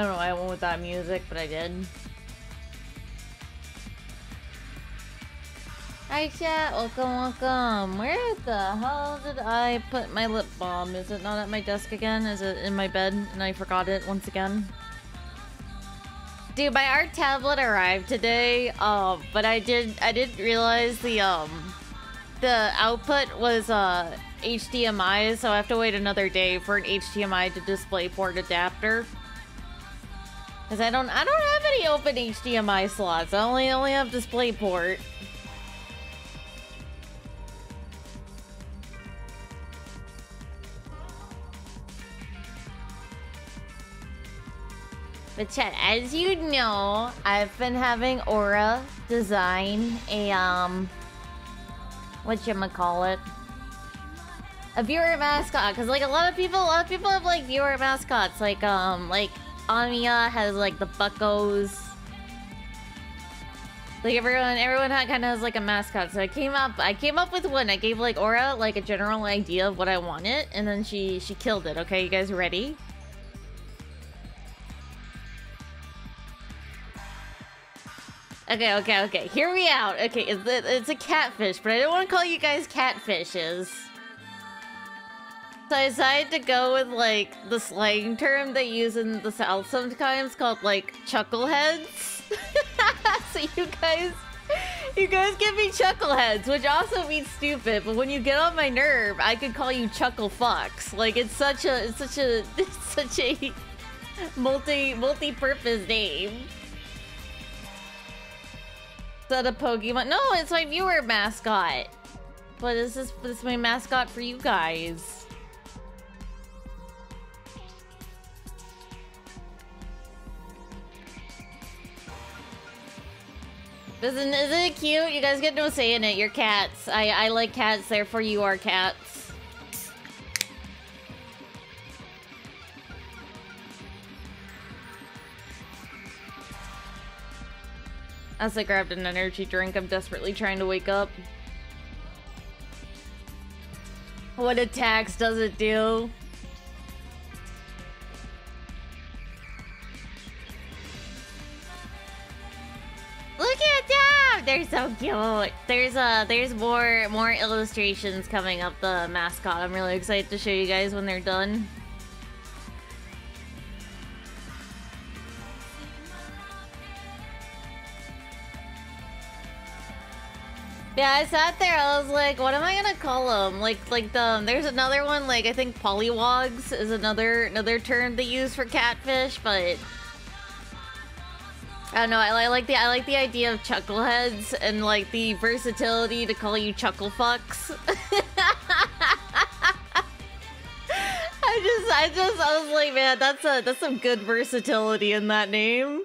don't know why I went with that music, but I did. Hi chat, welcome, welcome. Where the hell did I put my lip balm? Is it not at my desk again? Is it in my bed and I forgot it once again? Dude, my art tablet arrived today, um, but I did I didn't realize the um the output was uh HDMI, so I have to wait another day for an HDMI to DisplayPort adapter. Cause I don't I don't have any open HDMI slots. I only only have DisplayPort. But chat, as you know, I've been having Aura design a um what you call it a viewer mascot because like a lot of people a lot of people have like viewer mascots like um like Amiya has like the buckos like everyone everyone kind of has like a mascot so I came up I came up with one I gave like Aura like a general idea of what I wanted and then she she killed it okay you guys ready Okay, okay, okay. Hear me out. Okay, it's, it's a catfish, but I don't want to call you guys catfishes. So I decided to go with, like, the slang term they use in the South sometimes called, like, chuckleheads. so you guys... You guys give me chuckleheads, which also means stupid, but when you get on my nerve, I could call you chuckle fucks. Like, it's such a... It's such a... It's such a... Multi... Multi-purpose name Is that a Pokemon? No, it's my viewer mascot. But this is this is my mascot for you guys. Isn't, isn't it cute? You guys get no say in it. You're cats. I, I like cats, therefore you are cats. As I grabbed an energy drink, I'm desperately trying to wake up. What attacks does it do? They're so cute. There's uh there's more more illustrations coming up the mascot. I'm really excited to show you guys when they're done. Yeah, I sat there. I was like, "What am I gonna call them?" Like, like the there's another one. Like, I think polywogs is another another term they use for catfish, but I don't know. I, I like the I like the idea of chuckleheads and like the versatility to call you chuckle fucks. I just I just I was like, man, that's a that's some good versatility in that name.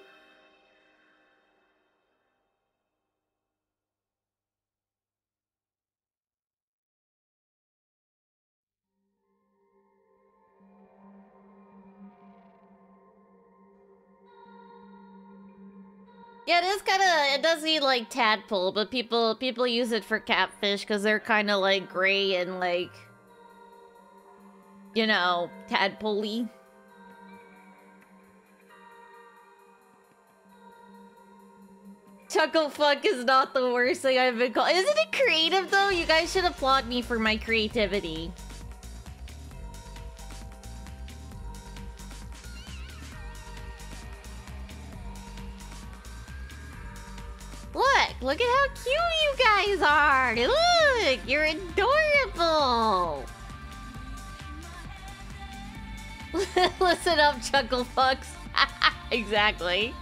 It is kind of. It does eat like tadpole, but people people use it for catfish because they're kind of like gray and like, you know, tadpoley. Chuckle fuck is not the worst thing I've been called. Isn't it creative though? You guys should applaud me for my creativity. Look, at how cute you guys are. Look, you're adorable. Listen up, chuckle fucks. exactly.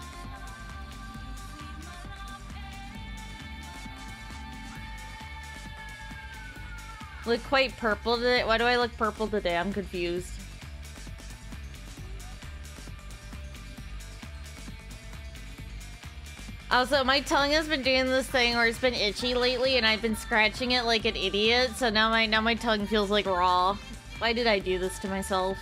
Look quite purple today. Why do I look purple today? I'm confused. Also, my tongue has been doing this thing where it's been itchy lately, and I've been scratching it like an idiot. So now my now my tongue feels like raw. Why did I do this to myself?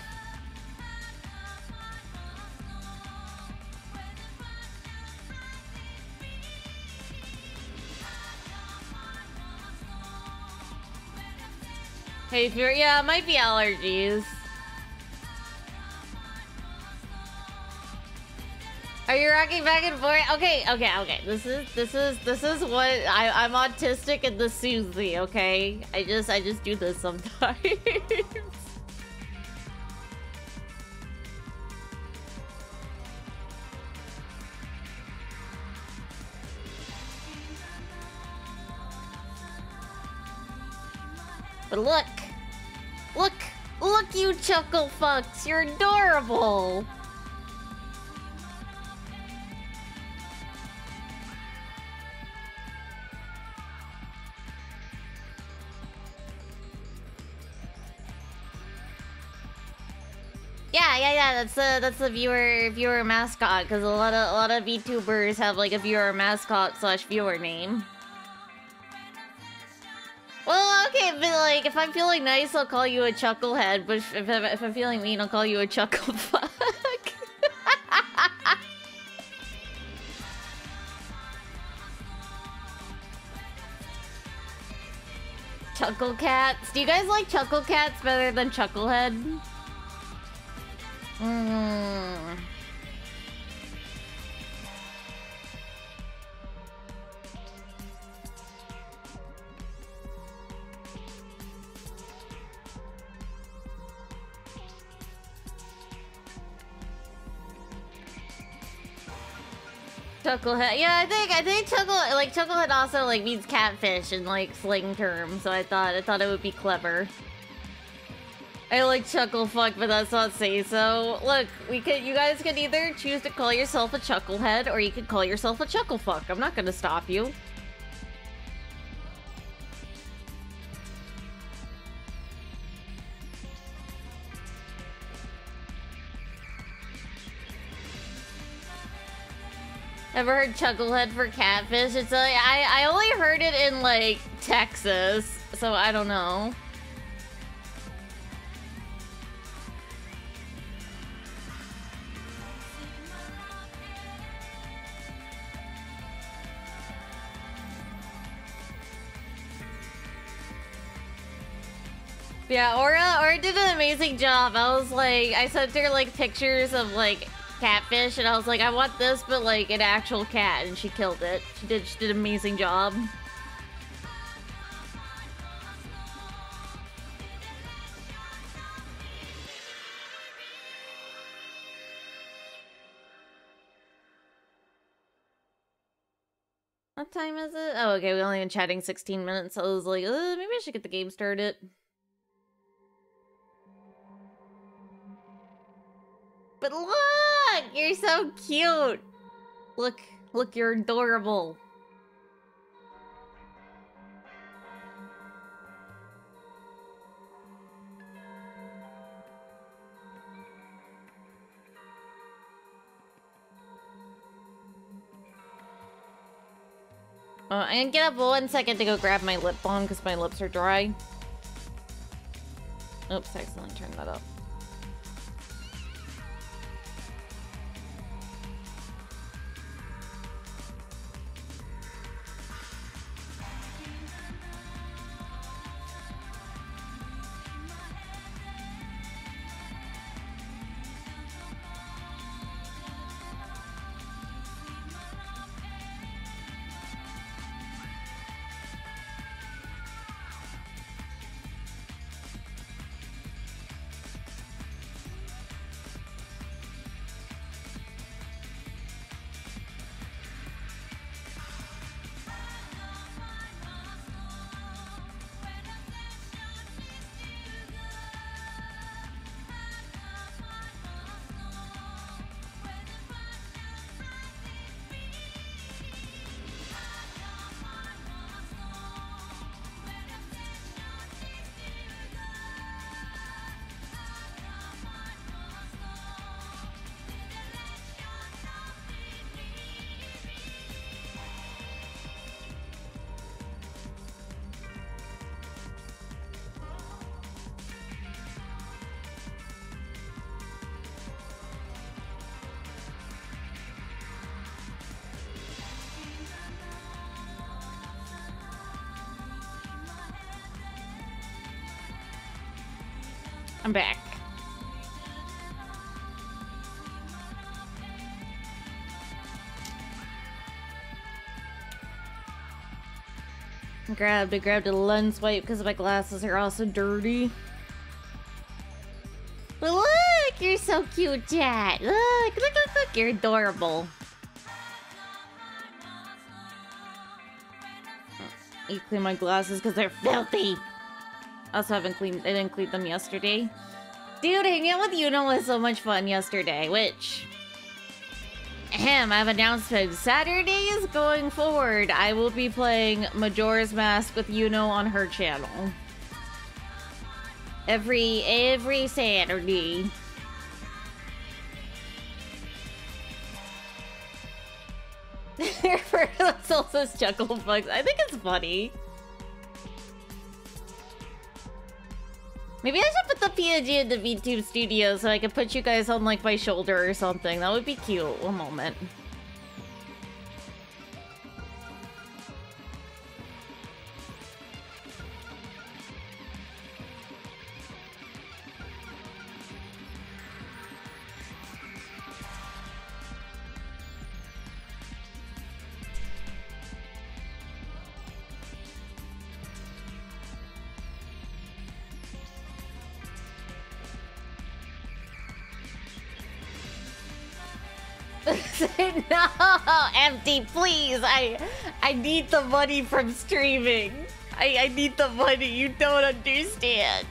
Hey, fever. Yeah, it might be allergies. Are you rocking back and forth? Okay, okay, okay. This is this is this is what I I'm autistic and the Susie. Okay, I just I just do this sometimes. but look, look, look, you chuckle fucks. You're adorable. Yeah, yeah, yeah. That's the that's the viewer viewer mascot because a lot of a lot of VTubers have like a viewer mascot slash viewer name. Well, okay, but like if I'm feeling nice, I'll call you a chucklehead. But if, if, if I'm feeling mean, I'll call you a chuckle fuck. chuckle cats. Do you guys like chuckle cats better than chucklehead? Mm. Chucklehead. Yeah, I think I think chuckle like chucklehead also like means catfish in like slang terms. So I thought I thought it would be clever. I like chuckle fuck, but that's not say so. Look, we could you guys could either choose to call yourself a chucklehead or you could call yourself a chuckle fuck. I'm not gonna stop you. Ever heard chucklehead for catfish? It's like I I only heard it in like Texas, so I don't know. Yeah, Aura, Aura did an amazing job. I was like, I sent her like pictures of like catfish, and I was like, I want this, but like an actual cat, and she killed it. She did, she did an amazing job. What time is it? Oh, okay, we only been chatting 16 minutes. So I was like, maybe I should get the game started. But look! You're so cute! Look, look, you're adorable. Uh, I'm gonna get up one second to go grab my lip balm because my lips are dry. Oops, I accidentally turned that up. I'm back. Grabbed, I grabbed a lens wipe because my glasses are also dirty. But look, you're so cute, chat. Look, look, look, look, you're adorable. You clean my glasses because they're filthy. I also haven't cleaned, I didn't clean them yesterday. Dude, hanging out with Yuno was so much fun yesterday, which... Ahem, I have announcements. Saturdays going forward, I will be playing Majora's Mask with Yuno on her channel. Every, every Saturday. For Solstice chuckle bugs. I think it's funny. Maybe I should put the PNG in the VTube studio so I can put you guys on like my shoulder or something. That would be cute. One moment. Empty, please. I, I need the money from streaming. I, I need the money. You don't understand.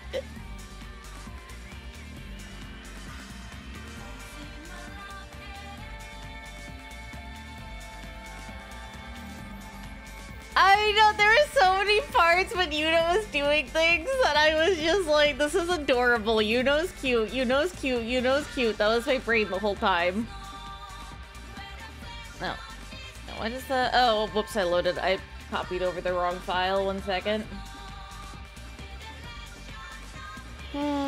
I know there were so many parts when Yuno was doing things that I was just like, this is adorable. Yuno's cute. Yuno's cute. Yuno's cute. That was my brain the whole time. No. No, what is that? Oh, whoops, I loaded. I copied over the wrong file. One second. Hmm.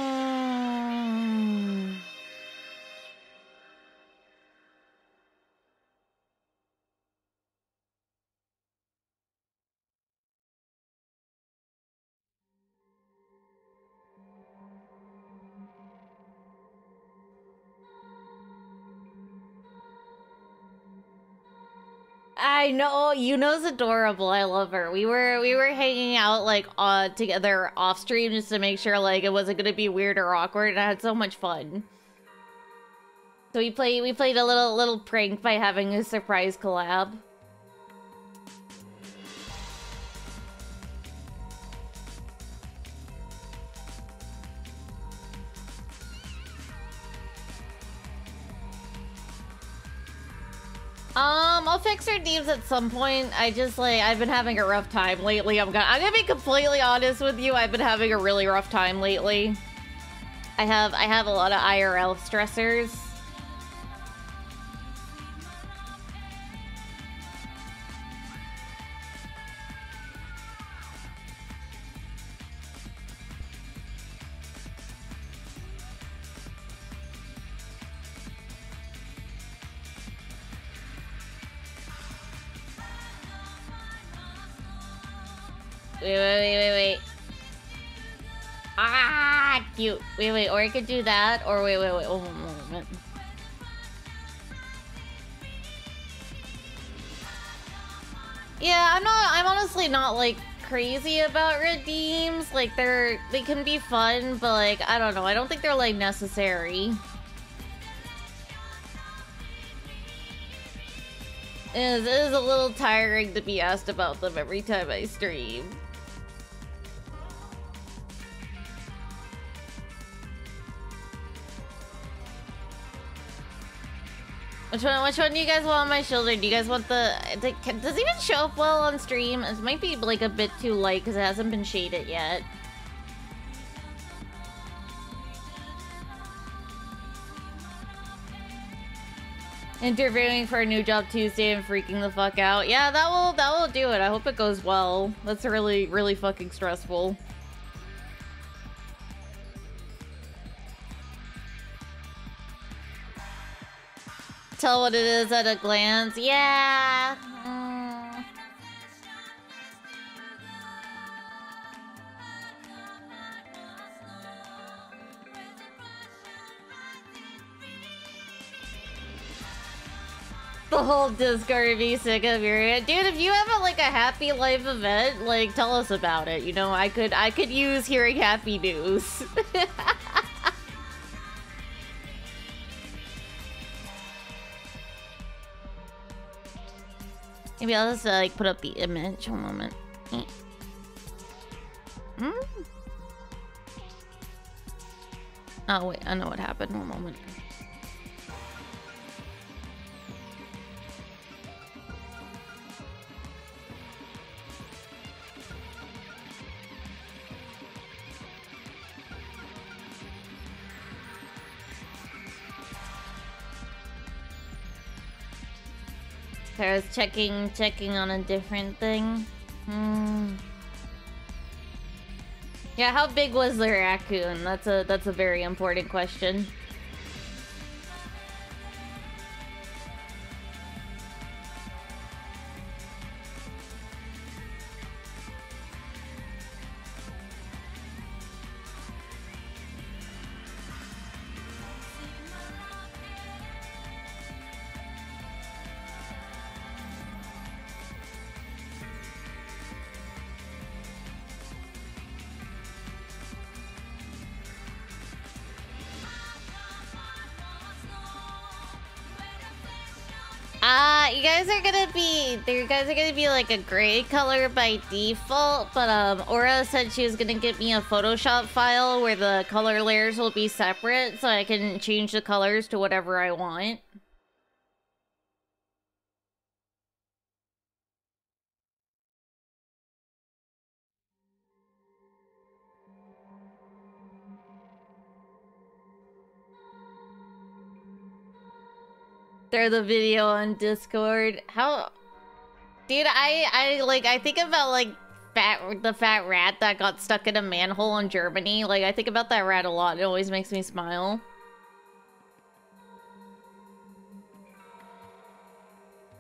Know Yuno's adorable. I love her. We were we were hanging out like uh together off stream just to make sure like it wasn't gonna be weird or awkward. And I had so much fun. So we played we played a little little prank by having a surprise collab. Fix her deems at some point. I just like I've been having a rough time lately. I'm gonna I'm gonna be completely honest with you. I've been having a really rough time lately. I have I have a lot of IRL stressors. Wait, wait, wait, wait, wait. Ah, cute. Wait, wait, or I could do that, or wait, wait, wait. Oh, moment. Yeah, I'm not. I'm honestly not like crazy about redeems. Like they're they can be fun, but like I don't know. I don't think they're like necessary. It is, it is a little tiring to be asked about them every time I stream. Which one? Which one do you guys want on my shoulder? Do you guys want the? Does it even show up well on stream? It might be like a bit too light because it hasn't been shaded yet. Interviewing for a new job Tuesday and freaking the fuck out. Yeah, that will that will do it. I hope it goes well. That's really really fucking stressful. tell what it is at a glance. Yeah. Hmm. The whole Discord would be sick of your head, dude. If you have a, like a happy life event, like tell us about it. You know, I could I could use hearing happy news. Maybe I'll just uh, like put up the image. One moment. Hmm. Oh wait, I know what happened. One moment. I was checking checking on a different thing. Hmm. Yeah, how big was the raccoon? That's a that's a very important question. Guys are gonna be, you guys are gonna be like a gray color by default, but um, Aura said she was gonna get me a Photoshop file where the color layers will be separate, so I can change the colors to whatever I want. They're the video on Discord. How... Dude, I, I, like, I think about, like, fat, the fat rat that got stuck in a manhole in Germany. Like, I think about that rat a lot. It always makes me smile.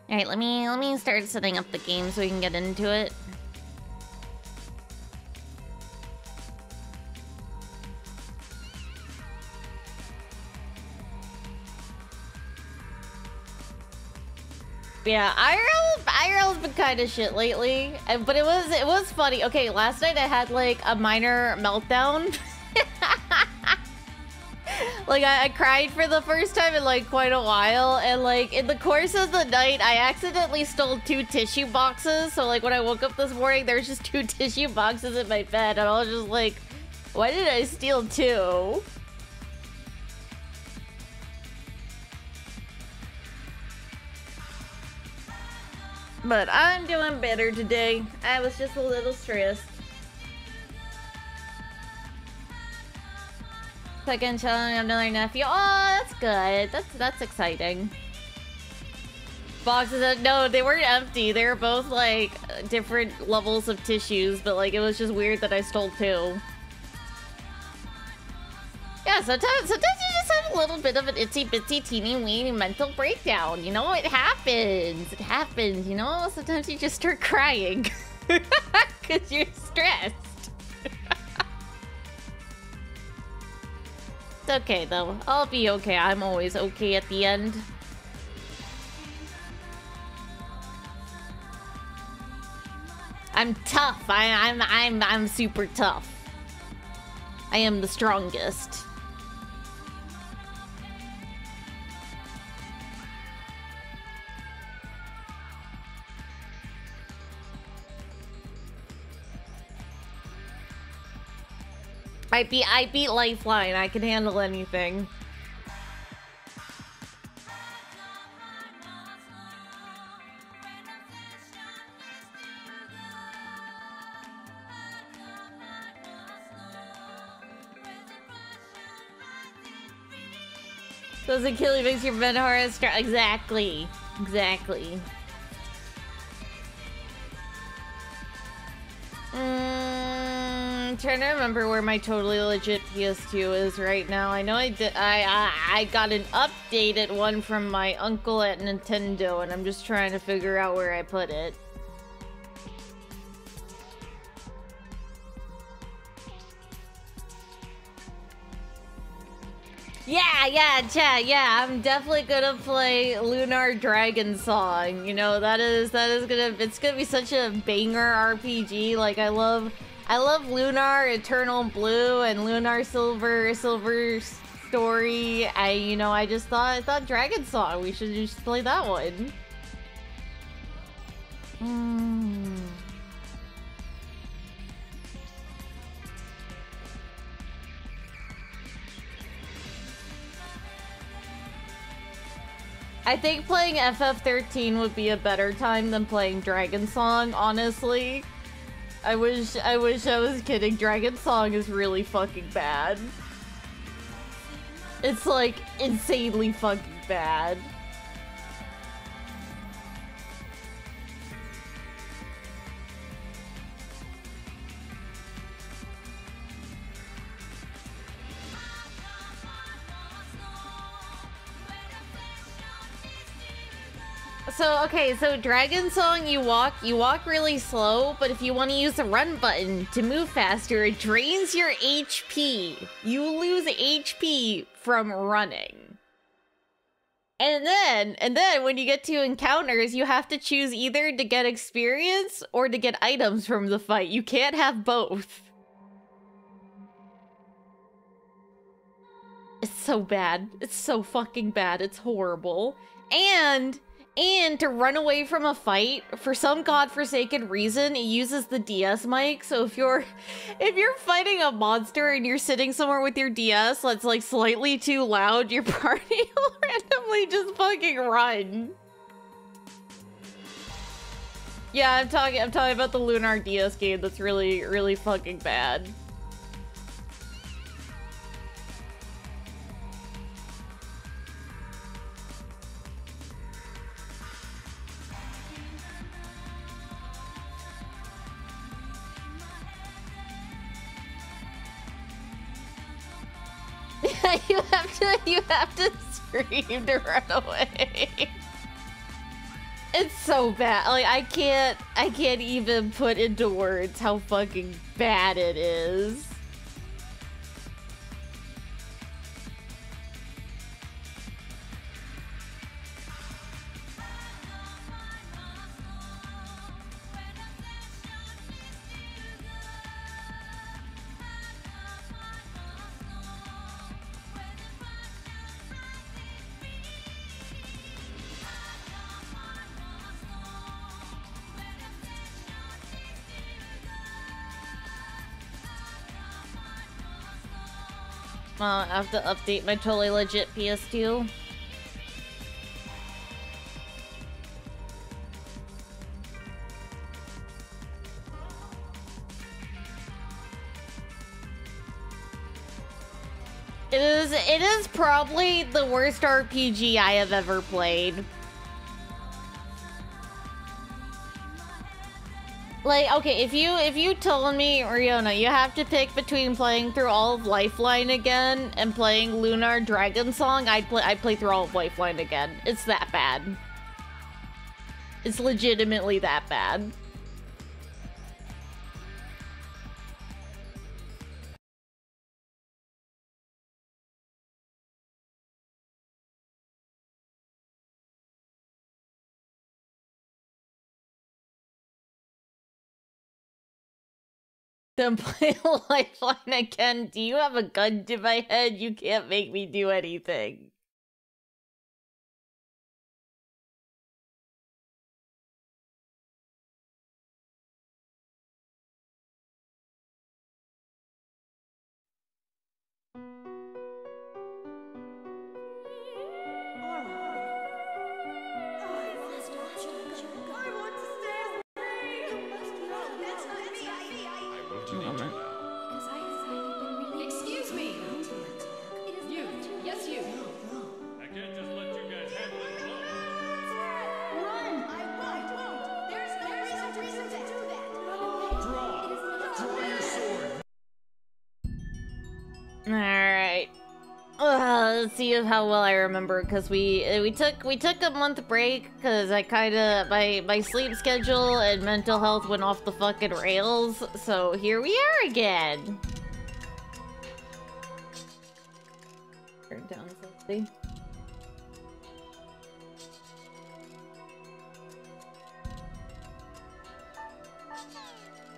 Alright, let me, let me start setting up the game so we can get into it. Yeah, IRL IRL's been kind of shit lately, but it was it was funny. Okay, last night I had like a minor meltdown. like I, I, cried for the first time in like quite a while, and like in the course of the night, I accidentally stole two tissue boxes. So like when I woke up this morning, there's just two tissue boxes in my bed, and I was just like, why did I steal two? But I'm doing better today. I was just a little stressed. Second challenge, another nephew. Oh, that's good. That's that's exciting. Boxes, no, they weren't empty. They were both like different levels of tissues, but like it was just weird that I stole two. Yeah, sometimes, sometimes you just have a little bit of an itsy bitsy teeny weeny mental breakdown. You know, it happens. It happens, you know? Sometimes you just start crying. Because you're stressed. it's okay, though. I'll be okay. I'm always okay at the end. I'm tough. I, I'm I'm I'm super tough. I am the strongest. I beat I beat Lifeline. I can handle anything. Doesn't kill you makes your Venhara strong. Exactly. Exactly. Mm. Trying to remember where my totally legit PS2 is right now. I know I did. I, I I got an updated one from my uncle at Nintendo, and I'm just trying to figure out where I put it. Yeah, yeah, chat, yeah, I'm definitely gonna play Lunar Dragon Song. You know, that is that is gonna it's gonna be such a banger RPG. Like I love I love Lunar Eternal Blue and Lunar Silver Silver Story. I you know, I just thought I thought Dragon Song. We should just play that one. Hmm. I think playing FF13 would be a better time than playing Dragon Song, honestly. I wish I wish I was kidding. Dragon Song is really fucking bad. It's like insanely fucking bad. So, okay, so Dragon Song, you walk, you walk really slow, but if you want to use the run button to move faster, it drains your HP. You lose HP from running. And then, and then when you get to encounters, you have to choose either to get experience or to get items from the fight. You can't have both. It's so bad. It's so fucking bad. It's horrible. And and to run away from a fight, for some godforsaken reason, it uses the DS mic. So if you're if you're fighting a monster and you're sitting somewhere with your DS that's like slightly too loud, your party will randomly just fucking run. Yeah, I'm talking I'm talking about the Lunar DS game that's really, really fucking bad. you have to you have to scream to run away. It's so bad. Like I can't I can't even put into words how fucking bad it is. Uh, I have to update my totally legit PS2. It is it is probably the worst RPG I have ever played. Like, okay, if you if you told me, Riona, you have to pick between playing through all of Lifeline again and playing Lunar Dragon Song, I'd play I'd play through all of Lifeline again. It's that bad. It's legitimately that bad. Then play Lifeline again. Do you have a gun to my head? You can't make me do anything. Let's how well I remember because we uh, we took we took a month break because I kind of my my sleep schedule and mental health went off the fucking rails. So here we are again. turn down slightly.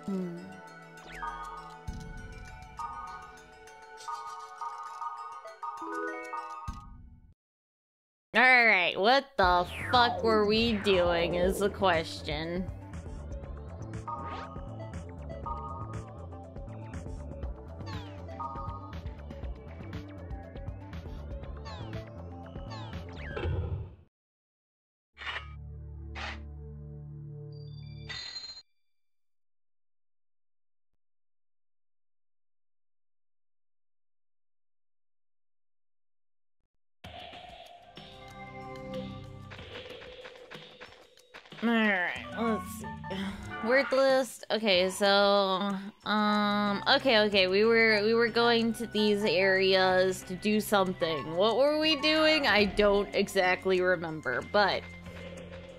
Hmm. Alright, what the fuck were we doing is the question. Okay, so um okay, okay. We were we were going to these areas to do something. What were we doing? I don't exactly remember, but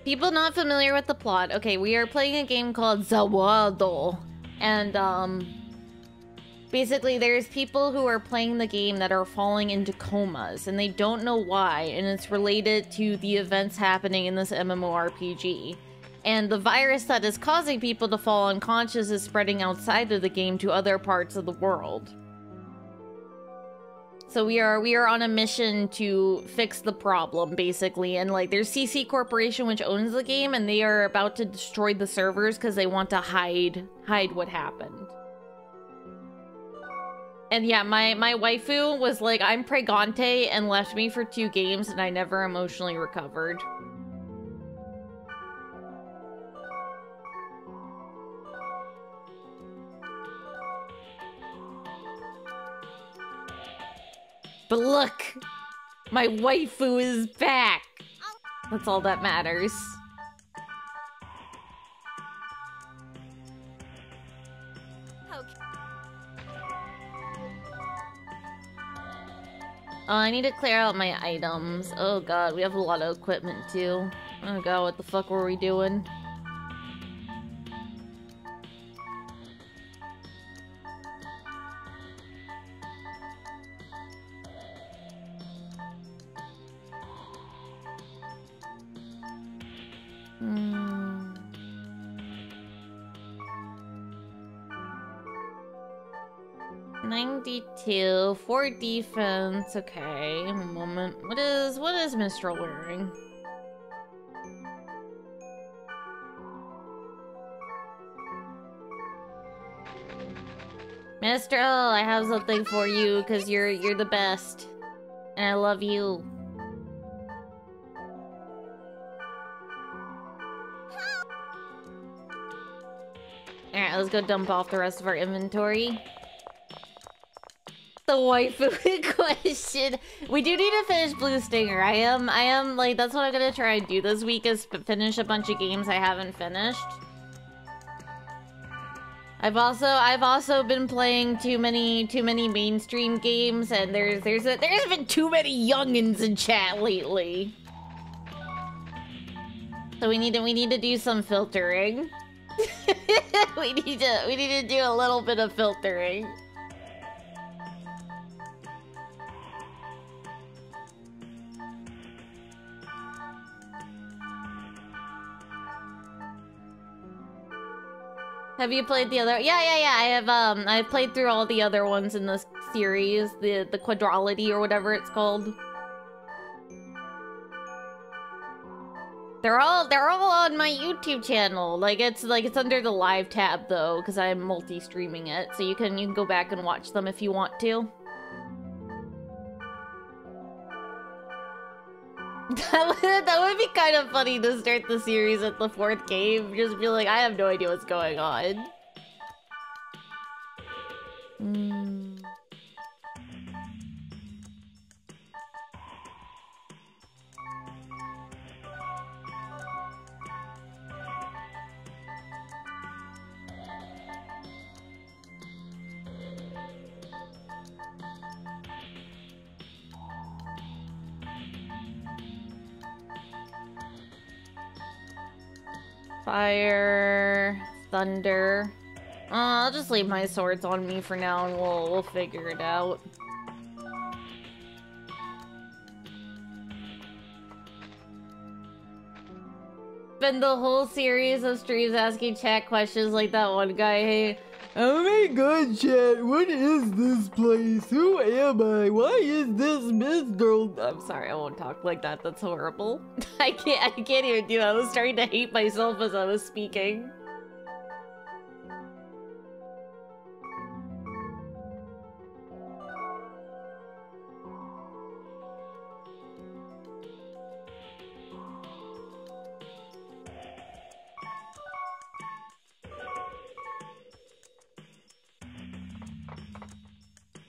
people not familiar with the plot. Okay, we are playing a game called Zawado. And um basically there's people who are playing the game that are falling into comas and they don't know why and it's related to the events happening in this MMORPG. And the virus that is causing people to fall unconscious is spreading outside of the game to other parts of the world. So we are we are on a mission to fix the problem basically and like there's CC Corporation which owns the game and they are about to destroy the servers cuz they want to hide hide what happened. And yeah, my my waifu was like, I'm pregante and left me for two games and I never emotionally recovered. But look, my waifu is back. That's all that matters. Oh, I need to clear out my items. Oh god, we have a lot of equipment too. Oh god, what the fuck were we doing? Hmm. Ninety-two, four defense. Okay, a moment. What is what is Mistral wearing? Mistral, I have something for you because you're you're the best, and I love you. Alright, let's go dump off the rest of our inventory. The waifu question. We do need to finish Blue Stinger. I am, I am, like, that's what I'm gonna try and do this week is finish a bunch of games I haven't finished. I've also, I've also been playing too many, too many mainstream games, and there's, there's a, there's been too many youngins in chat lately. So we need to, we need to do some filtering. we need to we need to do a little bit of filtering. Have you played the other? Yeah, yeah, yeah. I have. Um, I played through all the other ones in this series, the the quadrology or whatever it's called. They're all they're all on my YouTube channel. Like it's like it's under the live tab though, because I'm multi-streaming it, so you can you can go back and watch them if you want to. That would, that would be kind of funny to start the series at the fourth game. Just be like, I have no idea what's going on. Hmm. Fire, thunder. Uh, I'll just leave my swords on me for now and we'll, we'll figure it out. Been the whole series of streams asking chat questions like that one guy, hey, oh my god, chat, what is this place? Who am I? Why is this Mister? I'm sorry, I won't talk like that. That's horrible. I can't. I can't even do. It. I was starting to hate myself as I was speaking.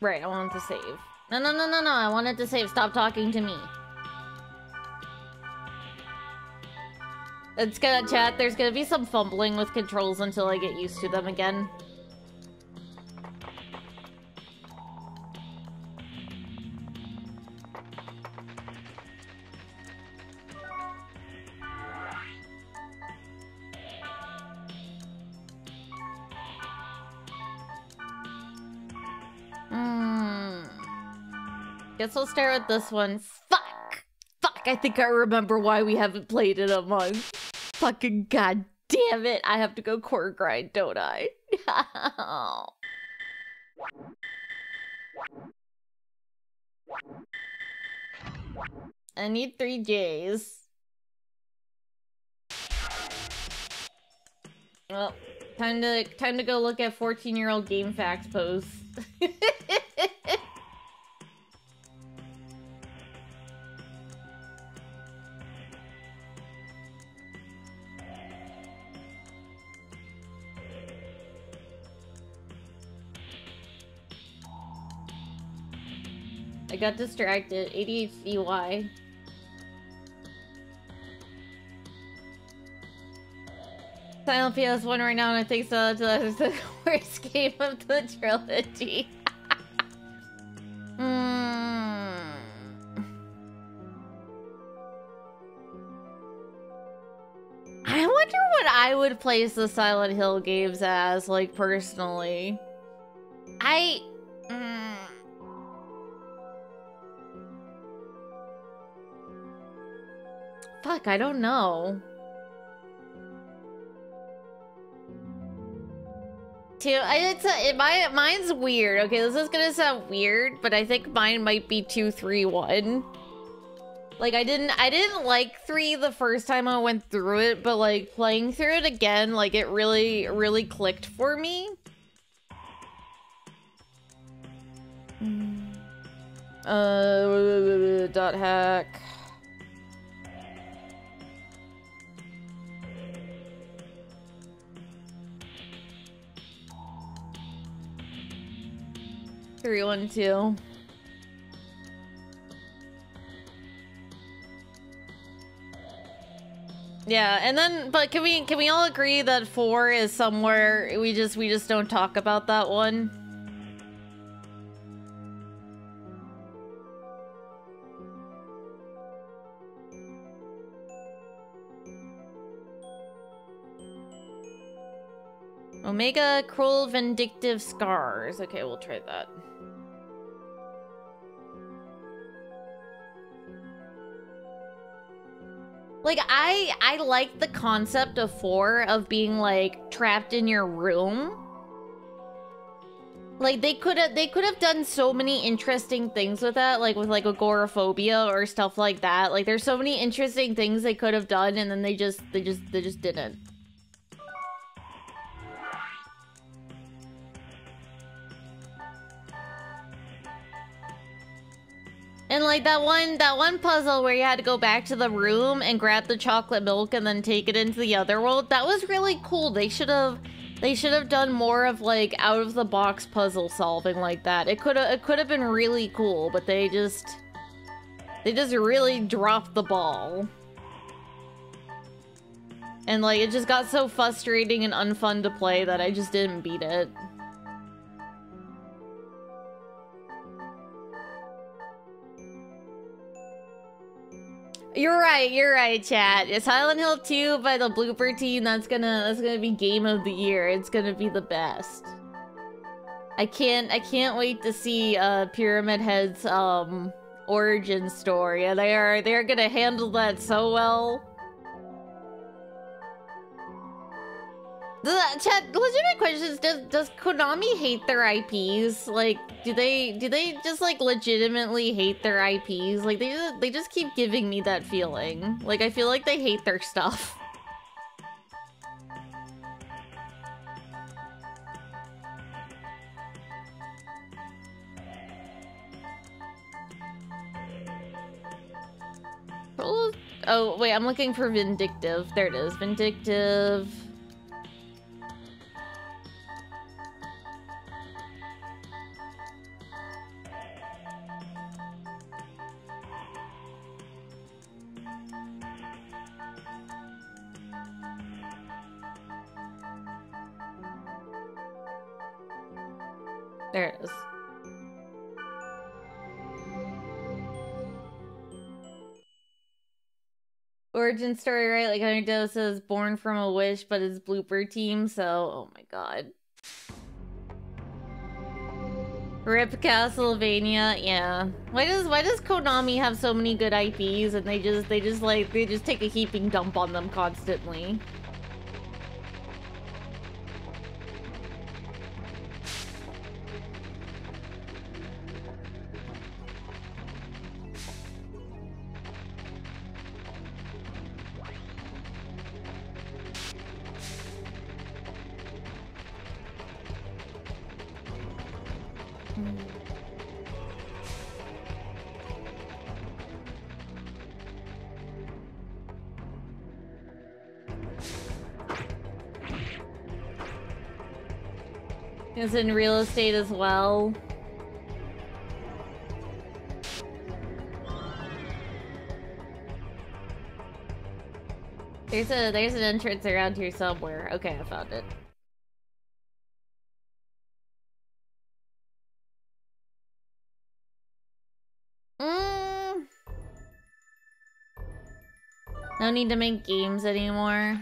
Right, I wanted to save. No, no, no, no, no, I wanted to save. Stop talking to me. It's gonna chat. There's gonna be some fumbling with controls until I get used to them again. Guess we'll start with this one. Fuck! Fuck, I think I remember why we haven't played in a month. Fucking god damn it. I have to go core grind, don't I? I need three J's. Well, time to time to go look at 14 year old GameFAQs posts. got distracted. ADHD, why? Silent PS1 right now, and I think so. That's the worst game of the trilogy. Hmm. I wonder what I would place the Silent Hill games as, like, personally. I... I don't know. Two, it's a, it, my, mine's weird. Okay, this is gonna sound weird, but I think mine might be two, three, one. Like I didn't, I didn't like three the first time I went through it, but like playing through it again, like it really, really clicked for me. Uh, dot hack. Three, one, two. Yeah, and then but can we can we all agree that four is somewhere we just we just don't talk about that one? Omega Cruel Vindictive Scars. Okay, we'll try that. Like I I like the concept of 4 of being like trapped in your room. Like they could have they could have done so many interesting things with that, like with like agoraphobia or stuff like that. Like there's so many interesting things they could have done and then they just they just they just didn't. And like that one that one puzzle where you had to go back to the room and grab the chocolate milk and then take it into the other world, that was really cool. They should have they should have done more of like out of the box puzzle solving like that. It could have it could have been really cool, but they just they just really dropped the ball. And like it just got so frustrating and unfun to play that I just didn't beat it. You're right, you're right, chat. It's Silent Hill 2 by the Bloober team. That's gonna that's gonna be game of the year. It's gonna be the best. I can't I can't wait to see uh Pyramid Head's um origin story. And they are they're gonna handle that so well. The chat legitimate questions does does Konami hate their IPs? Like do they do they just like legitimately hate their IPs? Like they just, they just keep giving me that feeling. Like I feel like they hate their stuff. Oh, oh, wait, I'm looking for Vindictive. There it is. Vindictive. There it is. Origin story, right? Like Anecdote says, born from a wish, but it's Bloober team. So, oh my god. Rip Castlevania, yeah. Why does why does Konami have so many good IPs and they just they just like they just take a heaping dump on them constantly? In real estate as well. There's a there's an entrance around here somewhere. Okay, I found it. Mm. No need to make games anymore.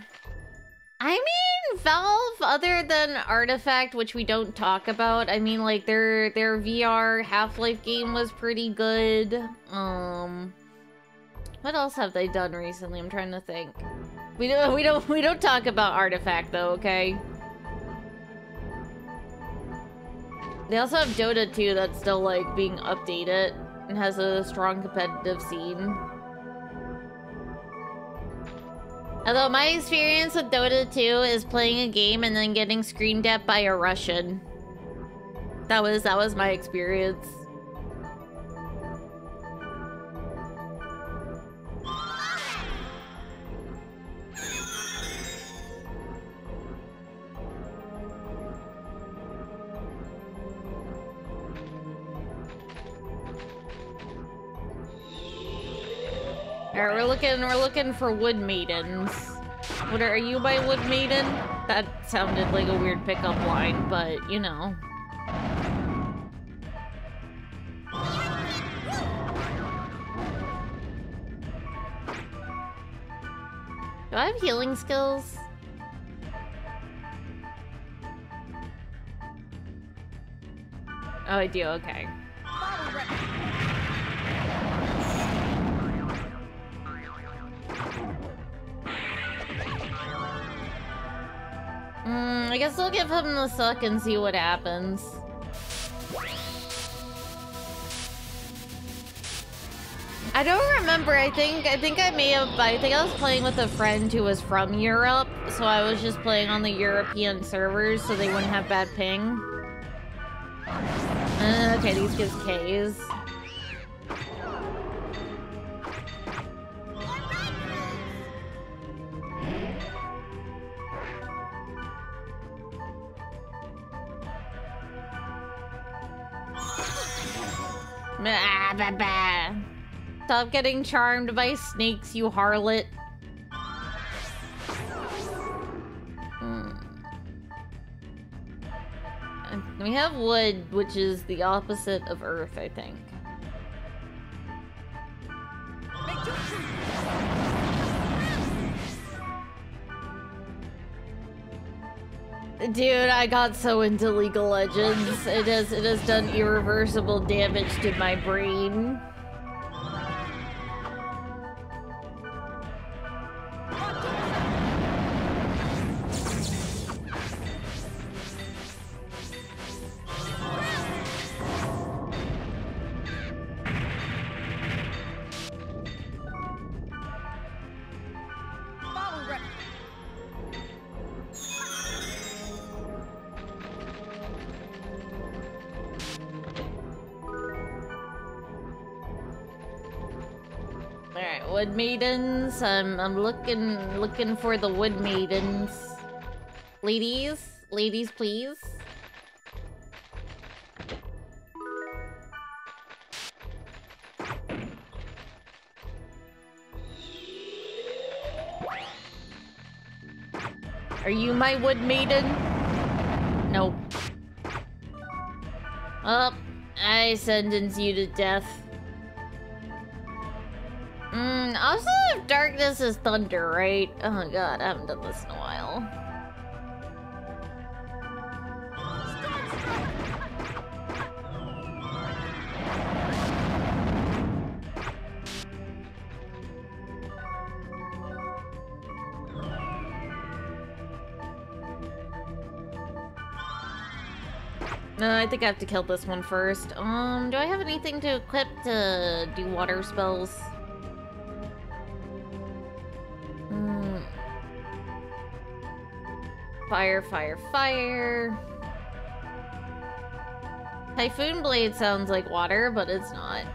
I mean, Valve, other than Artifact, which we don't talk about, I mean, like their their VR Half-Life game was pretty good. Um, what else have they done recently? I'm trying to think. We don't we don't we don't talk about Artifact though, okay? They also have Dota 2 that's still like being updated and has a strong competitive scene. Although my experience with Dota 2 is playing a game and then getting screamed at by a Russian. That was that was my experience. Alright, we're looking we're looking for wood maidens. What are, are you my wood maiden? That sounded like a weird pickup line, but you know. Do I have healing skills? Oh, I do, okay. Mm, I guess I'll give him the suck and see what happens. I don't remember. I think I think I may have. I think I was playing with a friend who was from Europe, so I was just playing on the European servers, so they wouldn't have bad ping. Uh, okay, these gives K's. Stop getting charmed by snakes, you harlot. Hmm. We have wood, which is the opposite of earth, I think. Dude, I got so into League of Legends. It has it has done irreversible damage to my brain. Maidens. I'm I'm looking looking for the wood maidens. Ladies, ladies, please. Are you my wood maiden? Nope. Up, I sentence you to death. Mm, also, darkness is thunder, right? Oh god, I haven't done this in a while. No, I think I have to kill this one first. Um, do I have anything to equip to do water spells? Fire, fire, fire. Typhoon Blade sounds like water, but it's not.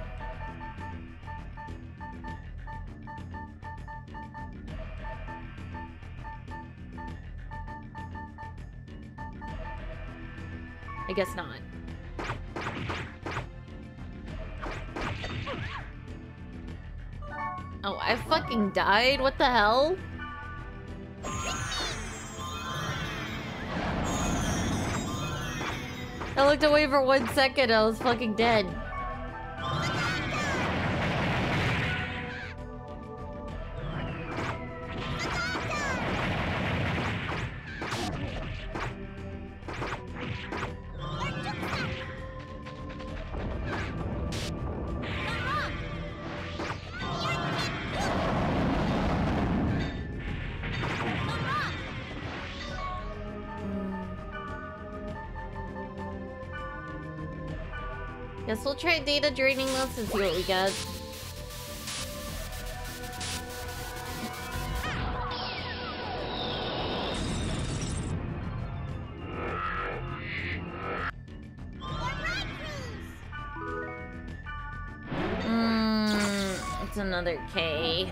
I guess not. Oh, I fucking died? What the hell? I looked away for one second, I was fucking dead. Data draining this and see what we get. Mmm, it's another K.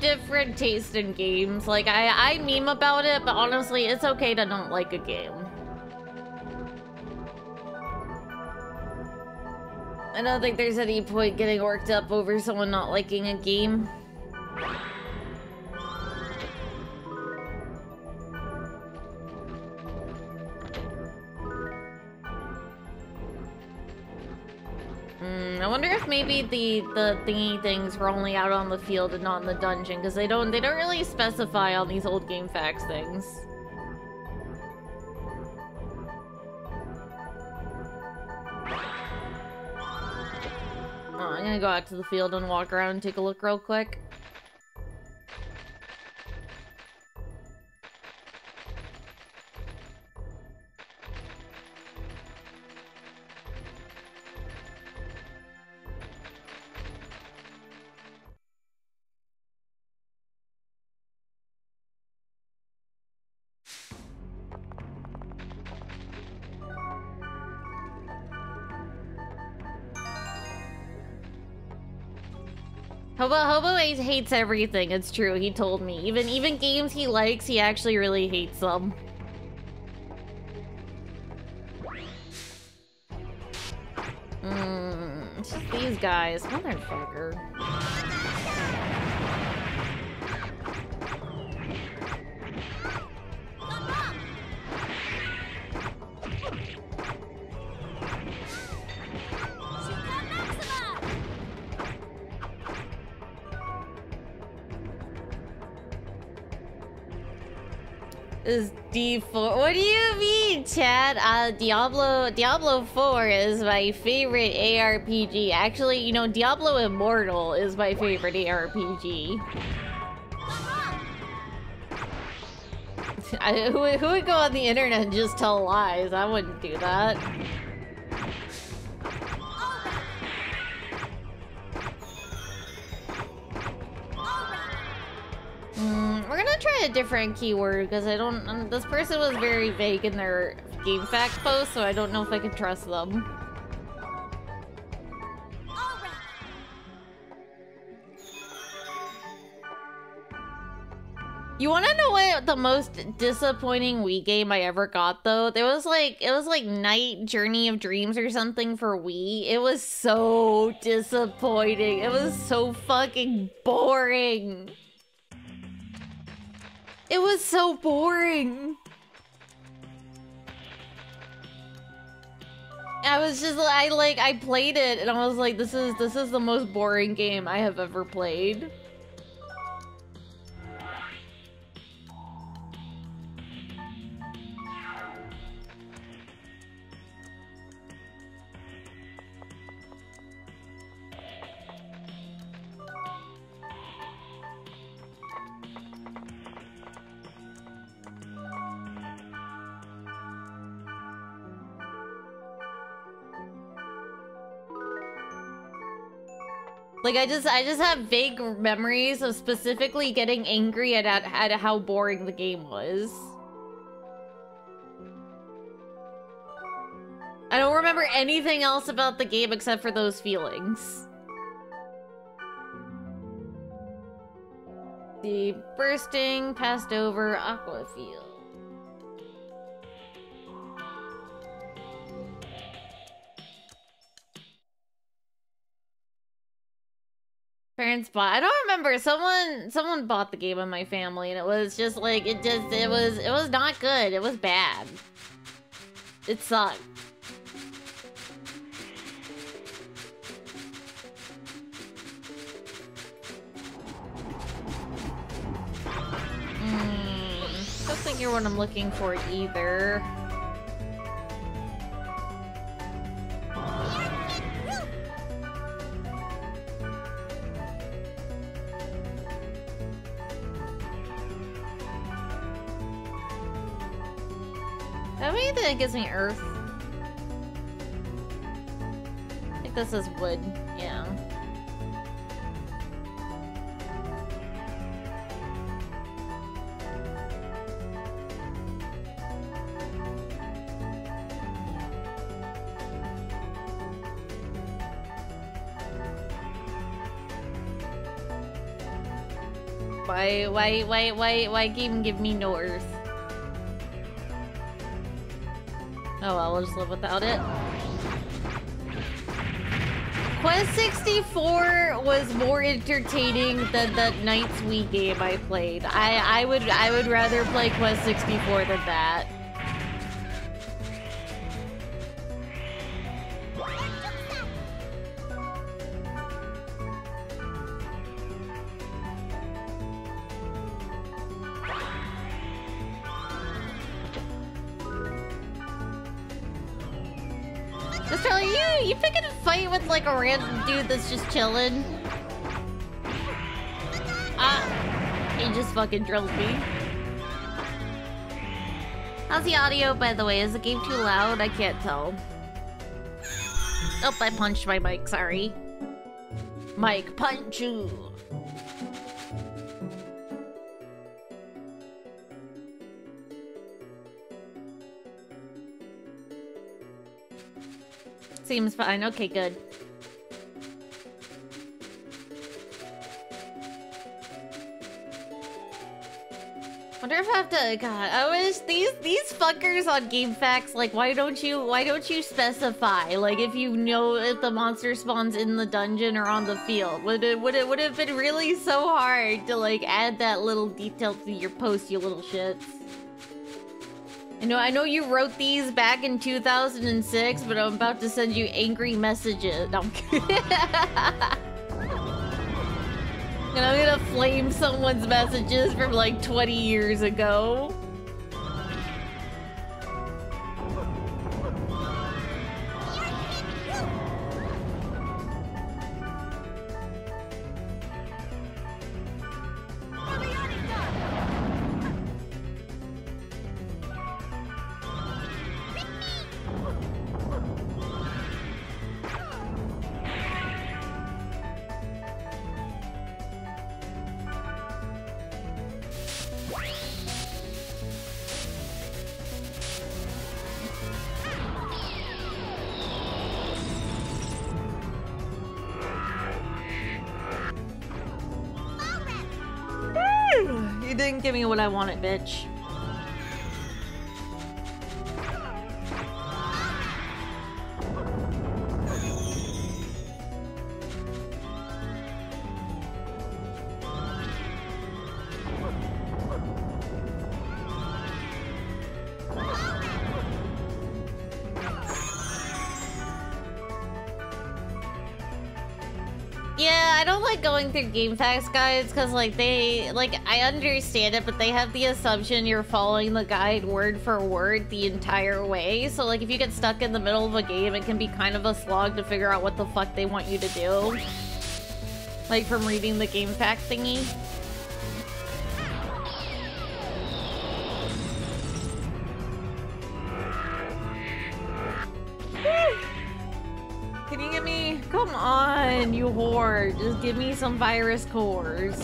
different taste in games. Like I I meme about it, but honestly, it's okay to not like a game. I don't think there's any point getting worked up over someone not liking a game. Maybe the the thingy things were only out on the field and not in the dungeon because they don't they don't really specify on these old GameFAQs things. Oh, I'm gonna go out to the field and walk around and take a look real quick. Hobo Hobo hates- hates everything. It's true. He told me. Even even games he likes, he actually really hates them. Mm, these guys, motherfucker. D4. What do you mean, Chad? Uh, Diablo Diablo 4 is my favorite ARPG. Actually, you know, Diablo Immortal is my favorite ARPG. I, who, who would go on the internet and just tell lies? I wouldn't do that. Mm, we're gonna try a different keyword because I don't. Um, this person was very vague in their game fact post, so I don't know if I can trust them. You want to know what the most disappointing Wii game I ever got though? There was like it was like Night Journey of Dreams or something for Wii. It was so disappointing. It was so fucking boring. It was so boring. I was just I like I played it and I was like this is this is the most boring game I have ever played. Like I just I just have vague memories of specifically getting angry at at, at how boring the game was. I don't remember anything else about the game except for those feelings. The bursting, passed over, aqua field. Parents bought. I don't remember. Someone someone bought the game in my family, and it was just like it just it was it was not good. It was bad. It sucked. Hmm. Don't think you're what I'm looking for either. That it gives me earth. I think this is wood, yeah. Why, why, why, why, why even give me no earth? Oh well, we'll just live without it. Quest 64 was more entertaining than the NiGHTS Wii game I played. I, I would I would rather play Quest 64 than that. Random dude that's just chilling. Ah, he just fucking drilled me. How's the audio, by the way? Is the game too loud? I can't tell. Oh, I punched my mic, sorry. Mike, punch you. Seems fine. Okay, good. Wonder if I have to. God, I wish these these fuckers on GameFAQs. Like, why don't you why don't you specify? Like, if you know if the monster spawns in the dungeon or on the field, would it would it would have been really so hard to like add that little detail to your post, you little shits. I know, I know you wrote these back in 2006, but I'm about to send you angry messages. No, I'm kidding. and I'm gonna flame someone's messages from like 20 years ago. What I wanted, bitch. Game facts guides because like they like I understand it, but they have the assumption you're following the guide word for word the entire way. So like if you get stuck in the middle of a game, it can be kind of a slog to figure out what the fuck they want you to do. Like from reading the game fact thingy. On, you whore. Just give me some virus cores.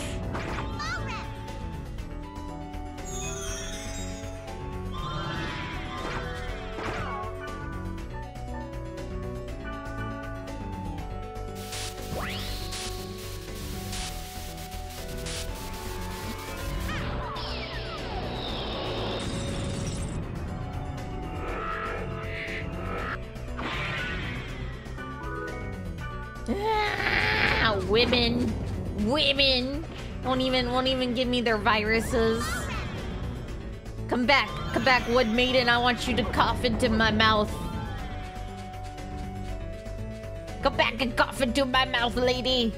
Won't even won't even give me their viruses. Come back, come back, Wood Maiden. I want you to cough into my mouth. Come back and cough into my mouth, lady.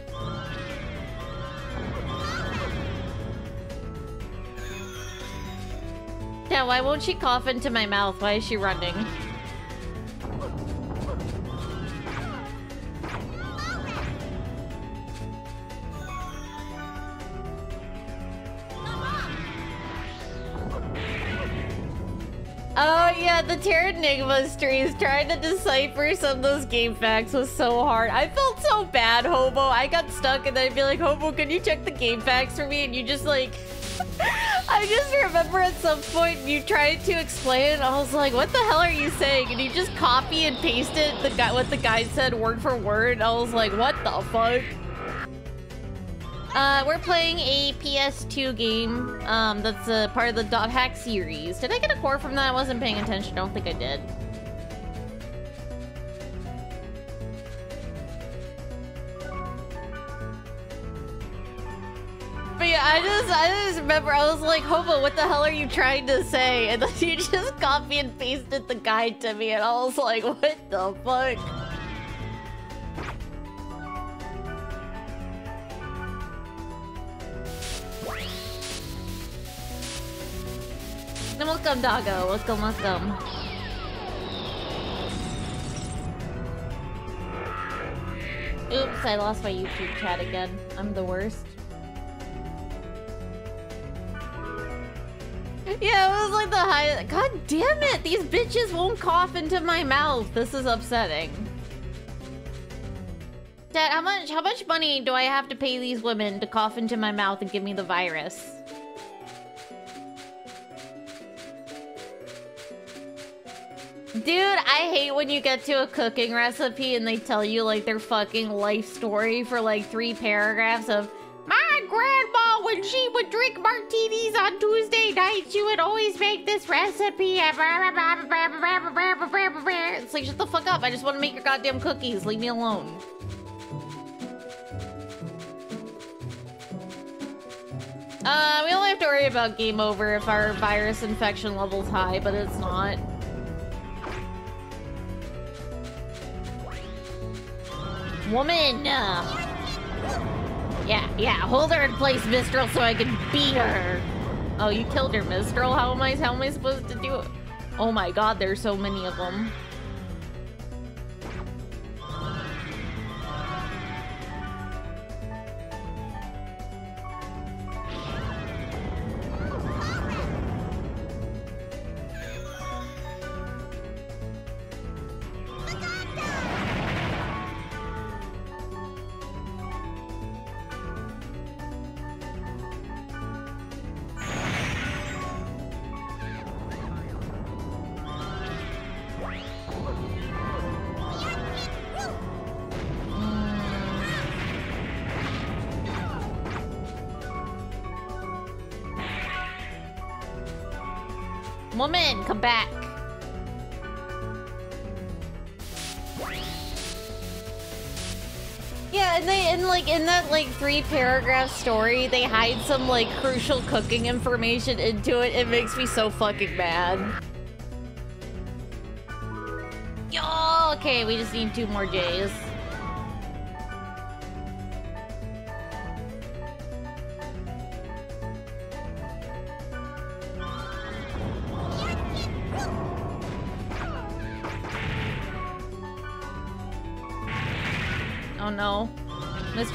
Yeah, why won't she cough into my mouth? Why is she running? Yeah, the Terranigma streams trying to decipher some of those GameFAQs was so hard. I felt so bad, Hobo. I got stuck and then I'd be like, Hobo, can you check the GameFAQs for me? And you just like... I just remember at some point you tried to explain I was like, what the hell are you saying? And you just copy and pasted the guy what the guy said word for word. I was like, what the fuck? Uh, we're playing a PS2 game um, that's a part of the Dot Hack series. Did I get a core from that? I wasn't paying attention. I don't think I did. But yeah, I just, I just remember I was like, Hobo, what the hell are you trying to say? And then you just copy and pasted the guide to me, and I was like, what the fuck? Welcome, doggo. Welcome, welcome. Oops, I lost my YouTube chat again. I'm the worst. Yeah, it was like the high. God damn it! These bitches won't cough into my mouth. This is upsetting. Dad, how much? How much money do I have to pay these women to cough into my mouth and give me the virus? Dude, I hate when you get to a cooking recipe and they tell you like their fucking life story for like three paragraphs of my grandma when she would drink martinis on Tuesday nights, she would always make this recipe. It's like shut the fuck up. I just want to make your goddamn cookies. Leave me alone. Uh, we only have to worry about game over if our virus infection level's high, but it's not. Woman! uh, Yeah, yeah, hold her in place, Mistral, so I can beat her. Oh, you killed her, Mistral? How am I, how am I supposed to do it? Oh my god, there's so many of them. Three paragraph story, they hide some like crucial cooking information into it. It makes me so fucking mad. Yo, okay, we just need two more J's.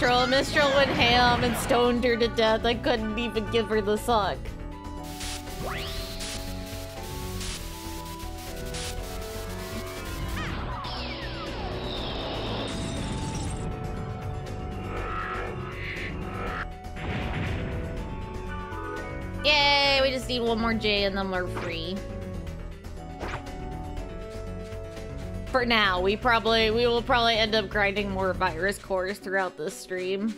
Mistral, Mistral went ham and stoned her to death. I couldn't even give her the suck. Yay, we just need one more J and then we're free. For now, we probably we will probably end up grinding more virus cores throughout this stream.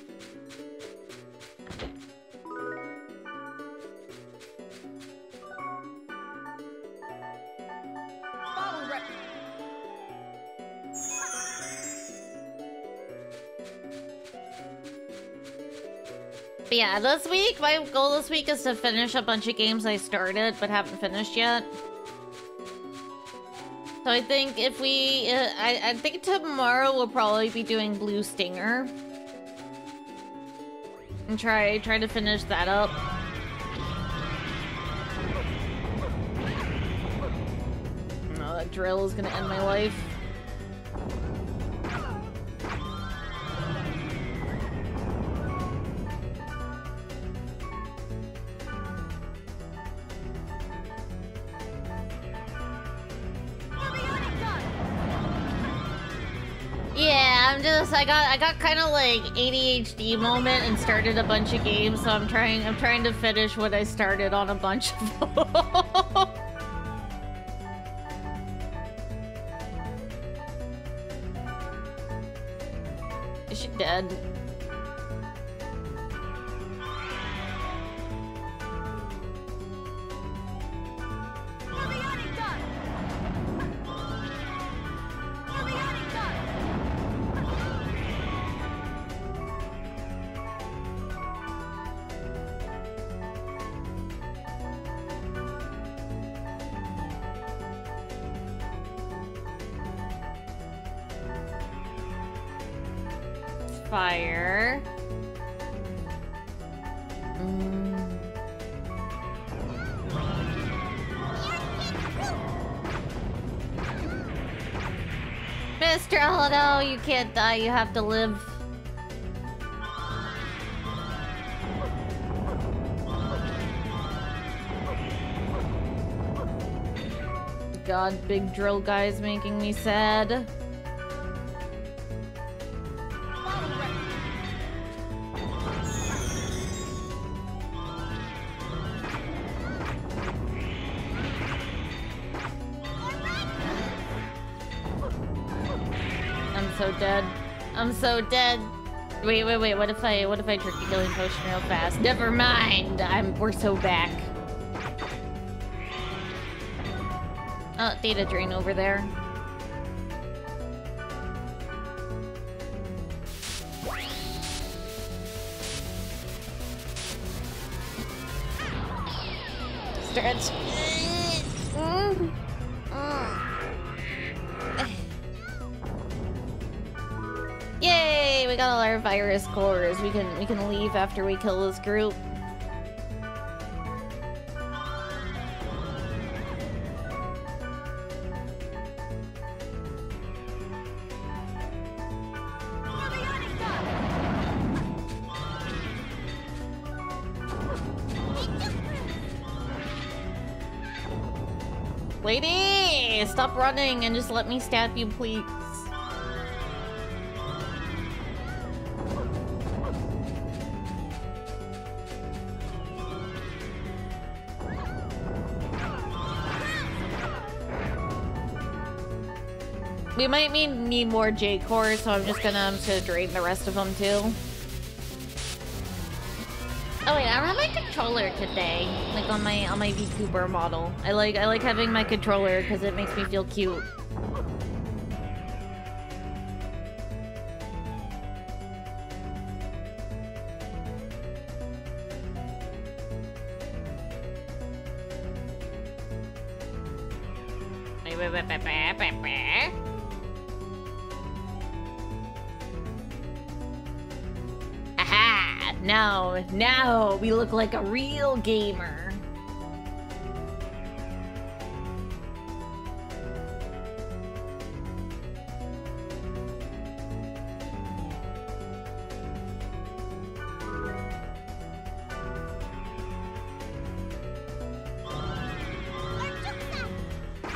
But yeah, this week, my goal this week is to finish a bunch of games I started but haven't finished yet. So I think if we, uh, I, I think tomorrow we'll probably be doing Blue Stinger. And try, try to finish that up. No, that drill is gonna end my life. I'm just I got I got kind of like ADHD moment and started a bunch of games, so I'm trying I'm trying to finish what I started on a bunch of. Is she dead? Fire. Mr. Oh no, you can't die, you have to live. God, big drill guy's making me sad. So dead. Wait, wait, wait. What if I what if I turkey killing potion real fast? Never mind. I'm we're so back. Oh, data drain over there. We can we can leave after we kill this group. Lady, stop running and just let me stab you, please. We might need, more J cores, so I'm just gonna, um, just gonna drain the rest of them too. Oh wait, I have my controller today. Like on my on my VTuber model. I like I like having my controller because it makes me feel cute. Like a real gamer.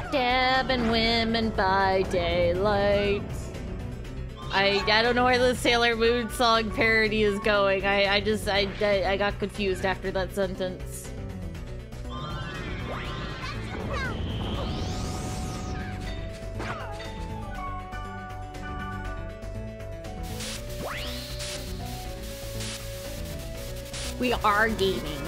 Stabbing women by daylight. I I don't know where the Sailor Moon song parody is going. I I just I I, I got confused after that sentence. We are gaming.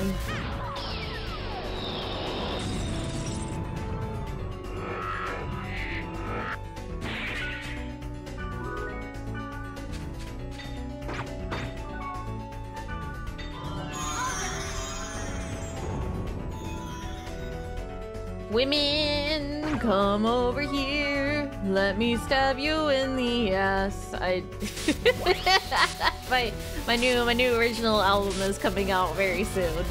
I my my new my new original album is coming out very soon.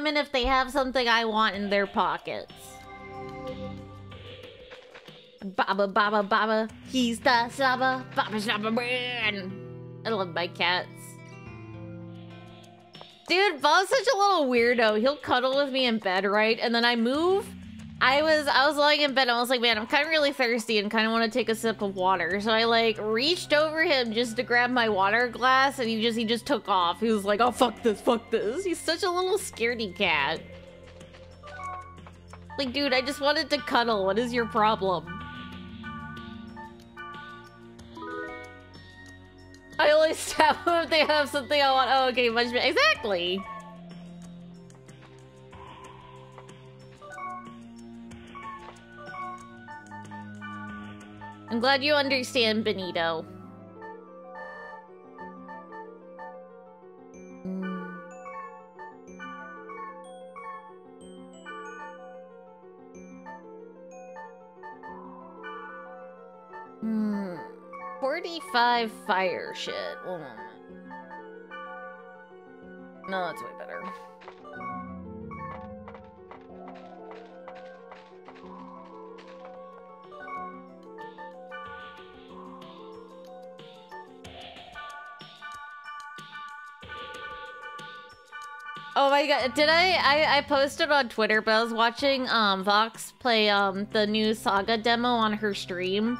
Women if they have something I want in their pockets. Baba Baba Baba, he's the Saba, Baba Saba man. I love my cats. Dude, Bob's such a little weirdo. He'll cuddle with me in bed, right? And then I move. I was I was lying in bed and I was like, man, I'm kind of really thirsty and kind of want to take a sip of water. So I like reached over him just to grab my water glass and he just he just took off. He was like, oh fuck this, fuck this. He's such a little scaredy cat. Like, dude, I just wanted to cuddle. What is your problem? I only stab them if they have something I want. Oh, okay, much better. Exactly. I'm glad you understand, Benito. Mm. Hmm. 45 fire shit. No, that's way better. Oh my god, did I, I I posted on Twitter, but I was watching um Vox play um the new Saga demo on her stream.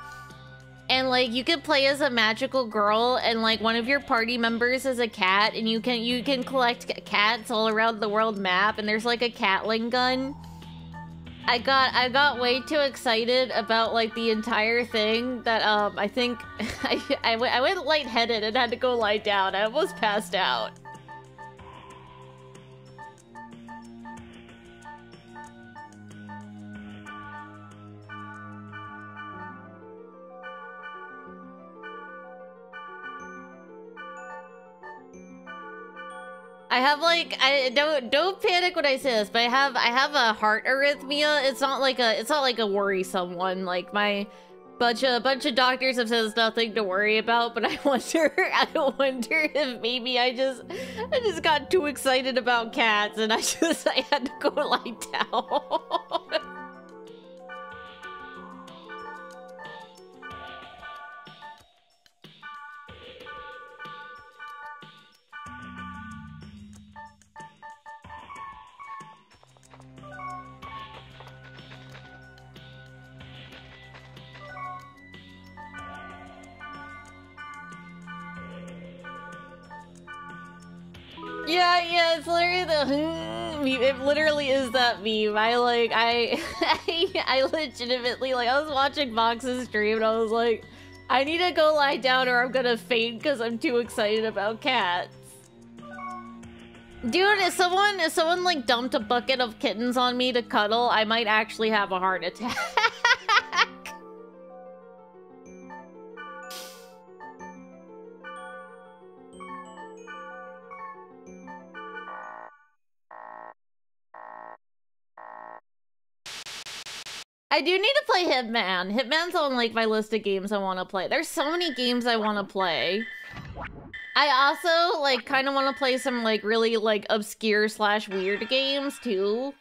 And like you can play as a magical girl and like one of your party members is a cat and you can you can collect cats all around the world map and there's like a catling gun. I got I got way too excited about like the entire thing that um I think I I I went lightheaded and had to go lie down. I almost passed out. I have like I don't don't panic when I say this, but I have I have a heart arrhythmia. It's not like a it's not like a worrisome one. Like my bunch of bunch of doctors have said it's nothing to worry about, but I wonder I wonder if maybe I just I just got too excited about cats and I just I had to go lie down. Yeah, yeah, it's literally the. It literally is that meme. I like, I, I, I legitimately like. I was watching Vox's stream and I was like, I need to go lie down or I'm gonna faint because I'm too excited about cats. Dude, if someone, if someone like dumped a bucket of kittens on me to cuddle, I might actually have a heart attack. I do need to play Hitman. Hitman's on like my list of games I want to play. There's so many games I want to play. I also like kind of want to play some like really like obscure slash weird games too.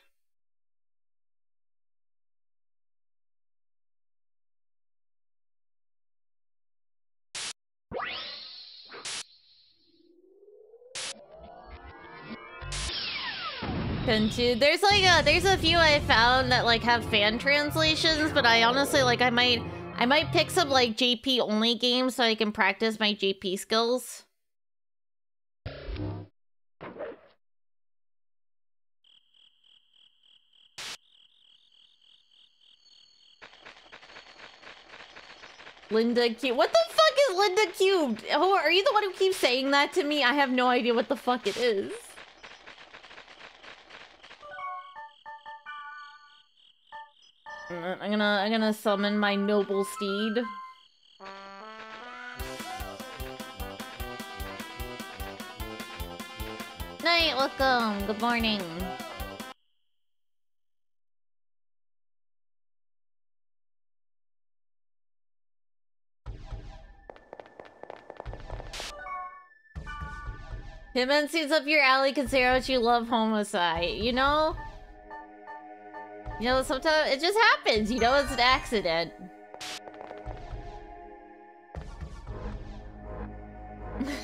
Kentu. There's like a there's a few I found that like have fan translations, but I honestly like I might I might pick some like JP only games so I can practice my JP skills. Linda Cube. What the fuck is Linda Cubed? Oh, are you the one who keeps saying that to me? I have no idea what the fuck it is. I'm gonna I'm gonna summon my noble steed. Night, welcome. Good morning. Hitman seems up your alley considering what you love homicide. You know? You know, sometimes it just happens, you know, it's an accident.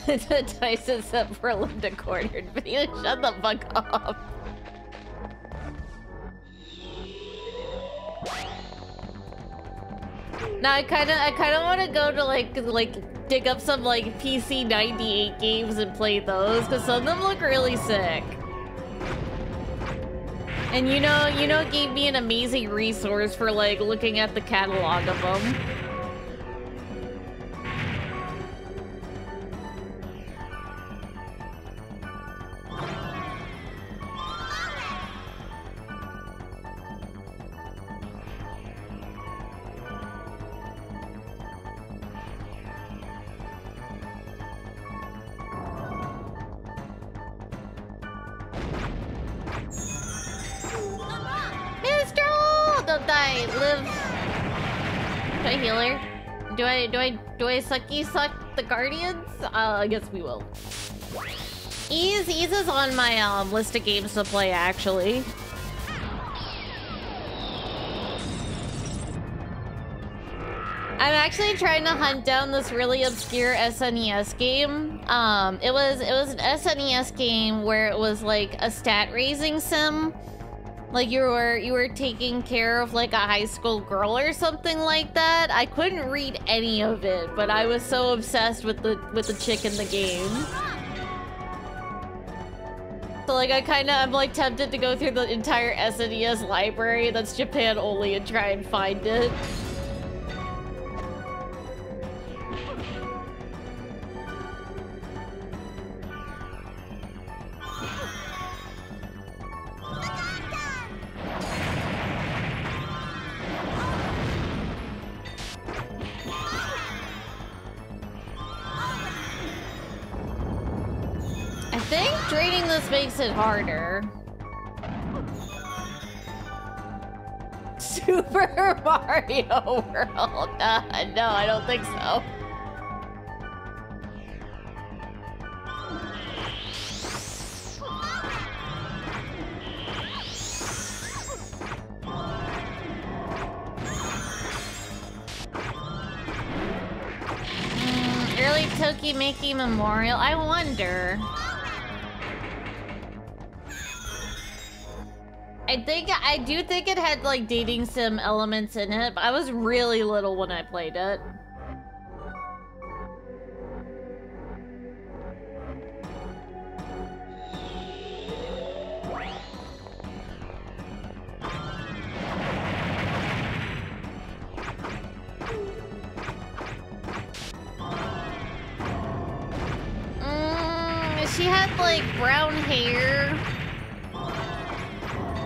Tyson said for Linda cornered video. Shut the fuck up. Now I kind of, I kind of want to go to like, like dig up some like PC 98 games and play those because some of them look really sick. And you know, you know, it gave me an amazing resource for like looking at the catalog of them. Sucky suck the guardians? Uh, I guess we will. Ys Ys is on my um list of games to play actually. I'm actually trying to hunt down this really obscure SNES game. Um, it was it was an SNES game where it was like a stat raising sim. Like you were you were taking care of like a high school girl or something like that. I couldn't read any of it, but I was so obsessed with the with the chick in the game. So like I kind of I'm like tempted to go through the entire SNES library that's Japan only and try and find it. Makes it harder. Super Mario World. Uh, no, I don't think so. Mm, early Tokimeki Memorial. I wonder. I think I do think it had like dating sim elements in it, but I was really little when I played it. Mm, she had like brown hair.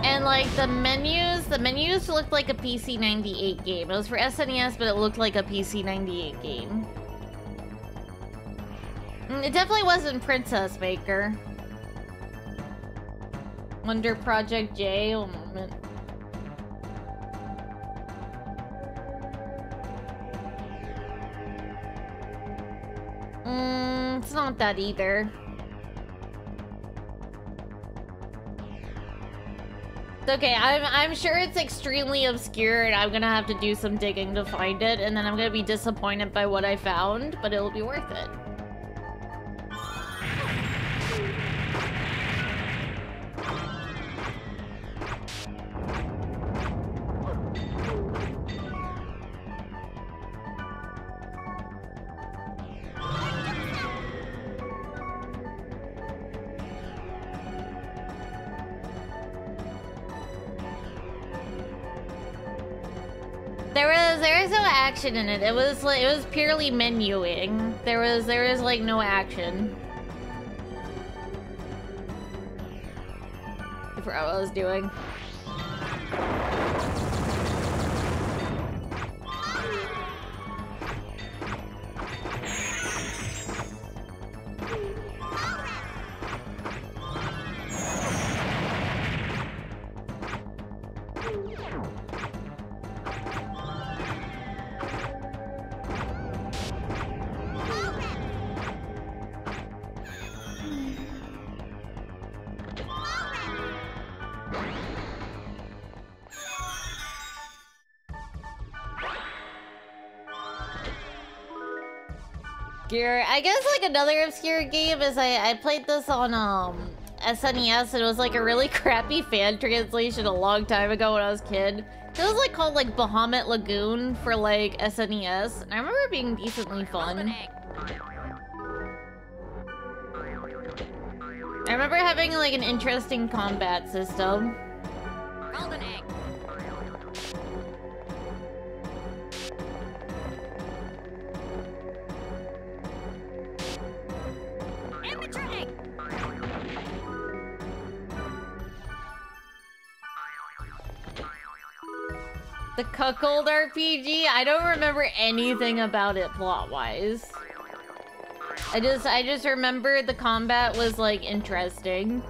And like the menus, the menus looked like a PC 98 game. It was for SNES, but it looked like a PC 98 game. Mm, It definitely wasn't Princess Maker. Wonder Project J. Moment. Mm, it's not that either. It's okay, I'm I'm sure it's extremely obscure and I'm gonna have to do some digging to find it, and then I'm gonna be disappointed by what I found, but it'll be worth it. Was no action in it. It was like it was purely menuing. There was there was like no action. I forgot what I was doing. Gear. I guess like another obscure game is I I played this on um SNES and it was like a really crappy fan translation a long time ago when I was a kid. It was like called like Bahamut Lagoon for like SNES, and I remember it being decently fun. I remember having like an interesting combat system. The Cuckold RPG? I don't remember anything about it plot-wise. I just I just remember the combat was like interesting.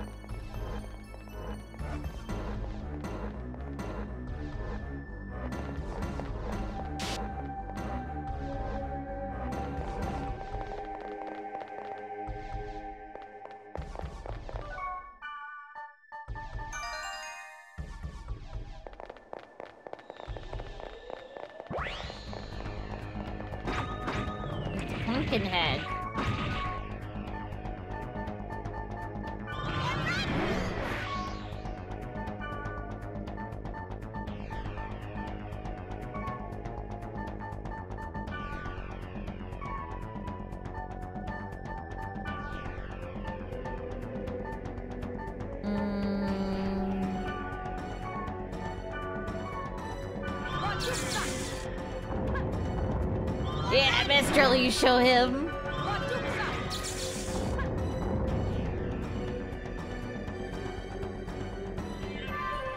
Pumpkinhead. Show him.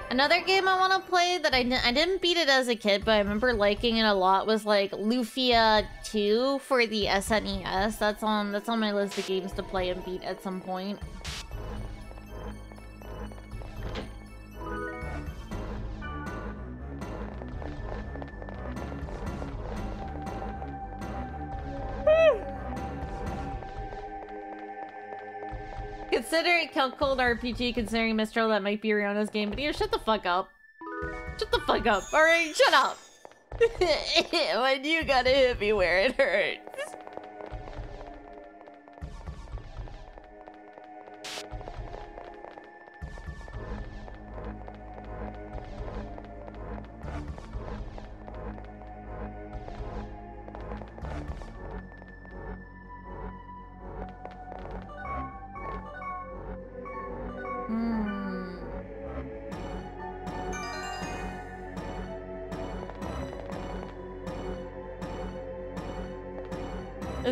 Another game I want to play that I, di- I didn't beat it as a kid, but I remember liking it a lot was like Lufia 2 for the SNES. That's on that's on my list of games to play and beat at some point. Consider it Cold RPG considering Mistral that might be Riona's game, but here, shut the fuck up. Shut the fuck up. Alright, shut up. when you gotta hit me where it hurts.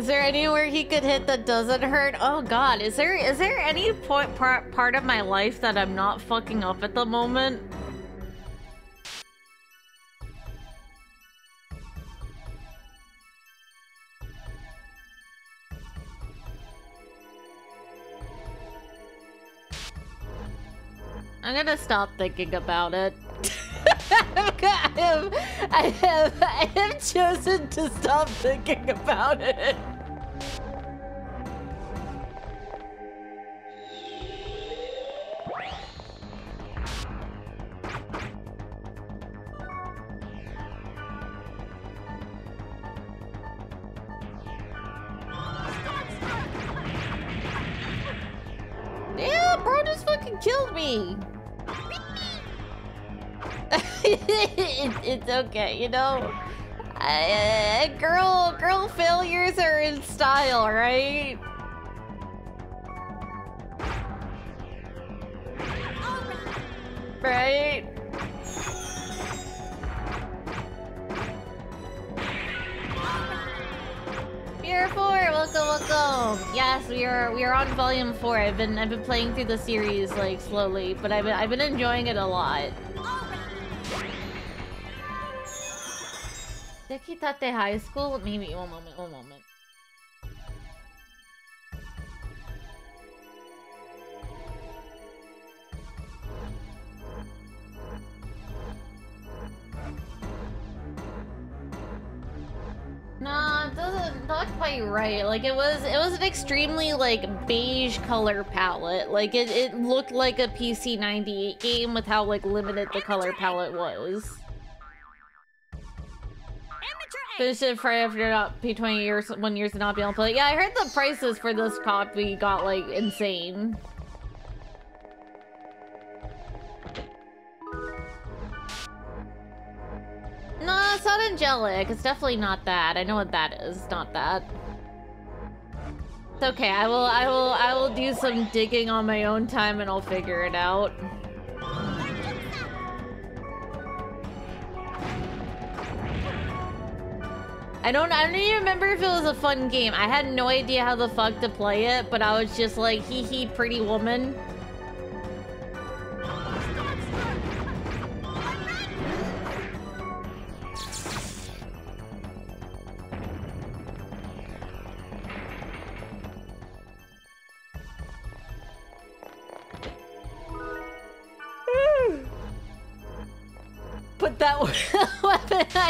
Is there anywhere he could hit that doesn't hurt? Oh god, is there is there any point part part of my life that I'm not fucking up at the moment? I'm gonna stop thinking about it. I have, I have, I have chosen to stop thinking about it. Me. it, it's okay, you know. Uh, girl, girl failures are in style, right? Right? Volume four. I've been I've been playing through the series like slowly, but I've been I've been enjoying it a lot. Dekitate High School? Maybe one moment, one right. Like it was it was an extremely like beige color palette. Like it, it looked like a PC 98 game with how like limited the color palette was. Finish it for after not be 20 years one years to not be able to play. Yeah, I heard the prices for this copy got like insane. No, it's not Angelique. It's definitely not that. I know what that is. Not that. Okay. I will I will I will do some digging on my own time and I'll figure it out. I don't I don't even remember if it was a fun game. I had no idea how the fuck to play it, but I was just like hee hee pretty woman.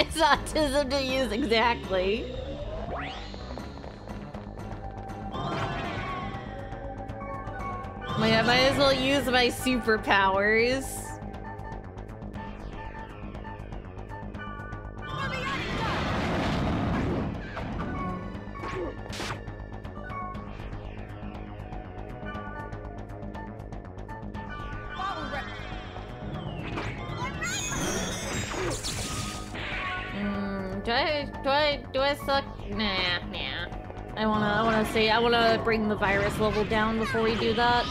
Weaponized autism to use exactly. I might as well use my superpowers. Do I do I do I suck? Nah, nah. I wanna I wanna say I wanna bring the virus level down before we do that.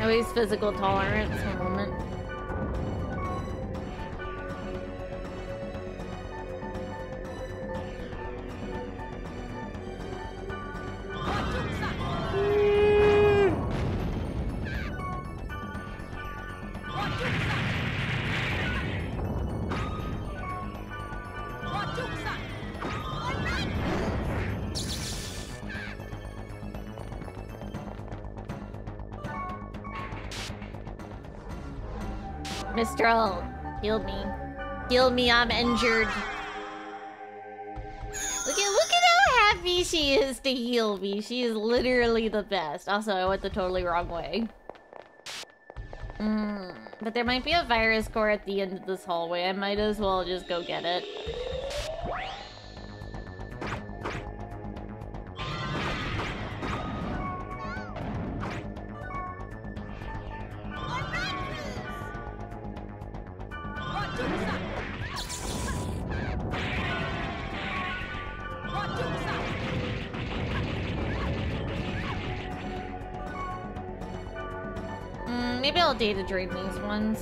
At least physical tolerance. One moment. Mistral, heal me. Heal me, I'm injured. Look at look at how happy she is to heal me. She is literally the best. Also, I went the totally wrong way. Mm, but there might be a virus core at the end of this hallway. I might as well just go get it. I'll data drain these ones.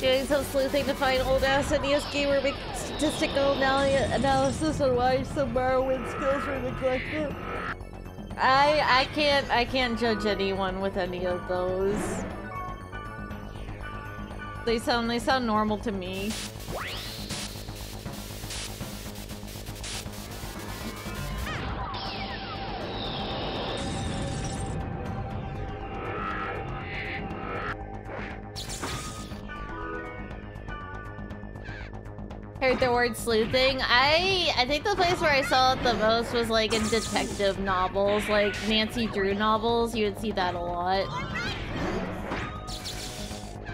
Doing some sleuthing to find old ass NES gamer make statistical anal- analysis on why some Morrowind skills were neglected. I I can't I can't judge anyone with any of those. They sound they sound normal to me. Heard the word sleuthing. I I think the place where I saw it the most was like in detective novels, like Nancy Drew novels. You would see that a lot.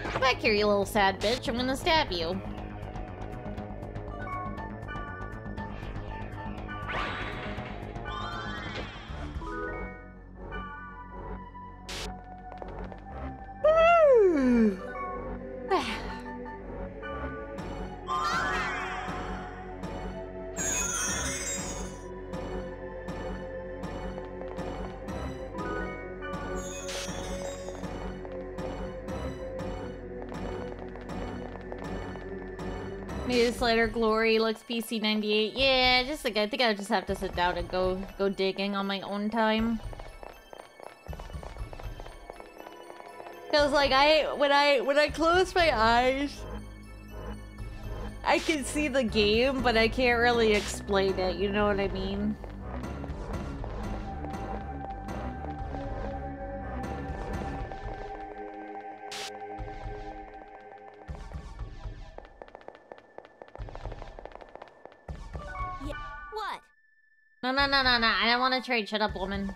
Come back here, you little sad bitch. I'm gonna stab you. Glory looks PC 98. Yeah, just like I think I just have to sit down and go go digging on my own time. Cause like I when I when I close my eyes I can see the game, but I can't really explain it, you know what I mean? No no no no no, I don't wanna trade, shut up woman.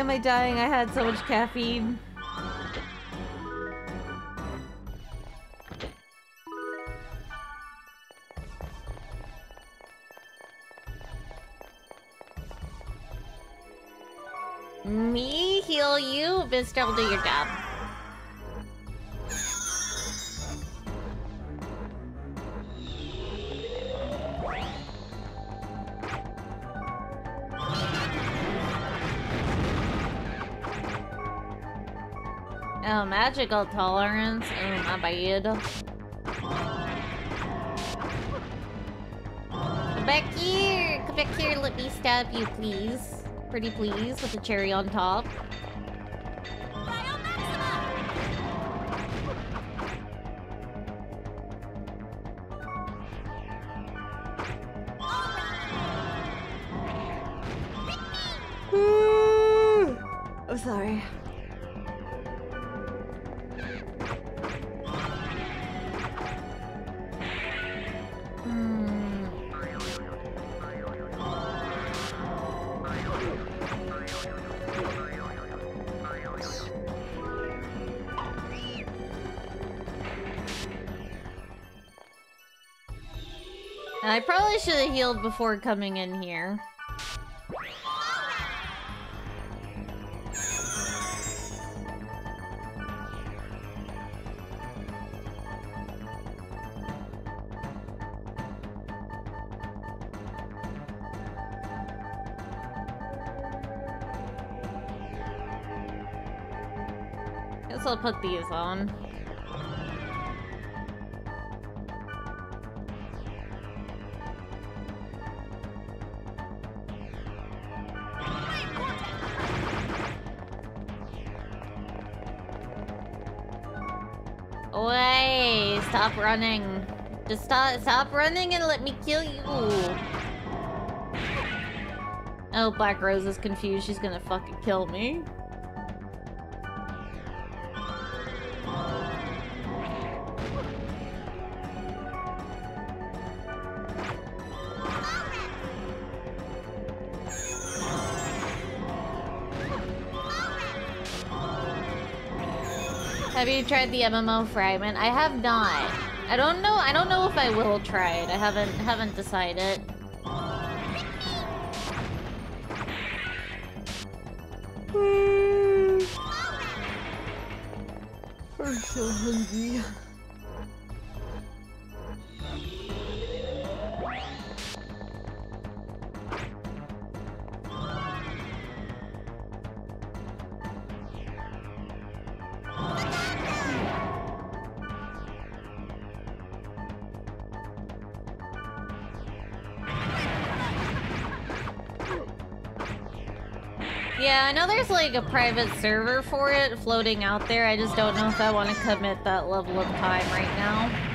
Am I dying? I had so much caffeine. Me heal you, Mistral do your job. Magical tolerance. Oh, my bad. Come back here! Come back here, let me stab you, please. Pretty please, with a cherry on top. Should have healed before coming in here. Guess I'll put these on. running. Just stop, stop running and let me kill you. Oh, Black Rose is confused. She's gonna fucking kill me. Have you tried the MMO fragment? I have not. I don't know. I don't know if I will try it. I haven't haven't decided. I'm so hungry. I know there's like a private server for it floating out there. I just don't know if I want to commit that level of time right now.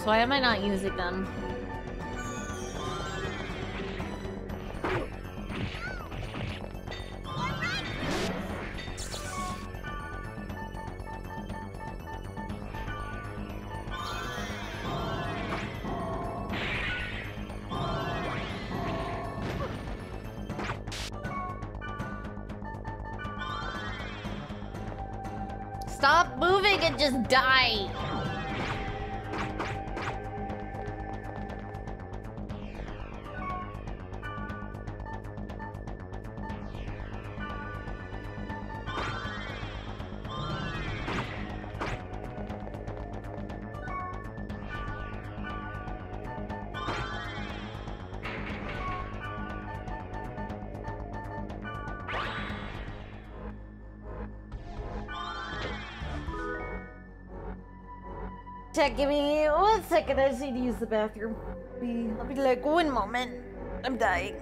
Buffs. Why am I not using them? Stop moving and just die! Tech, give me one second. I just need to use the bathroom. I'll be like one moment. I'm dying.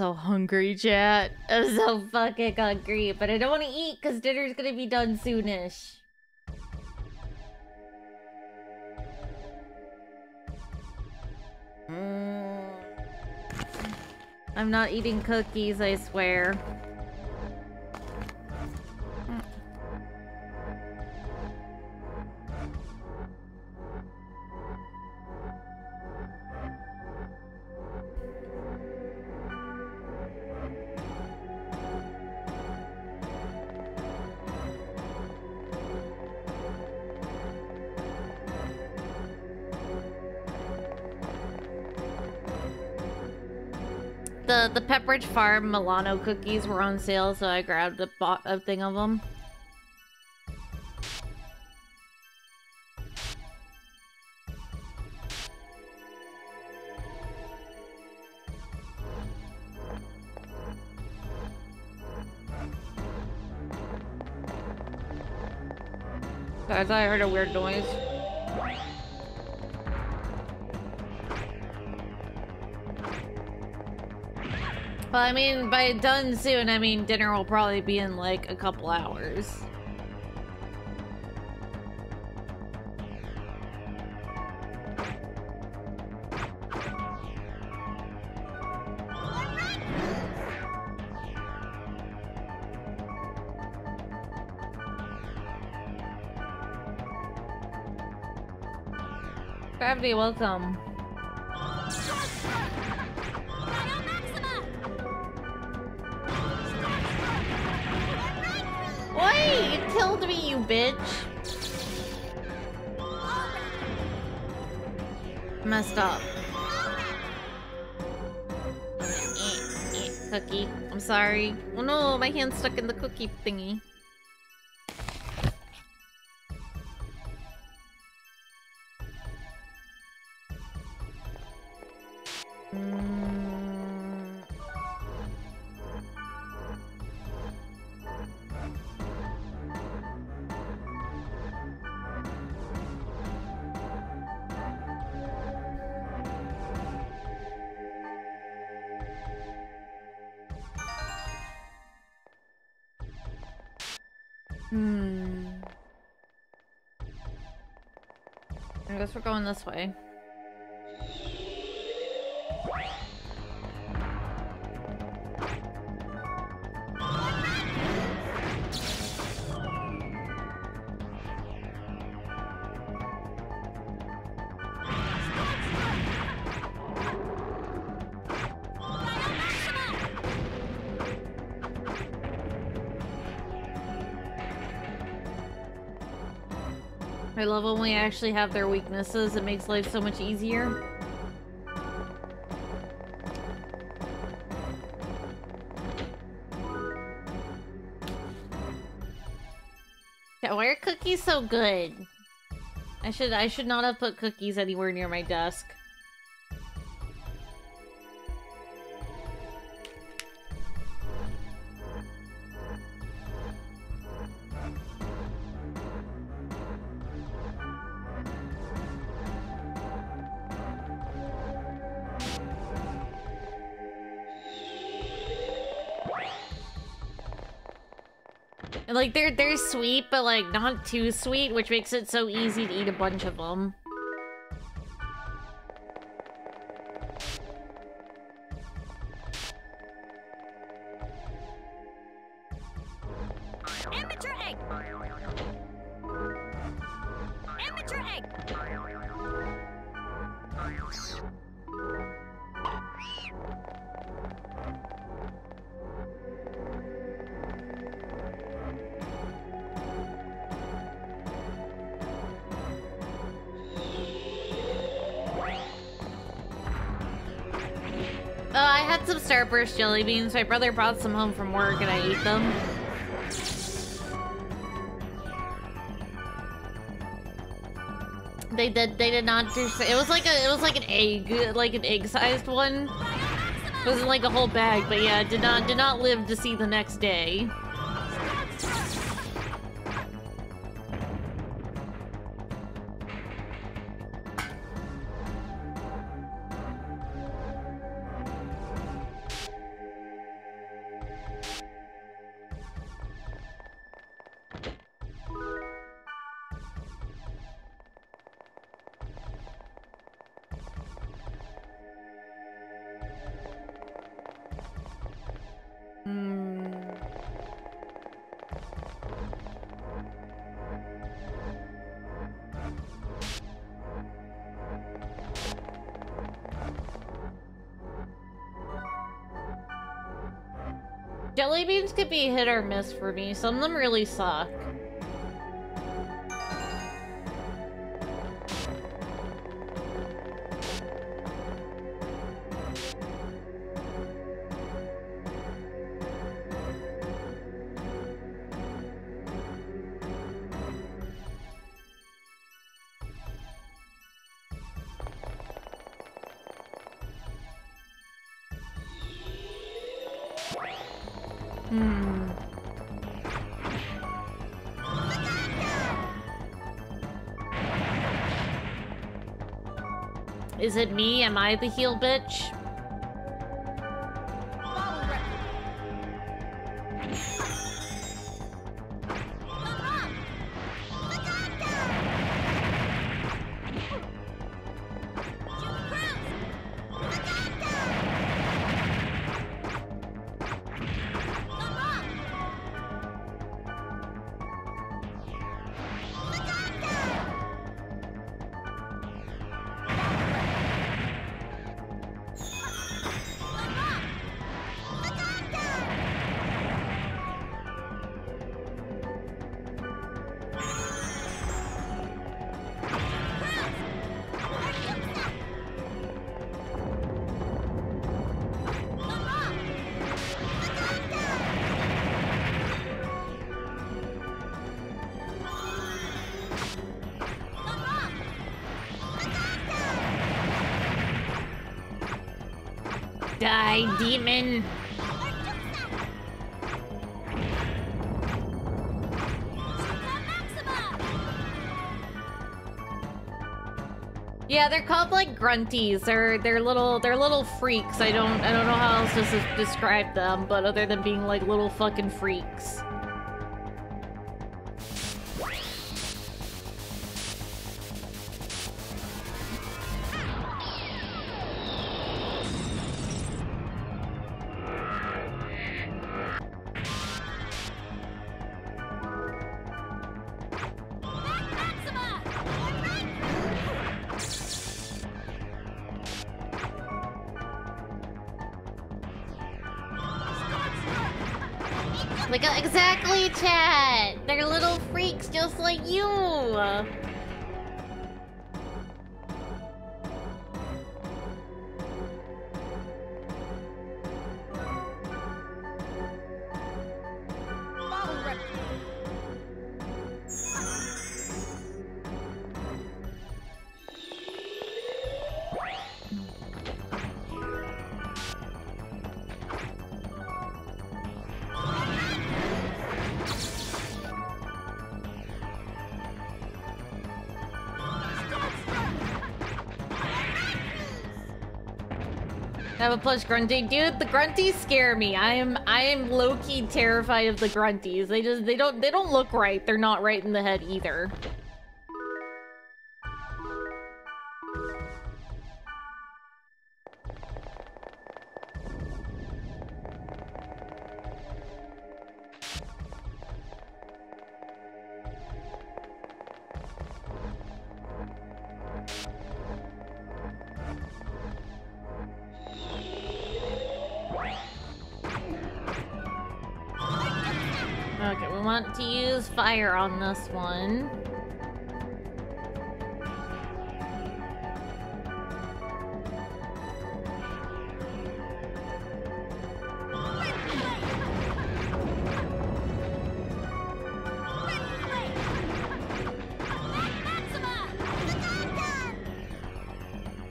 So hungry, chat. I'm so fucking hungry, but I don't want to eat because dinner's gonna be done soonish. Mm. I'm not eating cookies, I swear. Pepperidge Farm Milano cookies were on sale, so I grabbed a a thing of them. Thought I heard a weird noise. Well, I mean, by done soon, I mean dinner will probably be in like a couple hours. Gravity, welcome. Killed me, you bitch. Messed up. Eh, eh, Cookie. I'm sorry. Oh no, my hand's stuck in the cookie thingy. Guess we're going this way. Love when we actually have their weaknesses. It makes life so much easier. Yeah, why are cookies so good? I should I should not have put cookies anywhere near my desk. Like they're they're sweet, but like not too sweet, which makes it so easy to eat a bunch of them. Jelly beans. My brother brought some home from work, and I ate them. They did. They did not do. It was like a. It was like an egg, like an egg-sized one. It wasn't like a whole bag, but yeah, did not did not live to see the next day. Beans could be hit or miss for me. Some of them really suck. Is it me? Am I the heel bitch? They're called like grunties. They're they're little they're little freaks. I don't I don't know how else to describe them, but other than being like little fucking freaks. Have a plush grunty, dude. The grunties scare me. I am I am low key terrified of the grunties. They just they don't they don't look right. They're not right in the head either. Fire on this one.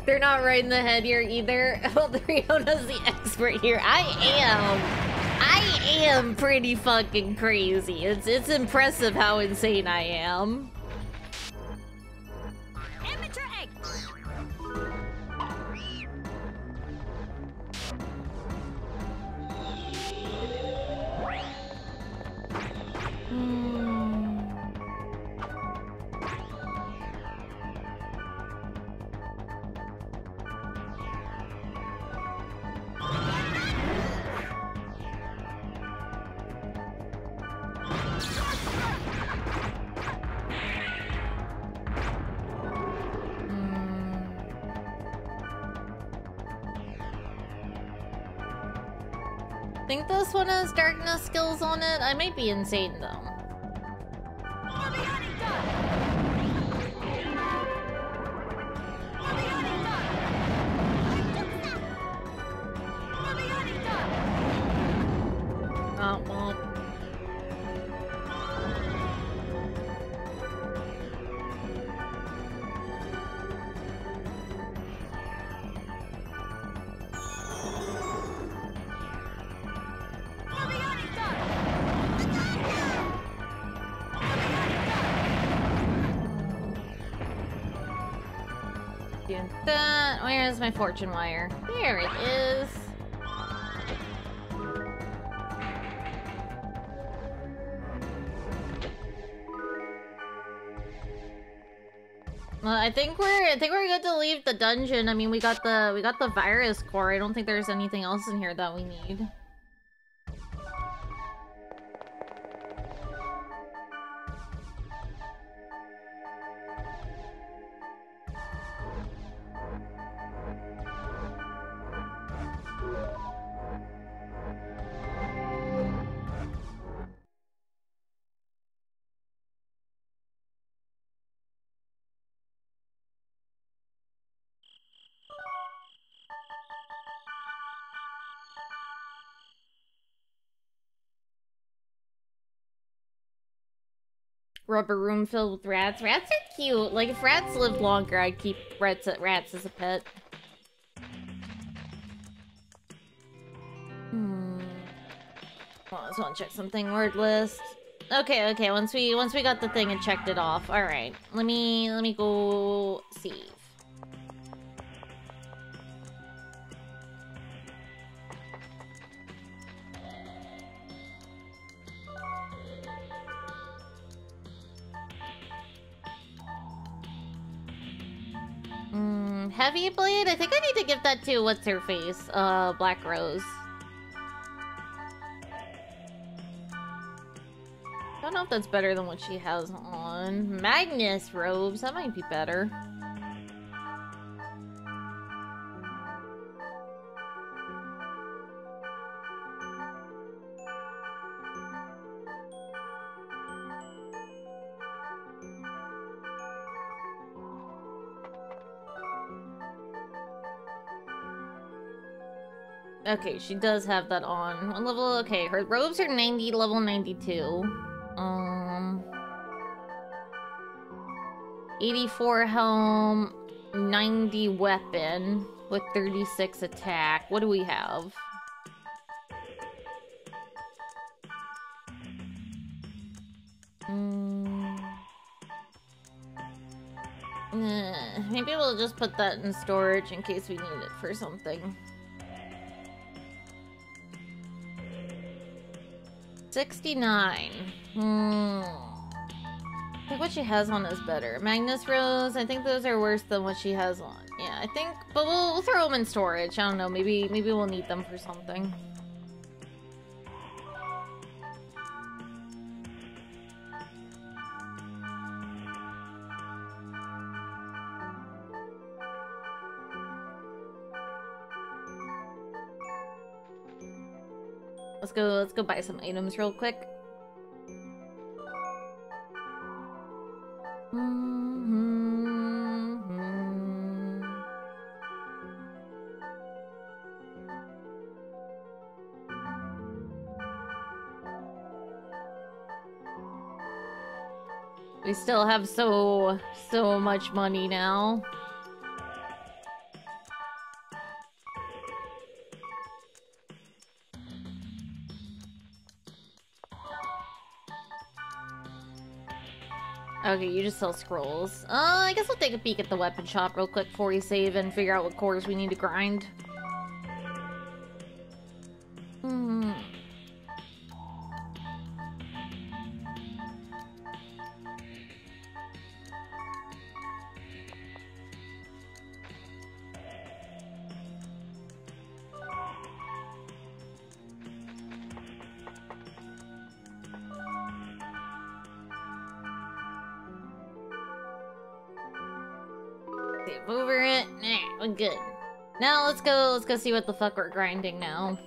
They're not right in the head here either. Well, the Riona's the expert here. I am. I am pretty fucking crazy. It's it's impressive how insane I am. Might be insane though. My fortune wire? There it is. Well, I think we're I think we're good to leave the dungeon. I mean, we got the we got the virus core. I don't think there's anything else in here that we need. Rubber room filled with rats. Rats are cute. Like if rats lived longer, I'd keep rats rats as a pet. Hmm. Well, I just want to check something. Word list. Okay, okay. Once we once we got the thing and checked it off. All right. Let me let me go save. Heavy blade? I think I need to give that to what's her face? Uh, Black Rose. Don't know if that's better than what she has on. Magnus robes, that might be better. Okay, she does have that on. What level? Okay, her robes are 90, level 92. Um... 84 helm, 90 weapon, with 36 attack. What do we have? Eh, maybe we'll just put that in storage in case we need it for something. 69. Hmm. I think what she has on is better. Magnus Rose, I think those are worse than what she has on. Yeah, I think, but we'll, we'll throw them in storage. I don't know, maybe maybe we'll need them for something. Go, let's go buy some items real quick. Mm-hmm. We still have so, so much money now. Okay, you just sell scrolls. Uh, I guess we'll take a peek at the weapon shop real quick before we save and figure out what cores we need to grind. let's go, let's go see what the fuck we're grinding now.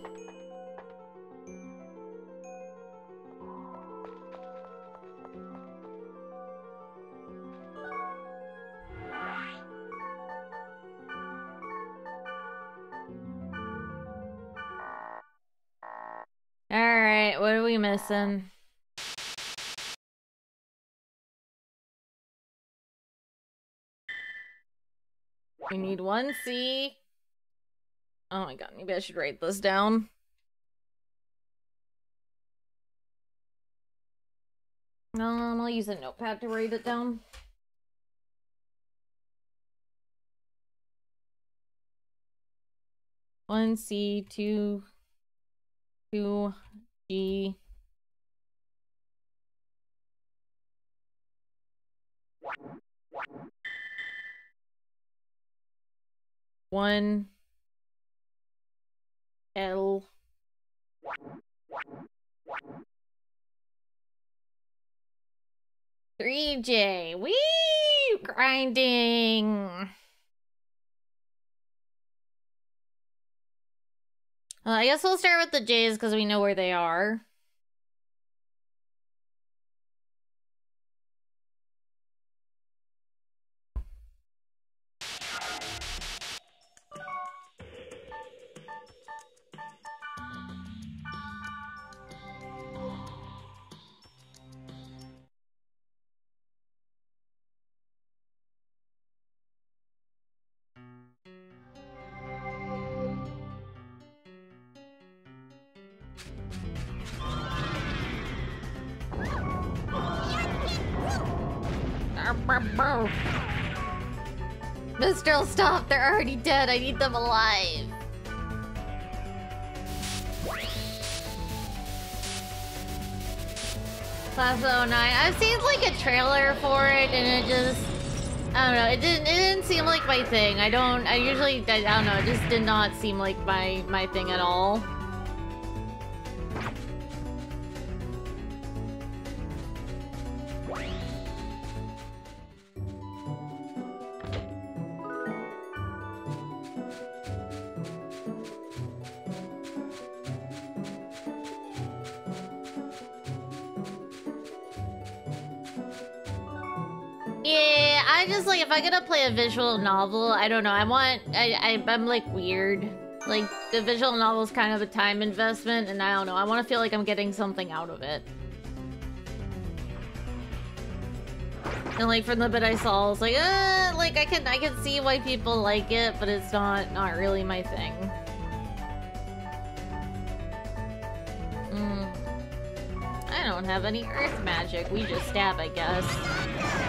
Alright, what are we missing? We need one C. Oh my god, maybe I should write this down. Um, I'll use a notepad to write it down. One C, two, two G. One L. Three J. Wee grinding. Well, I guess we'll start with the J's because we know where they are. Mr. Stop, they're already dead. I need them alive. Class 09. I've seen like a trailer for it and it just I don't know, it didn't it didn't seem like my thing. I don't I usually I, I don't know, it just did not seem like my my thing at all. Visual novel, I don't know. I want I, I I'm like weird. Like the visual novel is kind of a time investment, and I don't know. I want to feel like I'm getting something out of it. And like from the bit I saw, I was like, uh, like I can I can see why people like it, but it's not not really my thing. Mm. I don't have any earth magic. We just stab, I guess.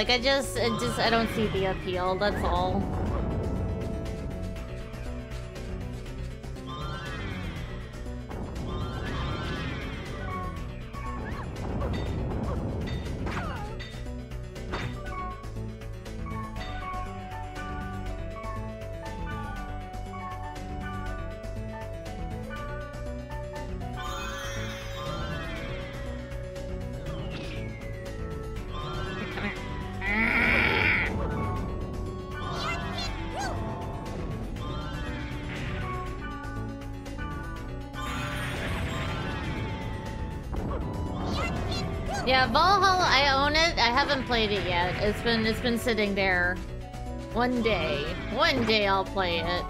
Like I just, it just, I don't see the appeal. That's all. It's been, it's been sitting there. One day, one day I'll play it.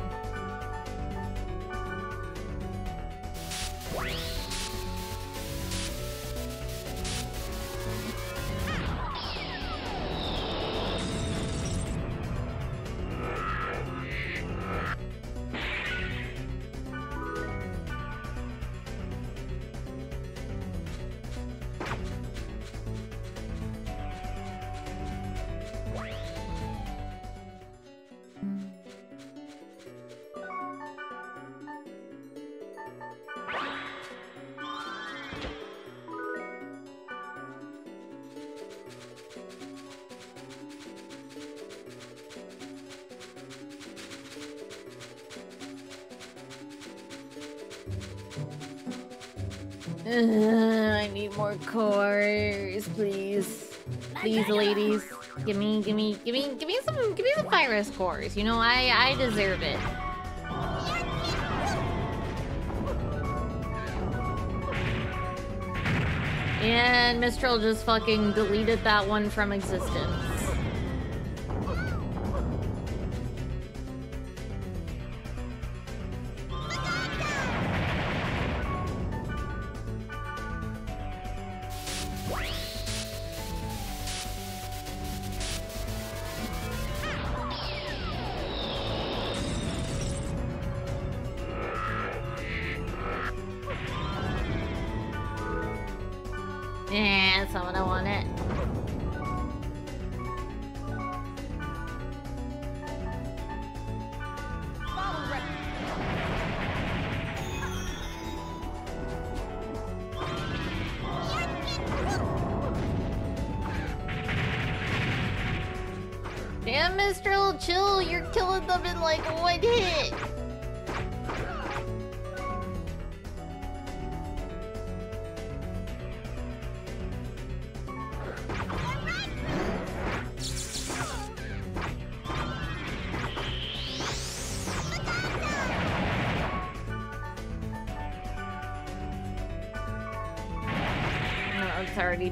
I need more cores, please. Please, ladies. Give me, give me, give me, give me some, give me some virus cores. You know, I, I deserve it. And Mistral just fucking deleted that one from existence.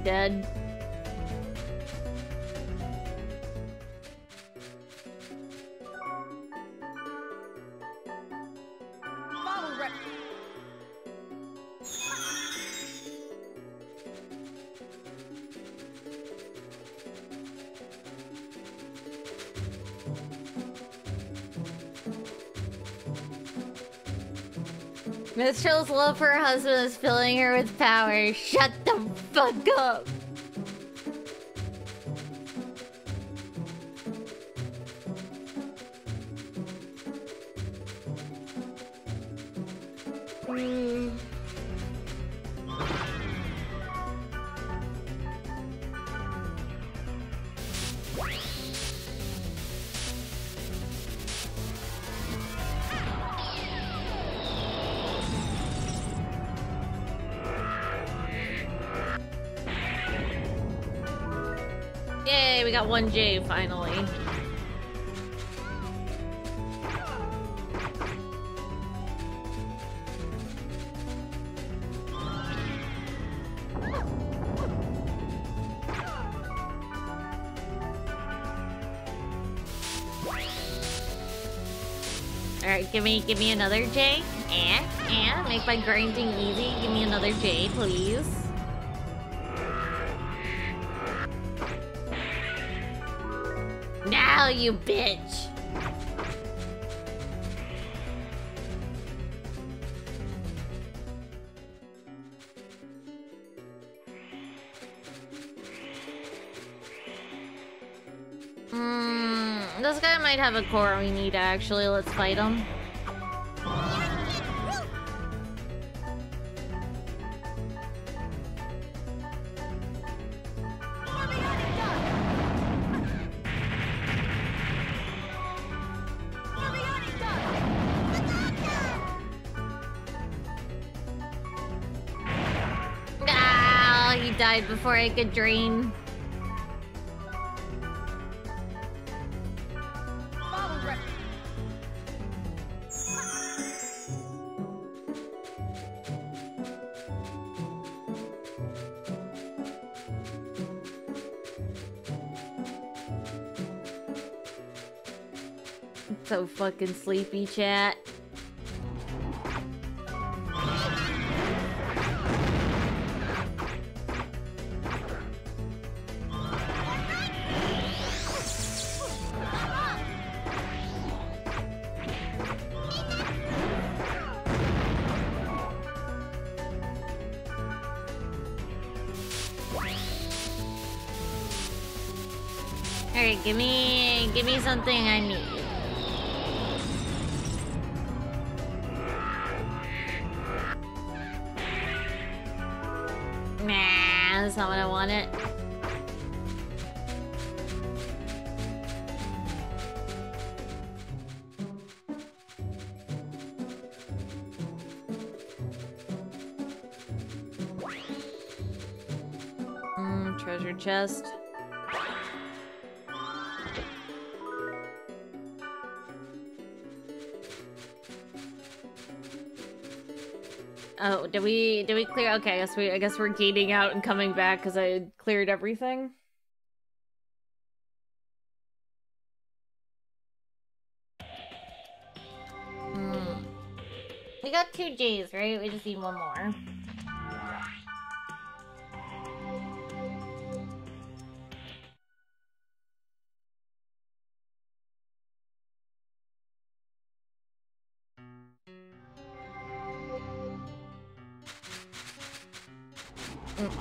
Dead. Mistral's love for her husband is filling her with power. Shut fuck up. Give me another J. And and make my grinding easy. Give me another J, please. Now, you bitch! Hmm, this guy might have a core we need actually. Let's fight him. Before I could rep. So fucking sleepy, chat. Oh, did we did we clear? Okay, I guess we I guess we're gating out and coming back because I cleared everything. Hmm. We got two J's, right? We just need one more.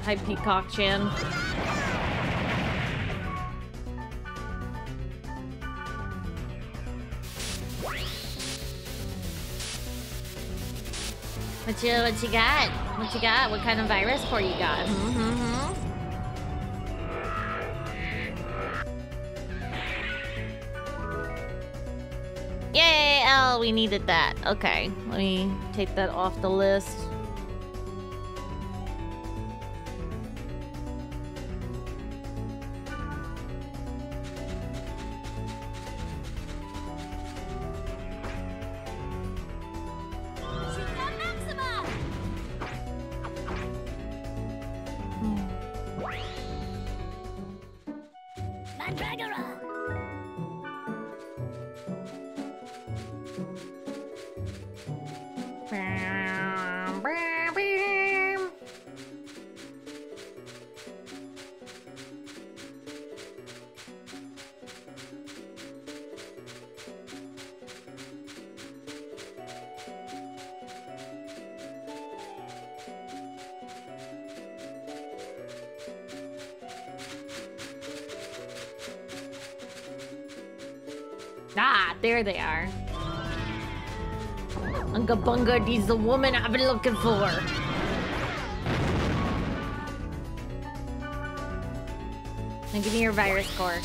Hi, Peacock Chan. What you what you got? What you got? What kind of virus core you got? Mm-hmm. Yay! Oh, we needed that. Okay, let me take that off the list. He's the woman I've been looking for. And give me your virus core.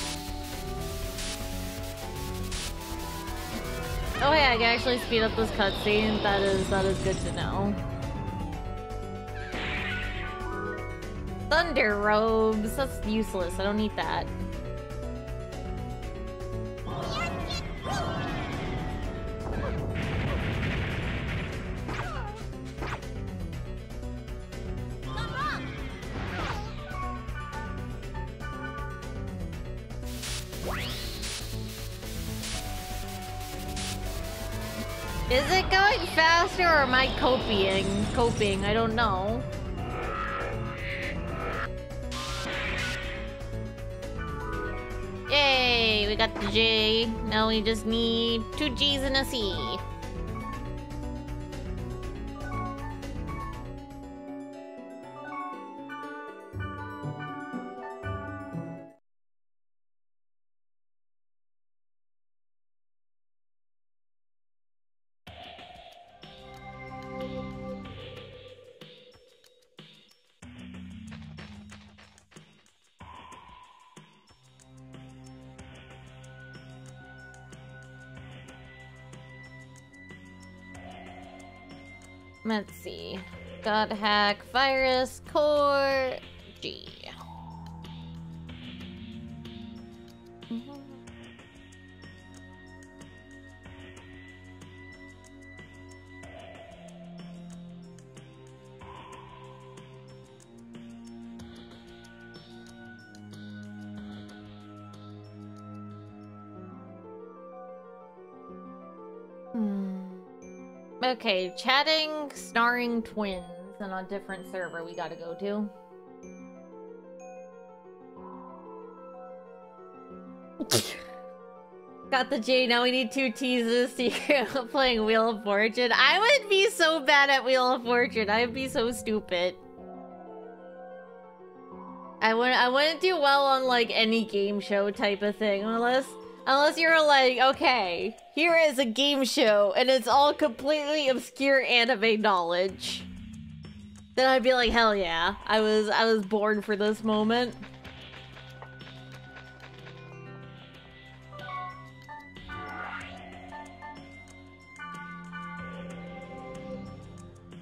Oh yeah, I can actually speed up this cutscene. That is that is good to know. Thunder robes. That's useless. I don't need that. I copying? Coping, I don't know. Yay, we got the J. Now we just need two G's and a C. Let's see. God hack, virus, core, Okay, chatting, snarring twins and a different server we gotta go to. Got the J, now we need two this year playing Wheel of Fortune. I would be so bad at Wheel of Fortune. I'd be so stupid. I wouldn't I wouldn't do well on like any game show type of thing unless unless you're like, okay, here is a game show and it's all completely obscure anime knowledge. Then I'd be like, hell yeah. I was I was born for this moment.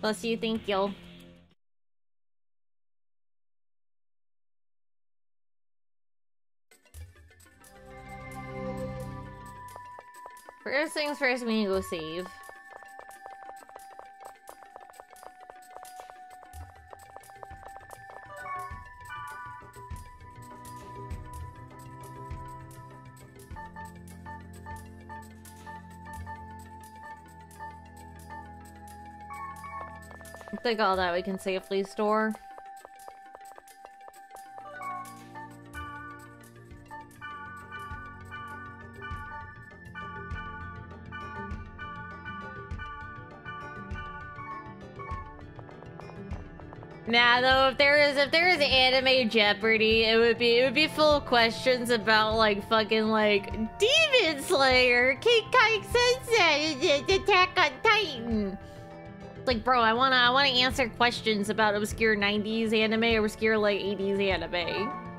Bless you, think you. First things first, we need to go save. I think all that we can safely store. Nah, though, if there is if there is anime Jeopardy, it would be it would be full of questions about like fucking like Demon Slayer, King Kai Sensei, Attack on Titan. It's Like, bro, I wanna I wanna answer questions about obscure '90s anime or obscure like '80s anime.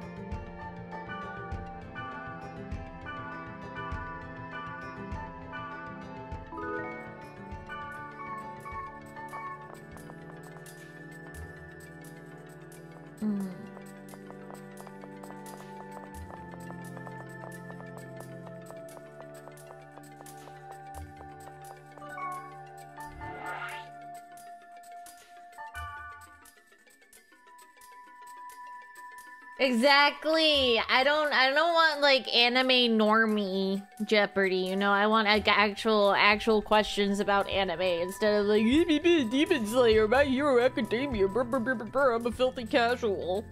Exactly. I don't. I don't want like anime normie Jeopardy. You know, I want like actual, actual questions about anime instead of like Demon Slayer, My Hero Academia. Brr, brr, brr, brr, I'm a filthy casual.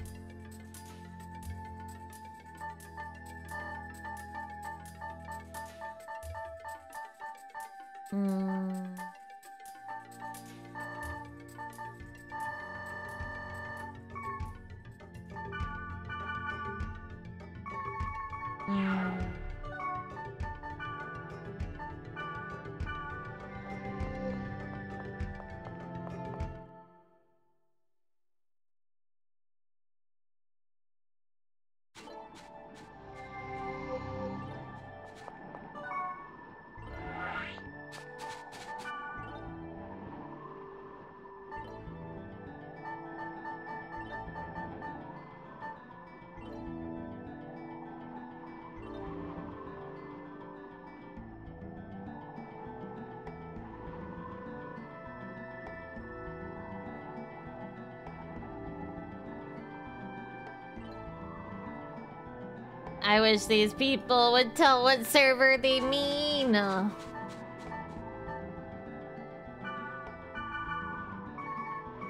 Hmm. Wish these people would tell what server they mean.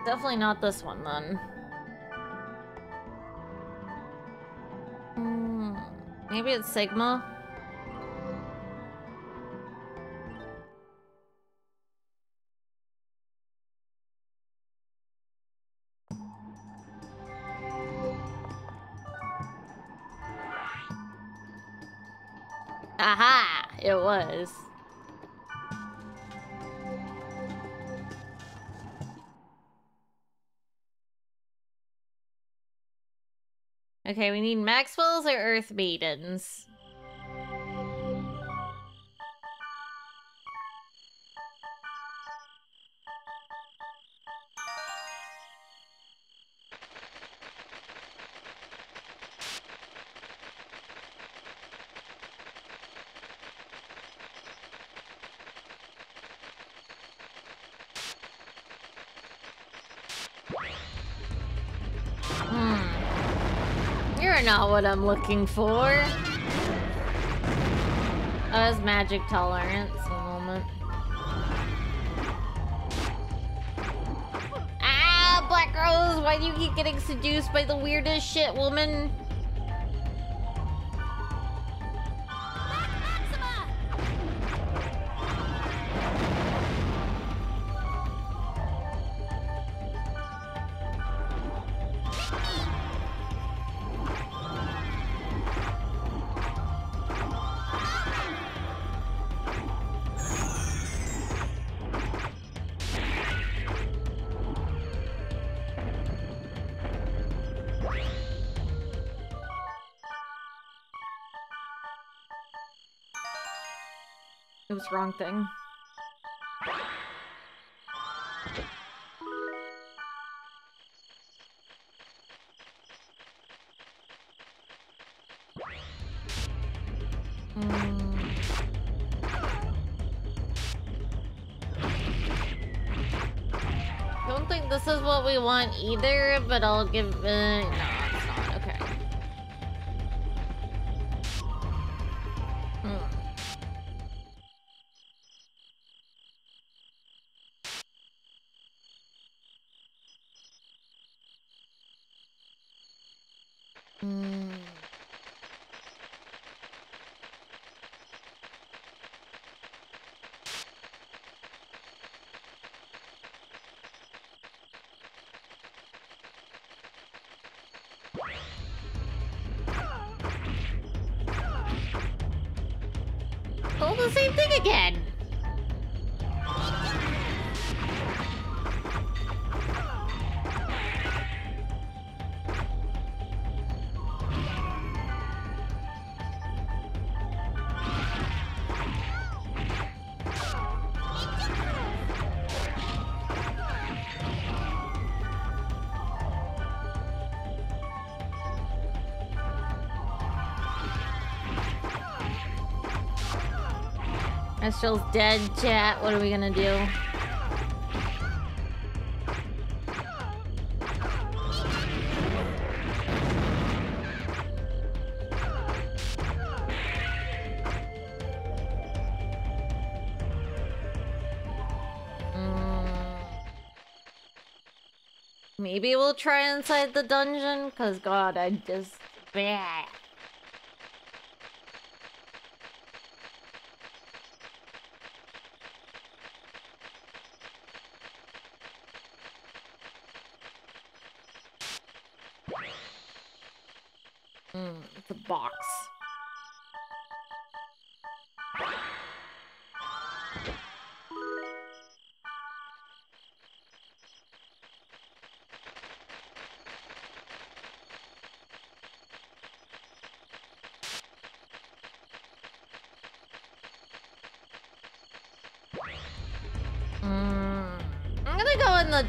Definitely not this one then. Hmm, maybe it's Sigma. Was. Okay, we need Maxwell's or Earth Maidens. Not what I'm looking for. Oh, that's magic tolerance. A moment. Ah, Black Rose, why do you keep getting seduced by the weirdest shit, woman? wrong thing. Mm. Don't think this is what we want either, but I'll give it... Uh, no. Astral's dead, chat. What are we gonna do? Mm. Maybe we'll try inside the dungeon, cause god, I just... Bleh.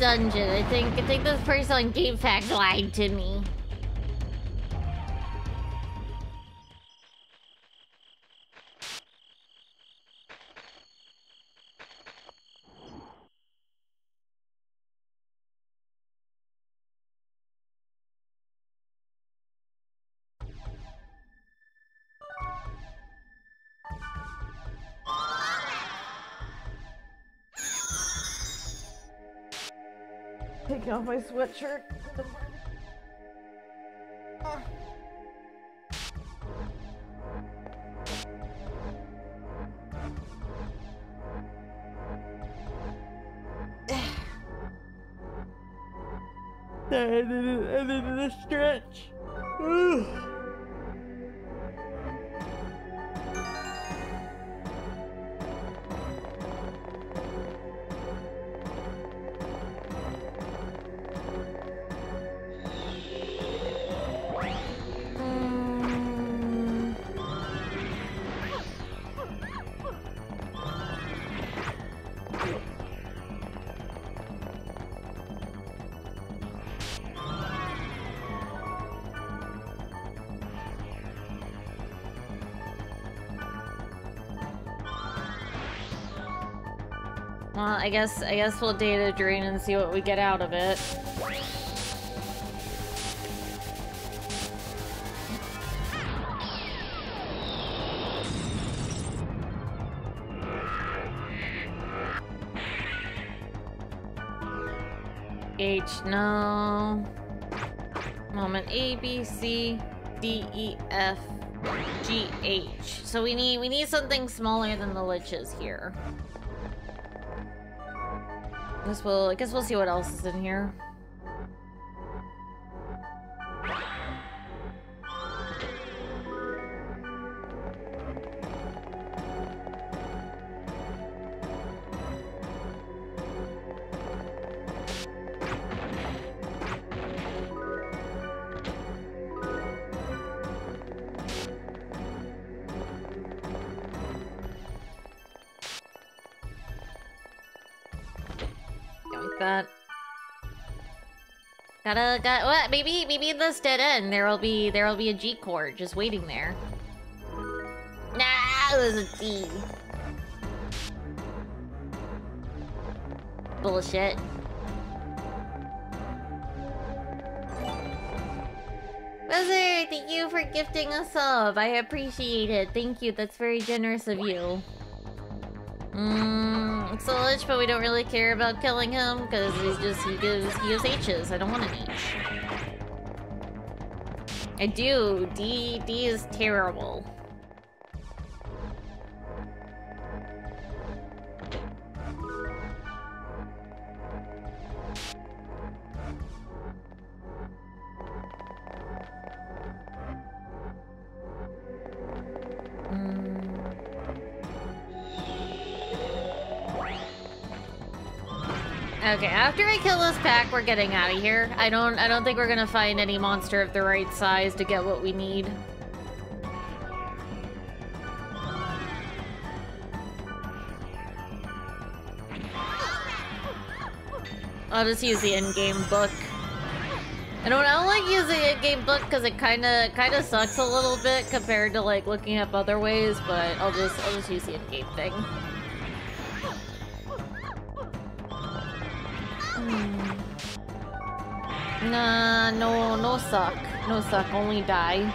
Dungeon. I think I think this person on GameFAQs lied to me. Taking off my sweatshirt. I needed, I Well, I guess I guess we'll data drain and see what we get out of it. H, no. Moment A, B, C, D, E, F, G, H. So we need we need something smaller than the liches here. Guess we'll I guess we'll see what else is in here. that well, maybe maybe in this dead end there will be there will be a G core just waiting there. Nah, it was a D. Bullshit. Wizard, thank you for gifting a sub. I appreciate it. Thank you. That's very generous of you. Mmm it's but we don't really care about killing him because he's just he gives he gives H's. I don't want an H. I do. D D is terrible. After I kill this pack, we're getting out of here. I don't I don't think we're gonna find any monster of the right size to get what we need. I'll just use the in-game book. I don't, I don't like using the in-game book because it kind of kind of sucks a little bit compared to like looking up other ways, but I'll just I'll just use the in-game thing. Nah, no, no suck. No suck, only die.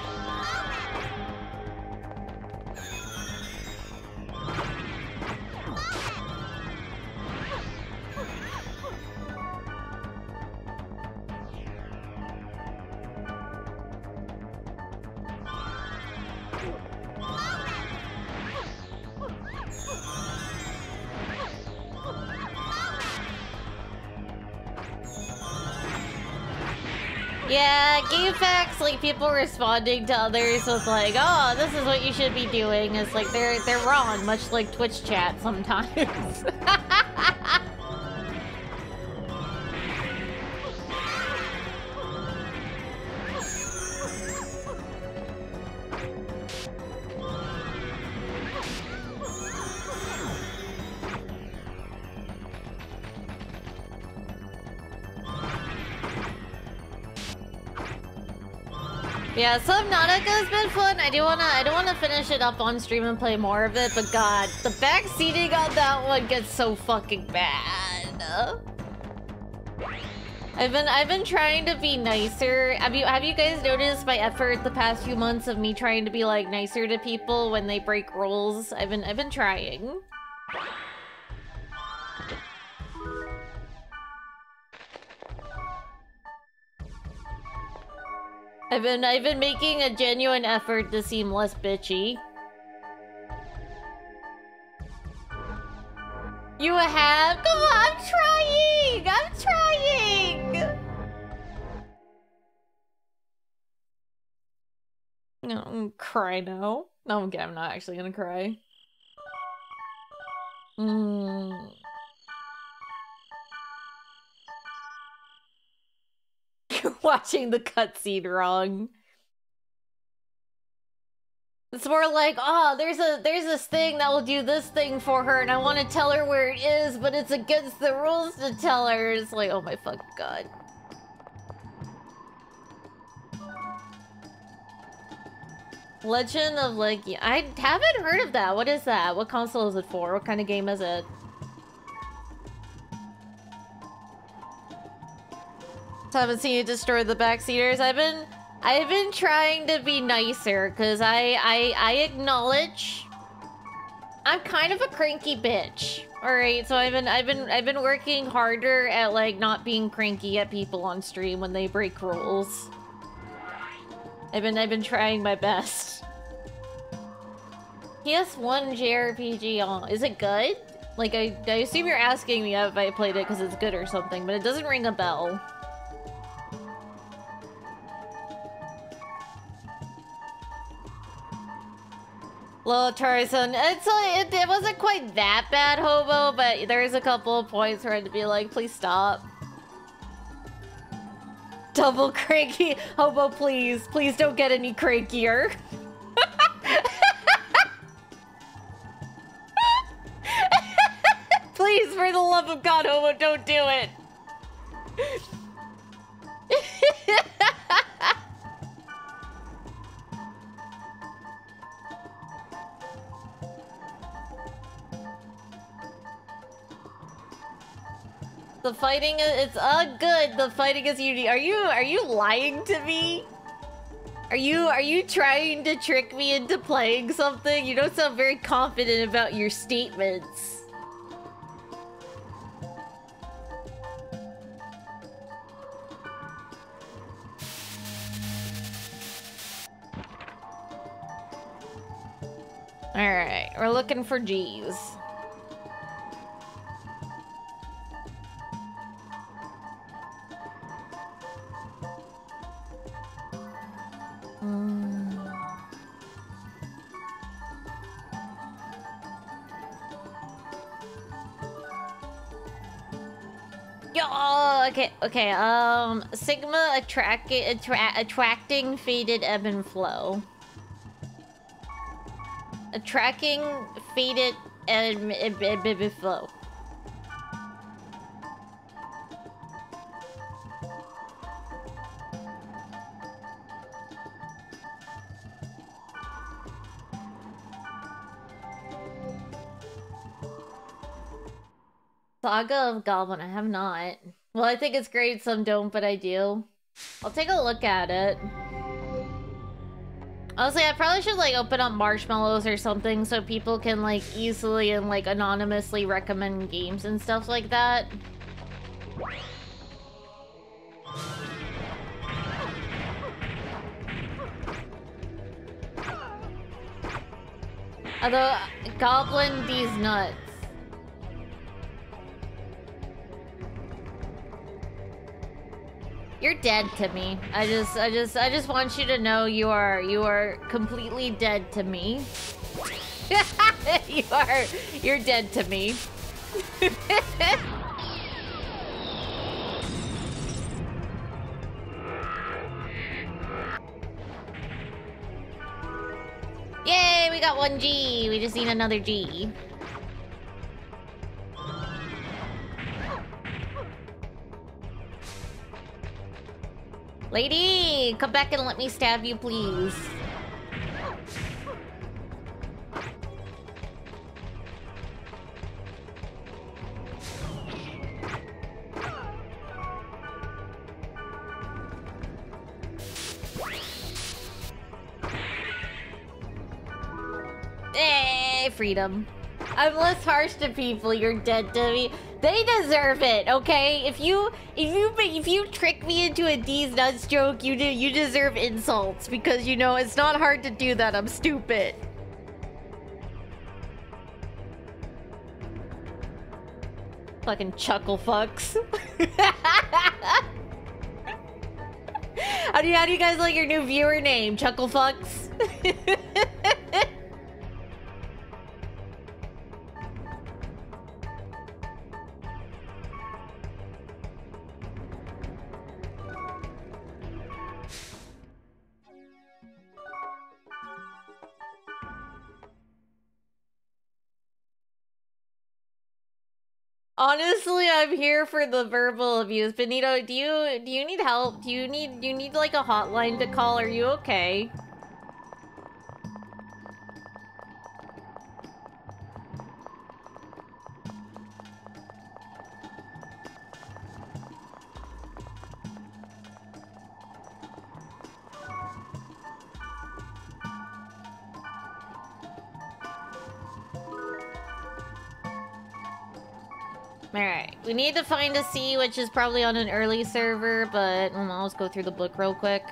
People responding to others with like, oh, this is what you should be doing. It's like they're they're wrong, much like Twitch chat sometimes. Yeah, Subnautica has been fun. I do wanna I do wanna finish it up on stream and play more of it, but god, the backseating on that one gets so fucking bad. I've been I've been trying to be nicer. Have you have you guys noticed my effort the past few months of me trying to be like nicer to people when they break rules? I've been I've been trying. I've been I've been making a genuine effort to seem less bitchy. You have? Come on, I'm trying! I'm trying! No, cry now. No, okay, I'm not actually gonna cry. Mm. You're watching the cutscene wrong. It's more like, oh, there's a there's this thing that will do this thing for her, and I want to tell her where it is, but it's against the rules to tell her. It's like, oh my fuck god. Legend of like, I haven't heard of that. What is that? What console is it for? What kind of game is it? Haven't seen you destroy the backseaters. I've been I've been trying to be nicer because I, I I acknowledge I'm kind of a cranky bitch. Alright, so I've been I've been I've been working harder at like not being cranky at people on stream when they break rules. I've been I've been trying my best. PS1 JRPG on is it good? Like I, I assume you're asking me if I played it because it's good or something, but it doesn't ring a bell. Little Tarzan. It's like, it, it wasn't quite that bad, Hobo, but there's a couple of points where I had to be like, please stop. Double cranky. Hobo, please. Please don't get any crankier. please, for the love of God, Hobo, don't do it. The fighting is it's uh good. The fighting is unique. Are you are you lying to me? Are you are you trying to trick me into playing something? You don't sound very confident about your statements. Alright, we're looking for G's. Yo, okay, okay. Um, Sigma attract, attra attracting faded ebb and flow. Attracting faded ebb, ebb, ebb, ebb and flow. Saga of Goblin, I have not. Well, I think it's great, some don't, but I do. I'll take a look at it. Honestly, I probably should like open up marshmallows or something so people can like easily and like anonymously recommend games and stuff like that. Although, Goblin these nuts. You're dead to me. I just, I just, I just want you to know you are, you are completely dead to me. you are, you're dead to me. Yay, we got one G. We just need another G. Lady, come back and let me stab you, please. Hey, freedom. I'm less harsh to people. You're dead to me. They deserve it, okay? If you if you if you trick me into a D's nuts joke, you do you deserve insults because you know it's not hard to do that. I'm stupid. Fucking chuckle fucks. how do you how do you guys like your new viewer name? Chuckle fucks. here for the verbal abuse. Benito, do you do you need help? Do you need do you need like a hotline to call? Are you okay? We need to find a C, which is probably on an early server, but I'll just go through the book real quick.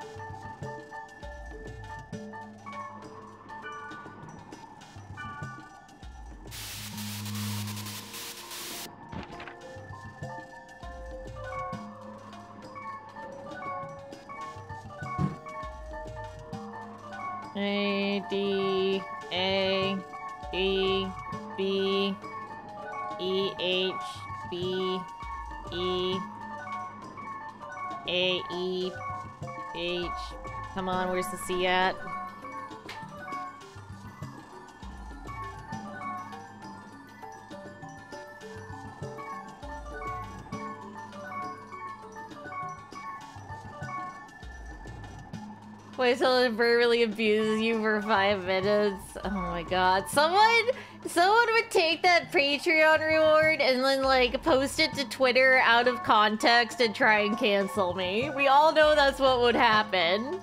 abuses you for five minutes. Oh my god. Someone someone would take that Patreon reward and then like post it to Twitter out of context and try and cancel me. We all know that's what would happen.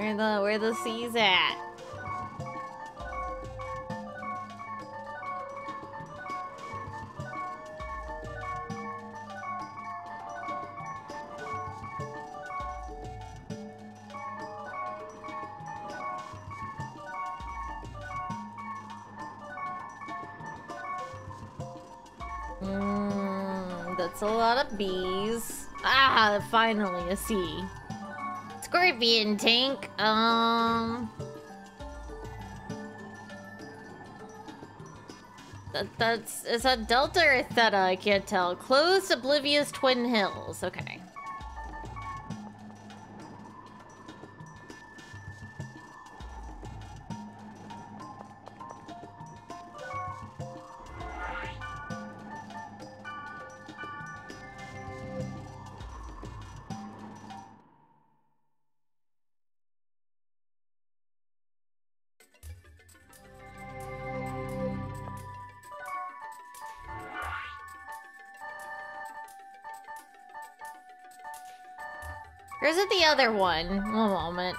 Where the where the seas at? Finally a C. Scorpion tank. Um. That, that's is that Delta or Theta? I can't tell. Closed Oblivious Twin Hills. Okay. The other one? One moment.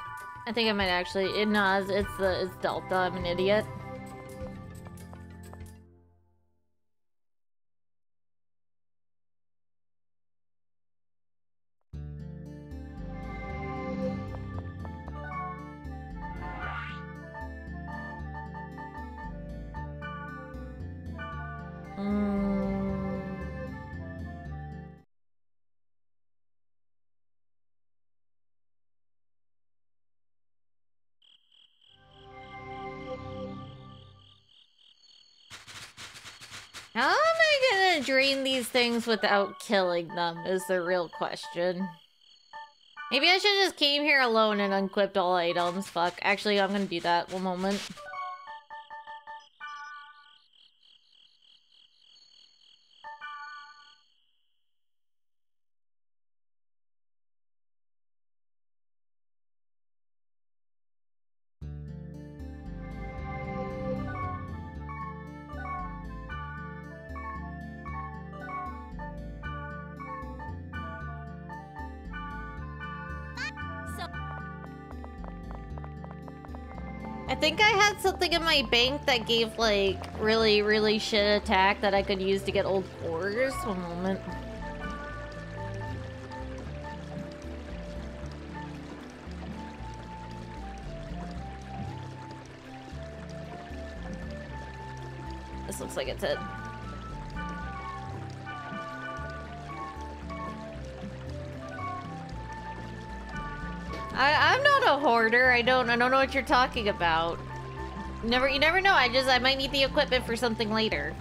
I think I might actually. It, no, it's, it's the it's Delta. I'm an idiot. Things without killing them is the real question. Maybe I should just came here alone and unequipped all items. Fuck. Actually, I'm gonna do that. One moment. Something in my bank that gave like really, really shit attack that I could use to get old cores. One moment. This looks like it's it. I, I'm not a hoarder. I don't I don't know what you're talking about. Never you never know. I just I might need the equipment for something later.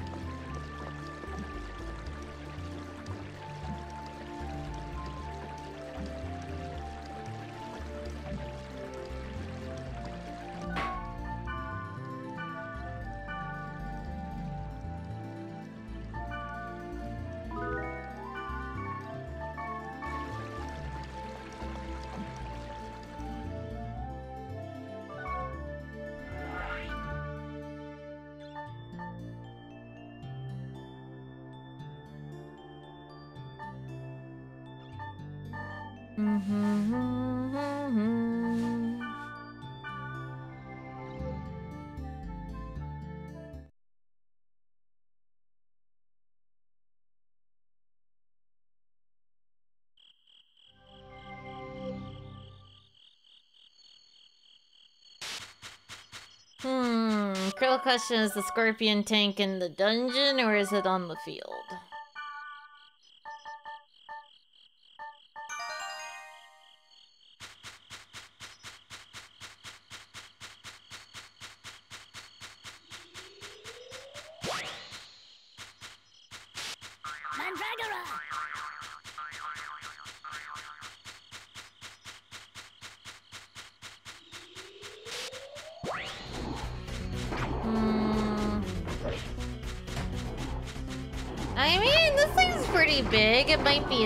Question is the scorpion tank in the dungeon or is it on the field?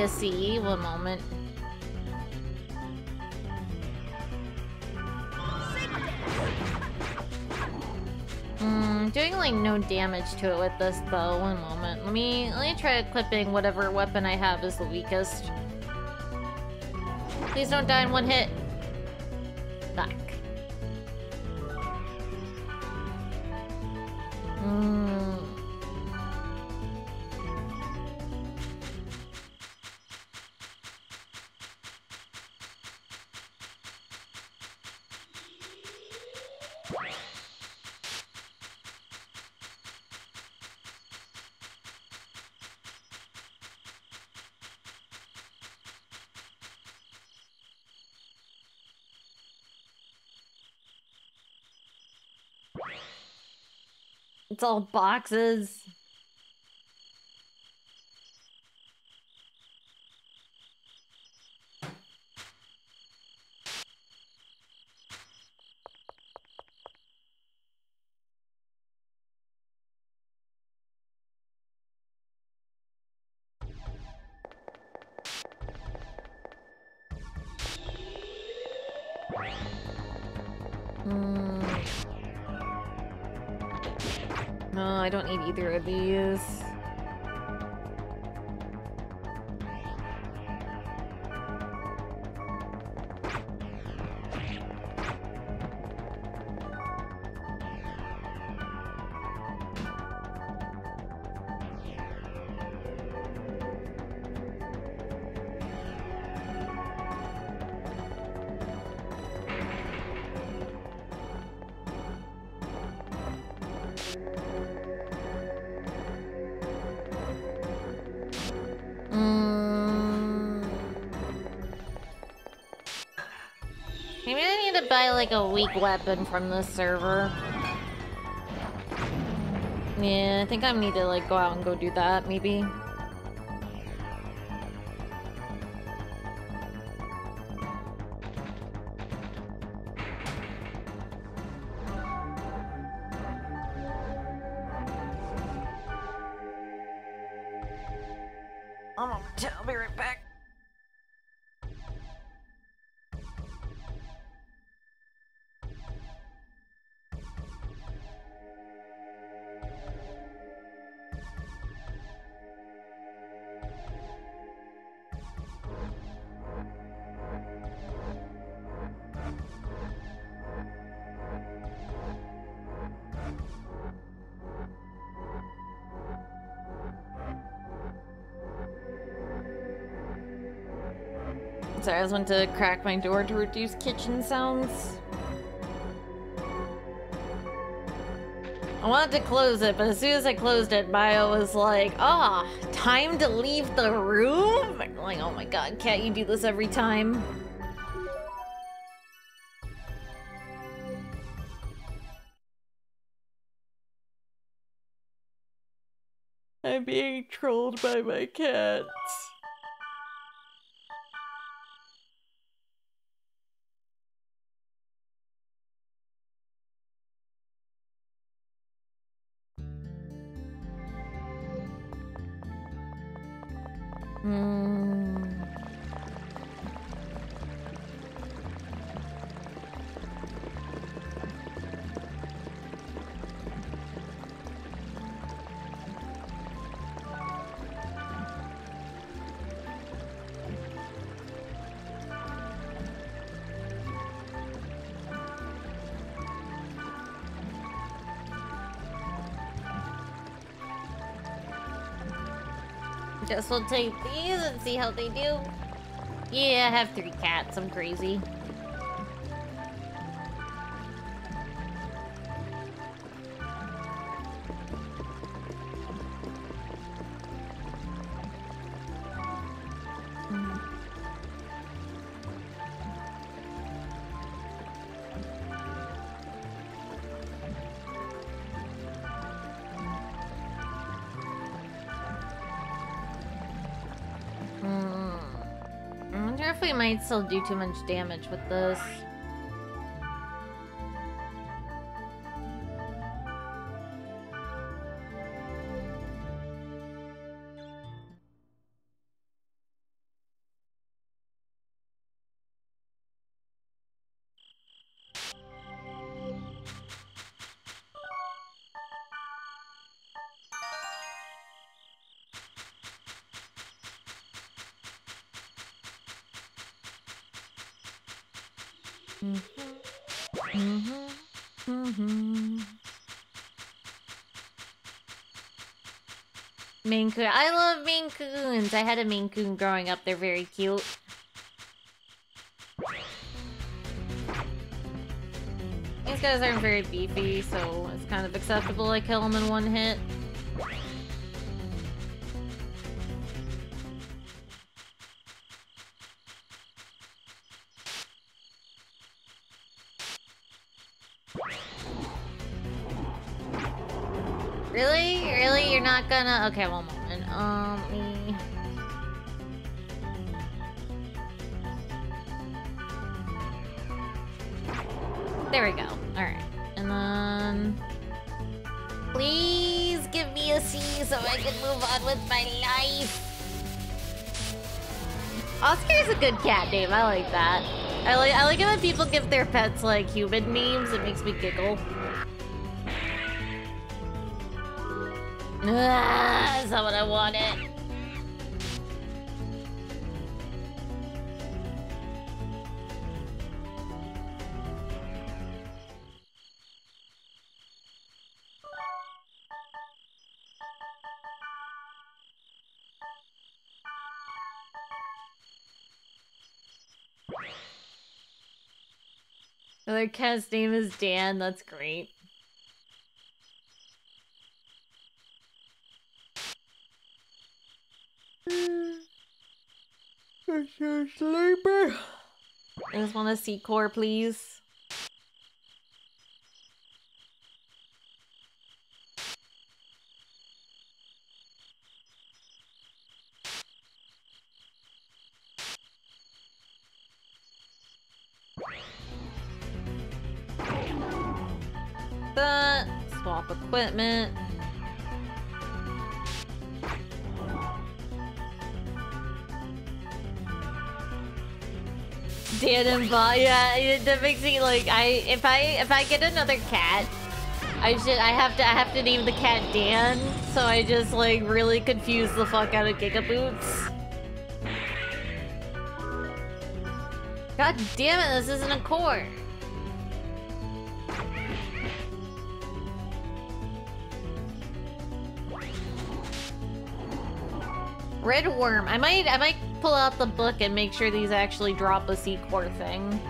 C. One moment. Hmm, doing like no damage to it with this though. One moment. Let me let me try equipping whatever weapon I have is the weakest. Please don't die in one hit. It's all boxes. To buy like a weak weapon from this server. Yeah, I think I need to like go out and go do that, maybe. Just went to crack my door to reduce kitchen sounds. I wanted to close it, but as soon as I closed it, Bio was like, ah, time to leave the room? I'm like, oh my god, can't you do this every time? I'm being trolled by my cats. Guess we'll take these and see how they do. Yeah, I have three cats. I'm crazy. Might still do too much damage with this. Maine Coon. I love Maine Coons. I had a Maine Coon growing up. They're very cute. These guys aren't very beefy, so it's kind of acceptable I kill them in one hit. Okay, one moment. Um, me... There we go. Alright. And then... Please give me a C so I can move on with my life. Oscar's a good cat name. I like that. I like I like it when people give their pets like human names. It makes me giggle. That's not what I wanted. Their cat's name is Dan. That's great. I'm so sleepy. I just want to see core, please. Equipment. Bob, yeah, that makes me like I if I if I get another cat, I should I have to I have to name the cat Dan, so I just like really confuse the fuck out of Giga Boots. God damn it, this isn't a core. Red worm. I might I might pull out the book and make sure these actually drop a C core thing.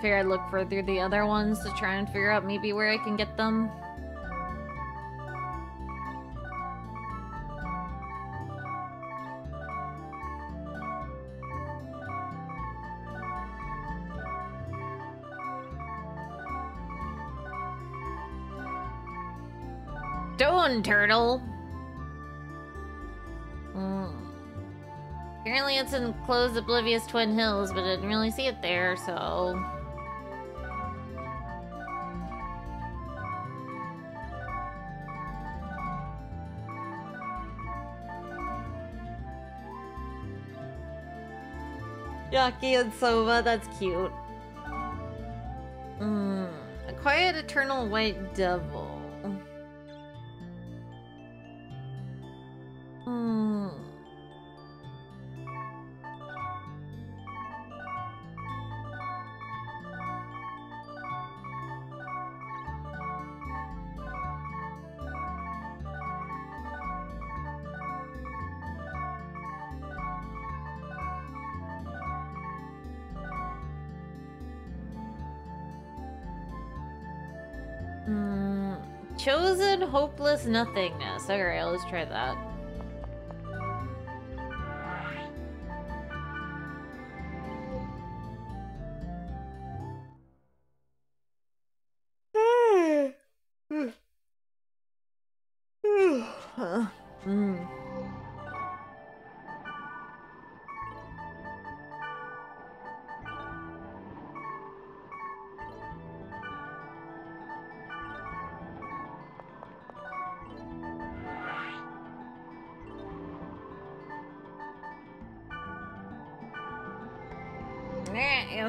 Figure I'd look further the other ones to try and figure out maybe where I can get them. Stone turtle. Hmm. Apparently it's in closed oblivious Twin Hills, but I didn't really see it there, so... Yaki and Soma, that's cute. Hmm. A quiet eternal white devil. Hopeless nothingness. Alright, let's try that. Hmm.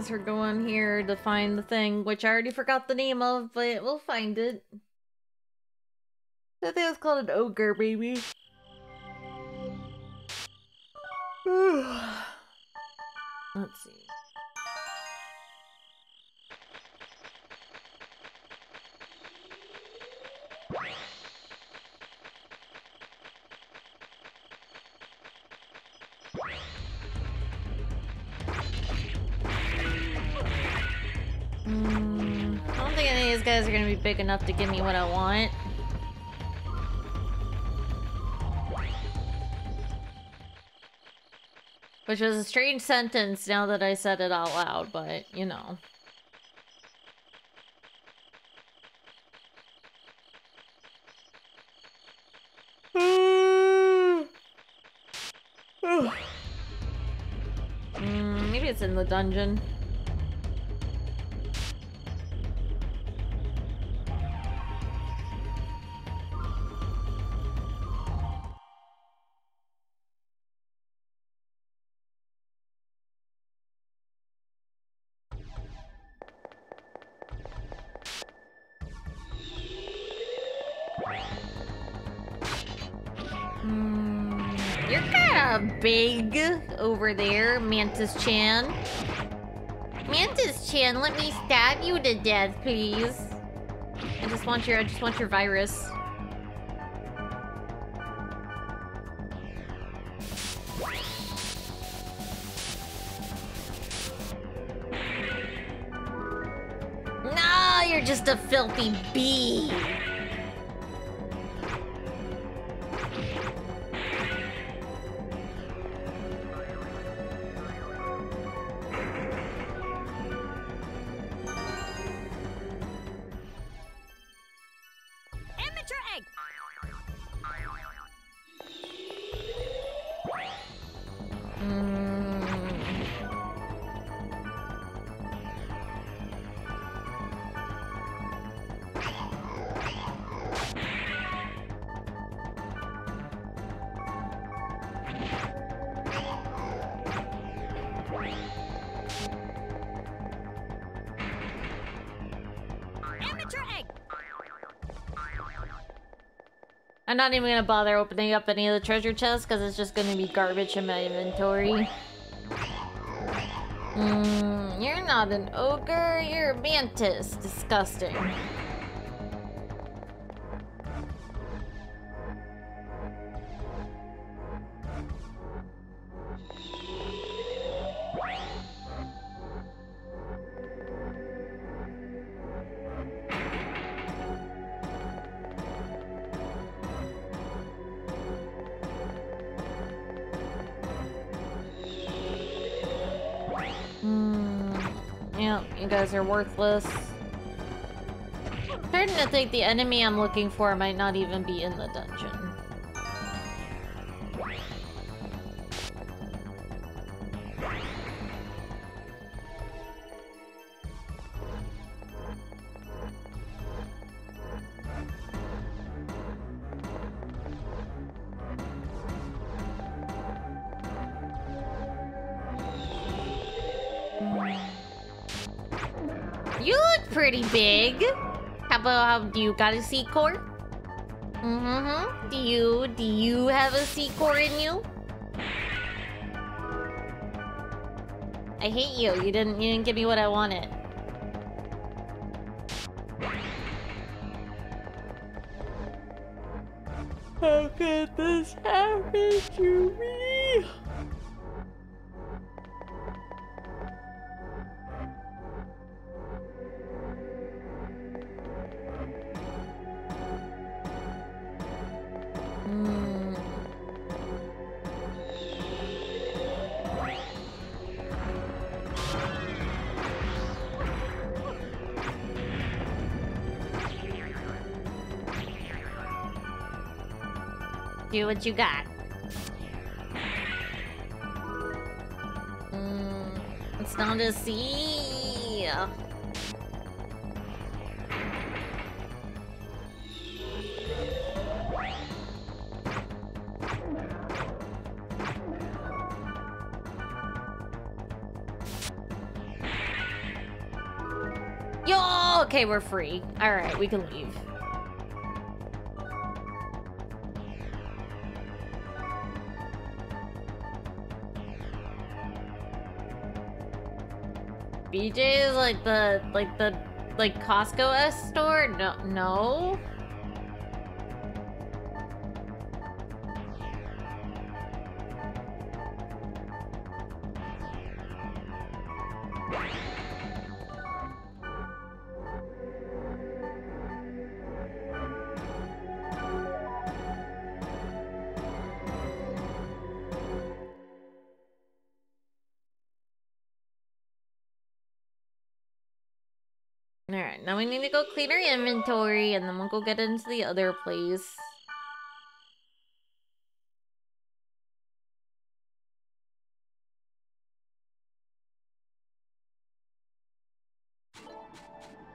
We're going here to find the thing, which I already forgot the name of, but we'll find it. I think it's called an ogre, baby. Big enough to give me what I want. Which was a strange sentence now that I said it out loud, but you know. Mm, maybe it's in the dungeon. There, Mantis Chan. Mantis Chan, let me stab you to death, please. I just want your I just want your virus. No, you're just a filthy bee. Not even gonna bother opening up any of the treasure chests because it's just gonna be garbage in my inventory. Mm, you're not an ogre, you're a mantis. Disgusting. Worthless. Starting to think the enemy I'm looking for might not even be in the dungeon. You got a C core? Mm-hmm. Do you do you have a C core in you? I hate you. You didn't you didn't give me what I wanted. What you got. Mm, it's not a C. Yo, okay, we're free. All right, we can leave. BJ is like the like the like Costco S store? No, no. Inventory and then we'll go get into the other place.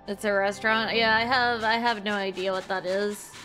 It's a restaurant? Yeah, I have I have no idea what that is.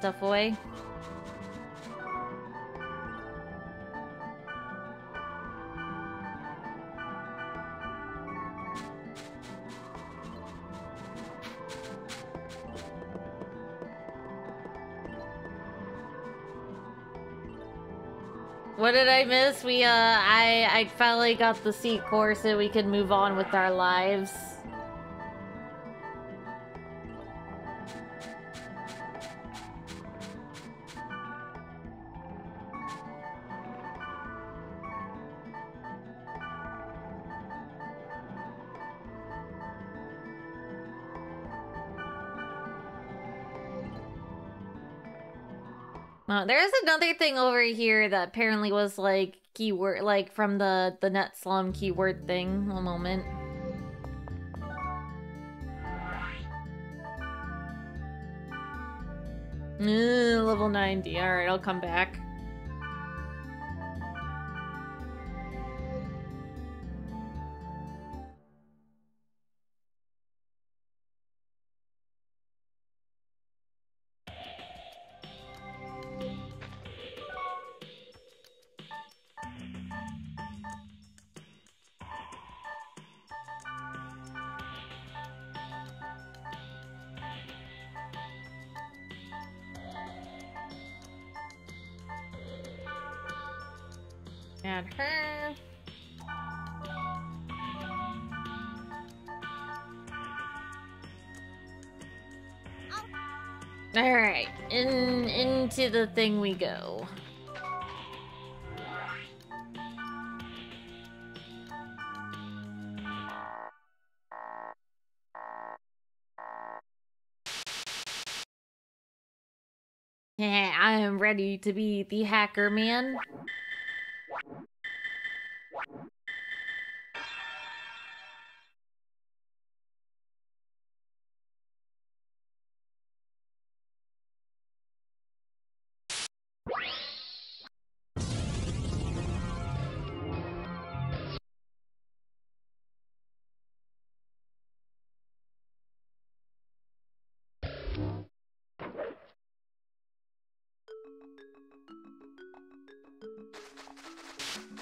Stuff away. What did I miss? We uh I I finally got the seat core so we could move on with our lives. Another thing over here that apparently was like keyword, like from the the net slum keyword thing. One moment. Uh, level 90. Alright, I'll come back. The thing we go. I am ready to be the hacker man.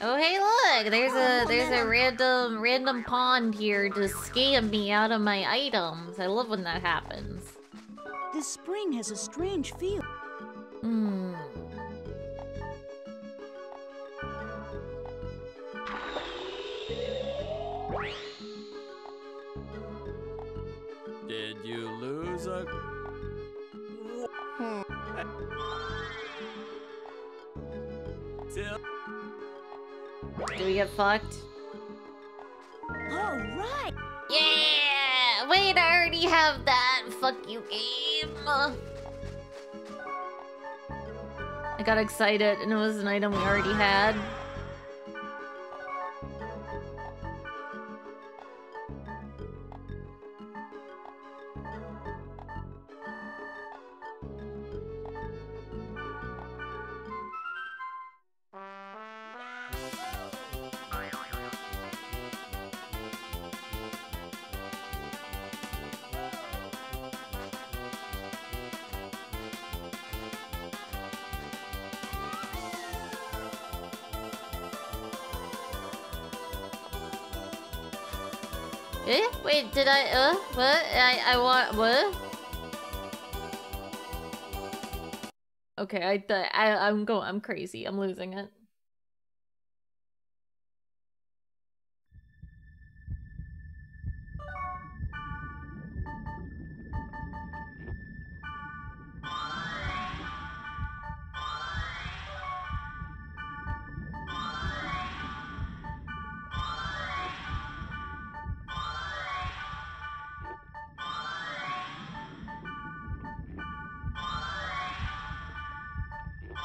Oh hey look, there's a oh, there's a random random pond here to scam me out of my items. I love when that happens. This spring has a strange feel. Fucked? All right. Yeah! Wait, I already have that. Fuck you, game. I got excited and it was an item we already had. I, th- I, I'm going, I'm crazy. I'm losing it.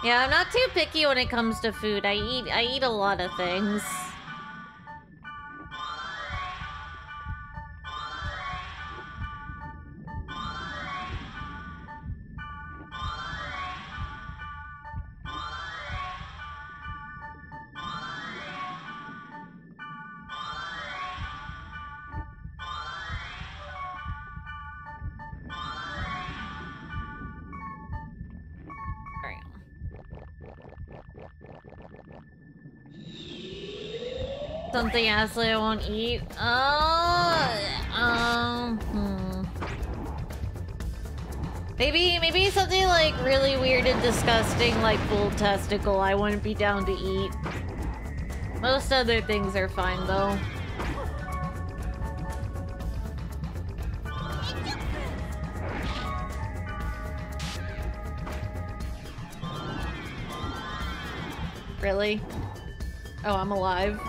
Yeah, I'm not too picky when it comes to food. I eat, I eat a lot of things. Something Ashley I won't eat. Oh, um, hmm. Maybe, maybe something like really weird and disgusting, like full testicle. I wouldn't be down to eat. Most other things are fine though. Really? Oh, I'm alive.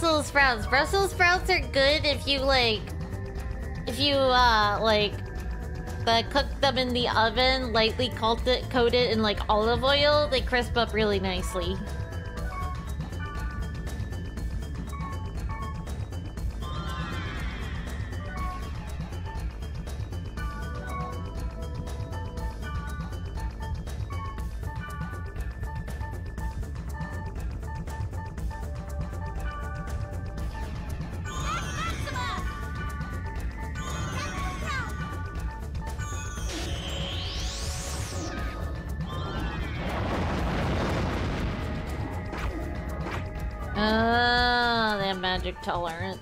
Brussels sprouts. Brussels sprouts are good if you like, if you uh like, uh, cook them in the oven, lightly coat it in like olive oil. They crisp up really nicely. They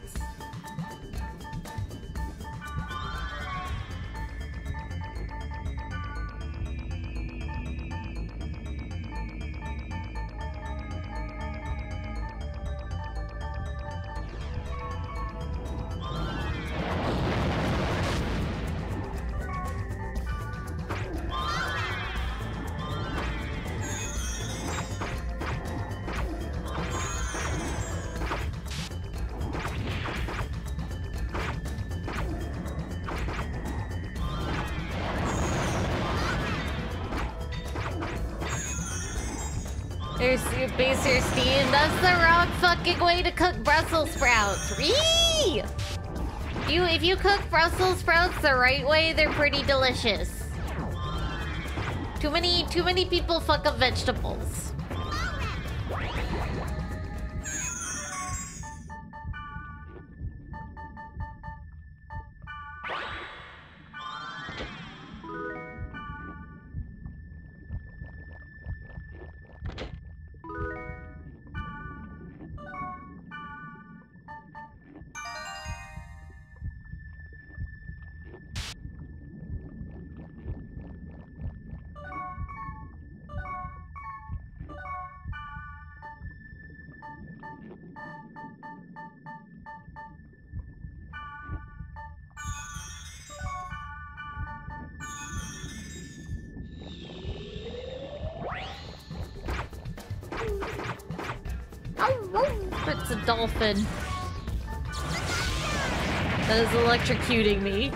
Brussels sprouts the right way, they're pretty delicious. Too many, too many people fuck up vegetables. Electrocuting me.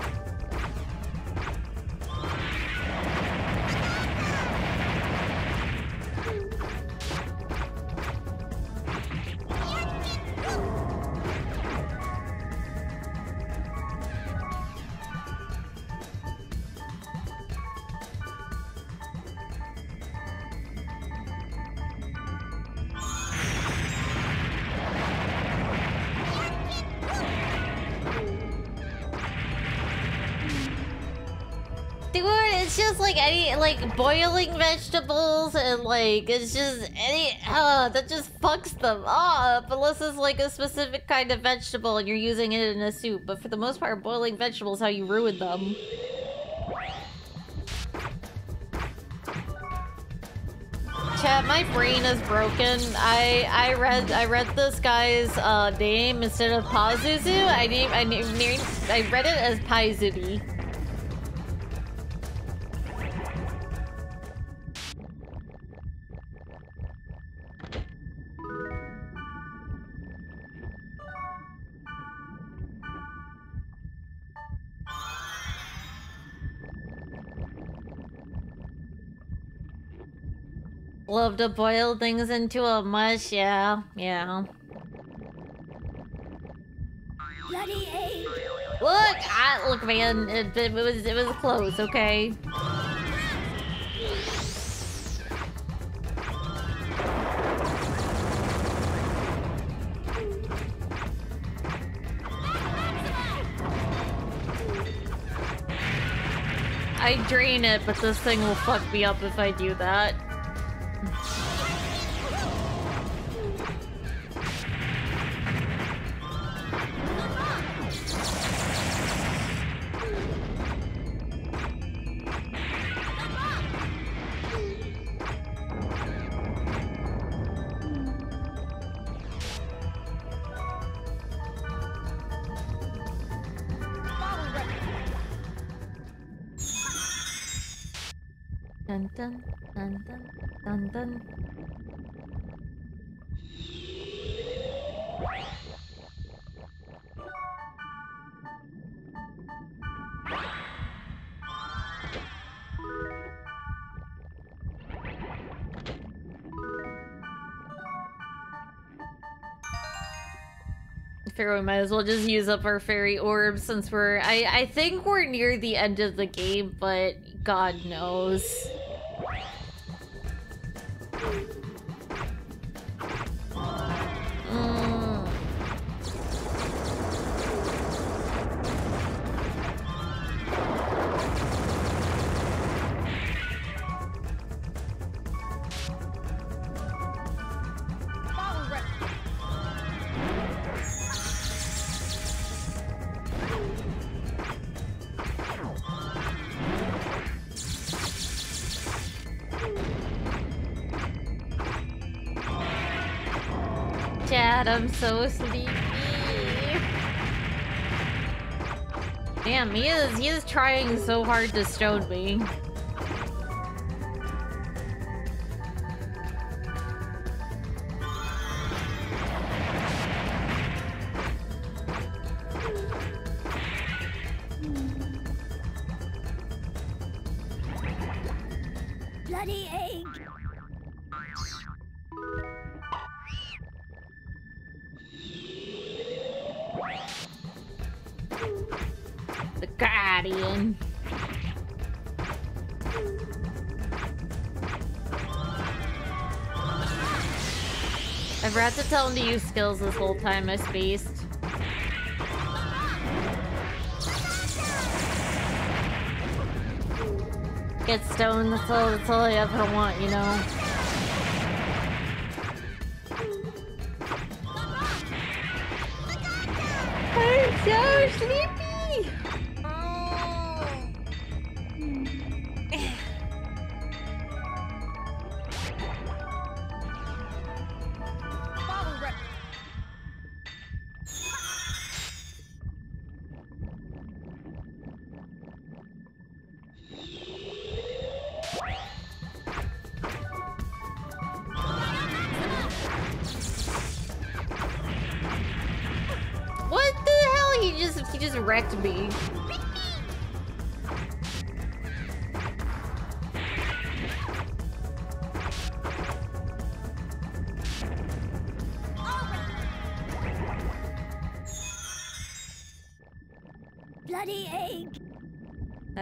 Boiling vegetables and like it's just any uh that just fucks them up unless it's like a specific kind of vegetable and you're using it in a soup. But for the most part, boiling vegetables how you ruin them. Chat, my brain is broken. I I read I read this guy's uh name instead of Pazuzu. I name I named I read it as Paizubi. Love to boil things into a mush, yeah, yeah. Bloody A. Look, I, look, man, it, it was it was close, okay. I drain it, but this thing will fuck me up if I do that. Figure we might as well just use up our fairy orbs since we're I I think we're near the end of the game, but God knows. Mm. Chad, I'm so sleepy. Damn, he is he is trying so hard to stone me. To tell him to use skills this whole time Miss Beast. Get stoned, that's all, that's all I ever want, you know?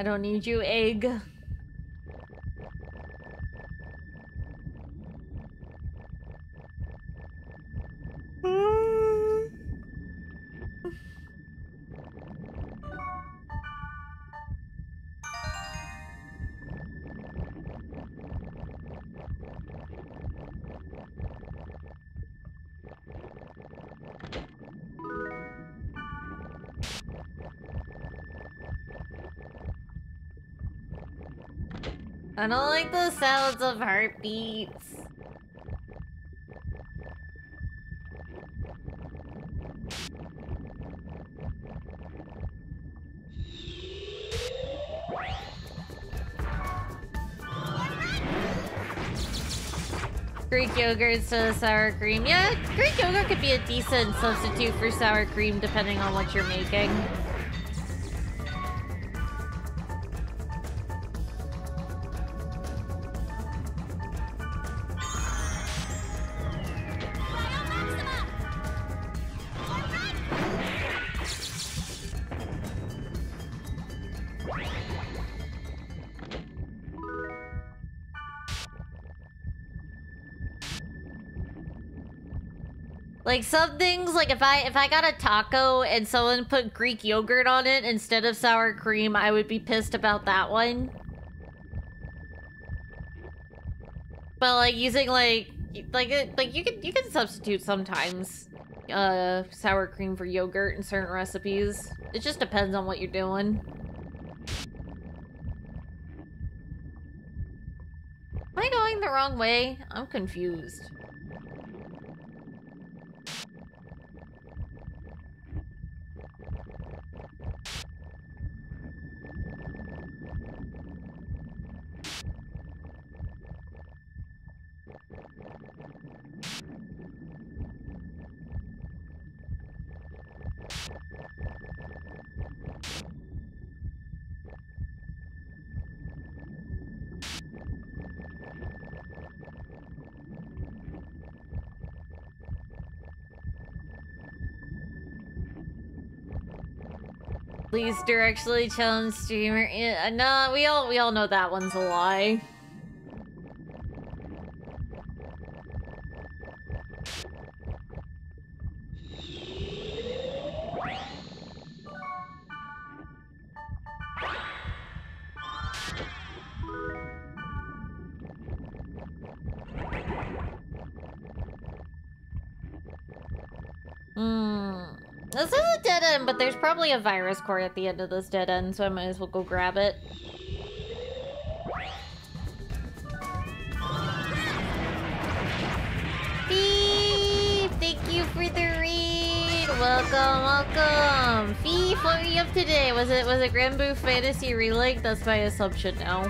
I don't need you, egg. Sounds of heartbeats. Greek yogurt instead of sour cream. Yeah, Greek yogurt could be a decent substitute for sour cream depending on what you're making. Like some things, like if I if I got a taco and someone put Greek yogurt on it instead of sour cream, I would be pissed about that one. But like using like like it like you can you can substitute sometimes uh sour cream for yogurt in certain recipes. It just depends on what you're doing. Am I going the wrong way? I'm confused. Leaster actually challenge streamer. Yeah, no, we all we all know that one's a lie. Hmm. This is a dead end, but there's probably a virus core at the end of this dead end, so I might as well go grab it. Beep! Thank you for the read! Welcome, welcome! Fee, what were you up today? Was it was it Granblue Fantasy Relink? That's my assumption now.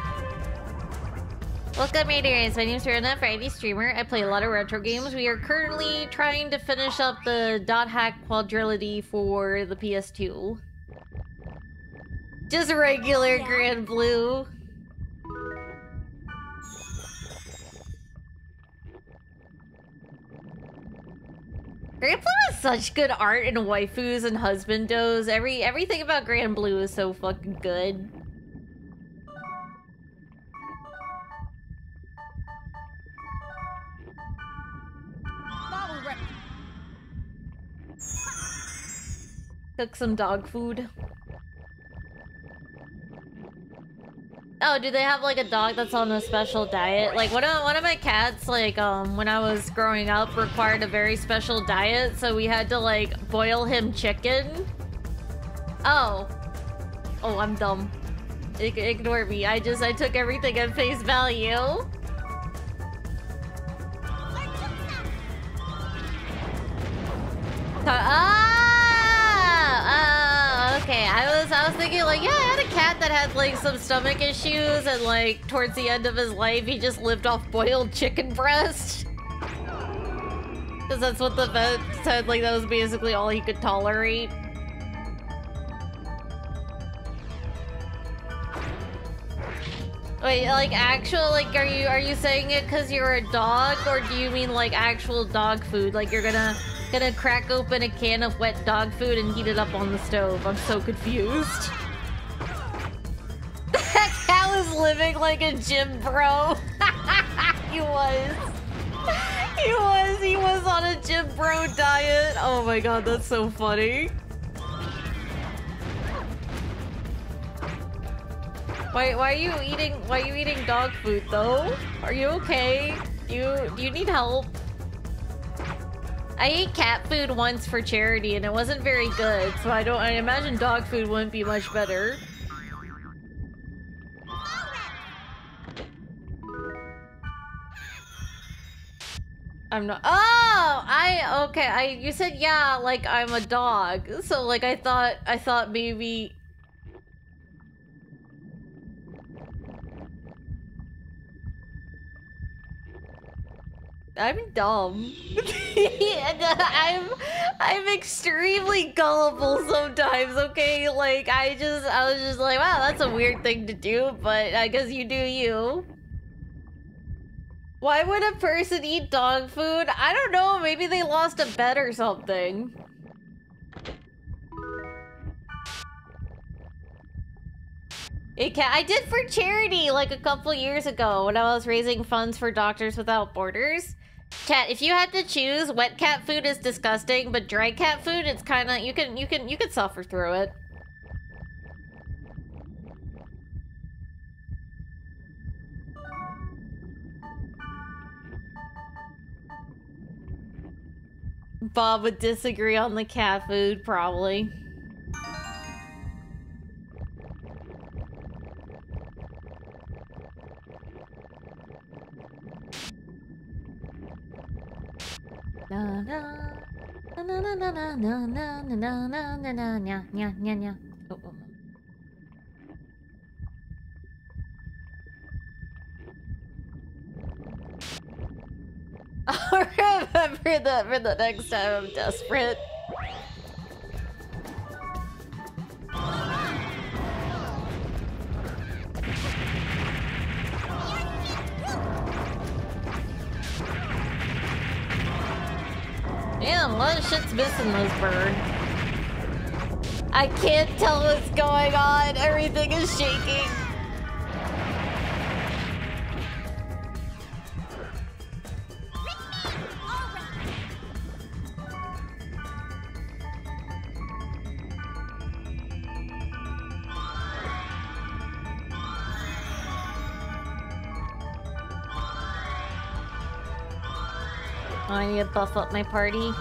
Welcome, Radiance. My name is Riona, Friday streamer. I play a lot of retro games. We are currently trying to finish up the dot hack quadrilogy for the PS2. Just regular Yeah. Granblue. Grand Blue has such good art and waifus and husbandos. Every everything about Granblue is so fucking good. Cook some dog food. Oh, do they have like a dog that's on a special diet? Like one of one of my cats, like um, when I was growing up, required a very special diet, so we had to like boil him chicken. Oh, oh, I'm dumb. Ig- ignore me. I just I took everything at face value. Ah, Okay, I was I was thinking like, yeah, I had a cat that had like some stomach issues and like towards the end of his life he just lived off boiled chicken breast. Cause that's what the vet said, like that was basically all he could tolerate. Wait, like actual, like are you are you saying it because you're a dog, or do you mean like actual dog food? Like you're gonna gonna crack open a can of wet dog food and heat it up on the stove? I'm so confused. that cow is living like a gym bro. he was. He was. He was on a gym bro diet. Oh my god, that's so funny. Why, why are you eating, why are you eating dog food though? Are you okay? You, do you need help? I ate cat food once for charity and it wasn't very good, so I don't, I imagine dog food wouldn't be much better. I'm not. Oh, I okay. I you said yeah, like I'm a dog. So like I thought I thought maybe I'm dumb. I'm I'm extremely gullible sometimes, okay? Like I just I was just like, wow, that's a weird thing to do, but I guess you do you. Why would a person eat dog food? I don't know, maybe they lost a bet or something. It ca I did for charity like a couple years ago when I was raising funds for Doctors Without Borders. Cat, if you had to choose, wet cat food is disgusting, but dry cat food, it's kind of you can you can you can suffer through it. Bob would disagree on the cat food, probably. I'll remember that for the next time I'm desperate. Missing this bird. I can't tell what's going on. Everything is shaking. I need to buff up my party.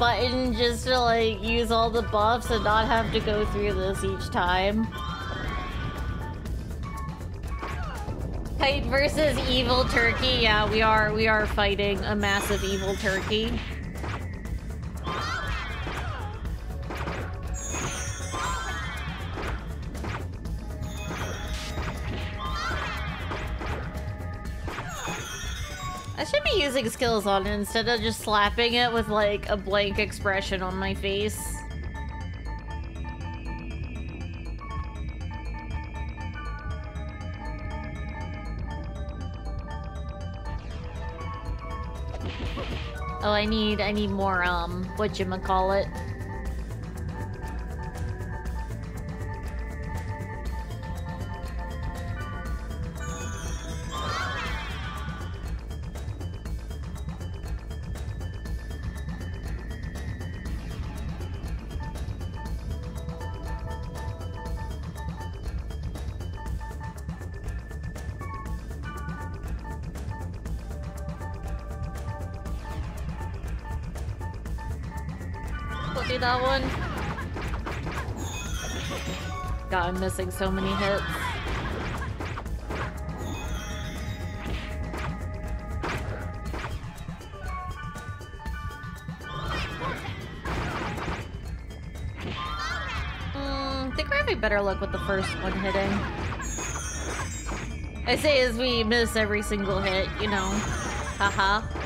Button just to like use all the buffs and not have to go through this each time. Kite versus evil turkey. Yeah, we are we are fighting a massive evil turkey. Using skills on it instead of just slapping it with like a blank expression on my face. Oh, I need I need more um what missing so many hits. Mm, think we're having better luck with the first one hitting. I say as we miss every single hit, you know. Haha.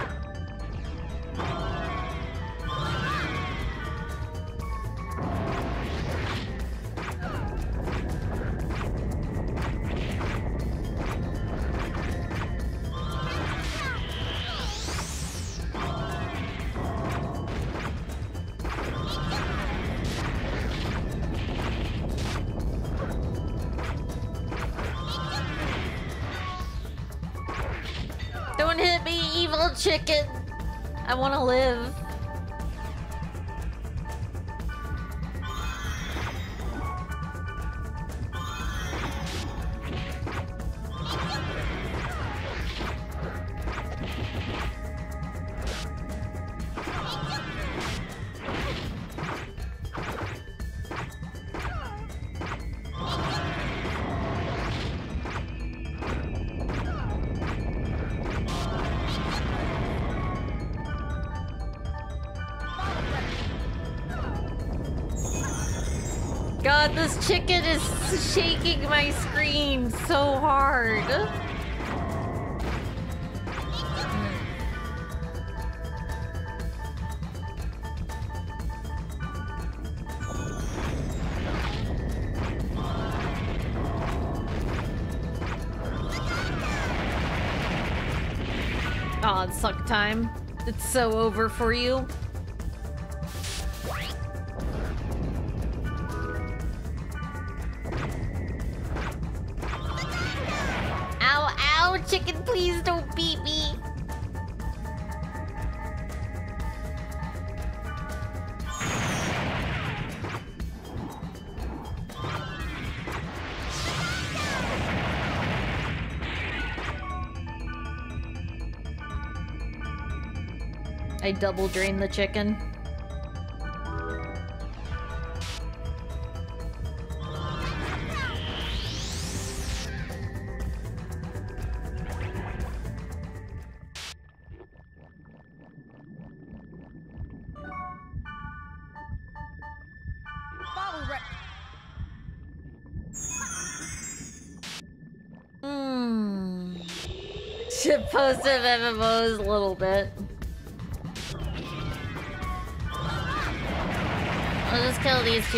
Chicken is shaking my screen so hard. Oh, it's suck time. It's so over for you. Double drain the chicken. Hmm. Shit post of MMOs a little bit.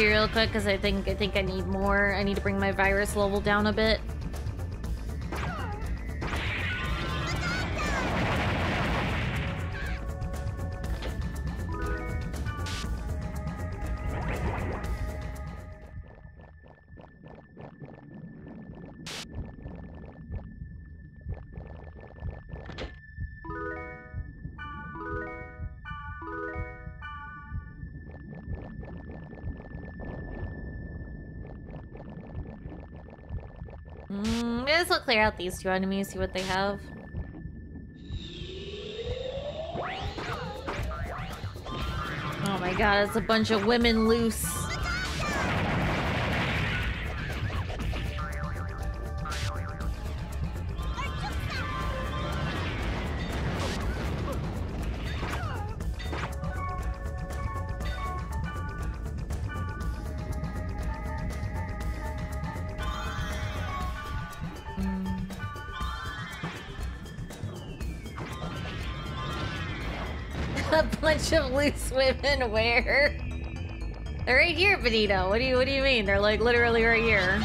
Real quick because I think I think I need more. I need to bring my virus level down a bit. Clear out these two enemies, see what they have. Oh my god, it's a bunch of women loose. Women where? They're right here, Benito. What do you what do you mean? They're like literally right here.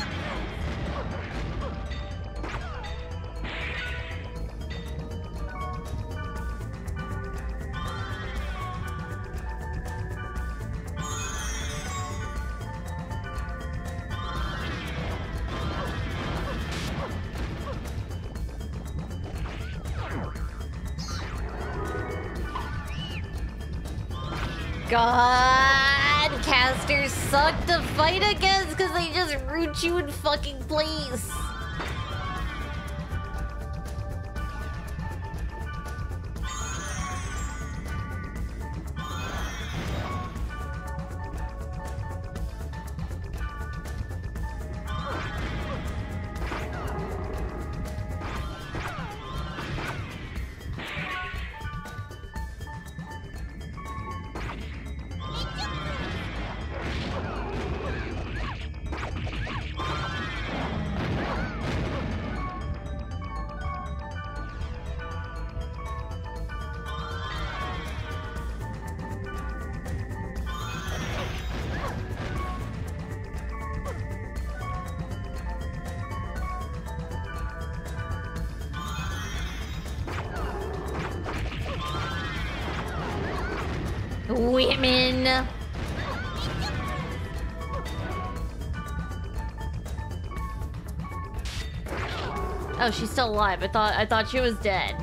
She's still alive. I thought I thought she was dead.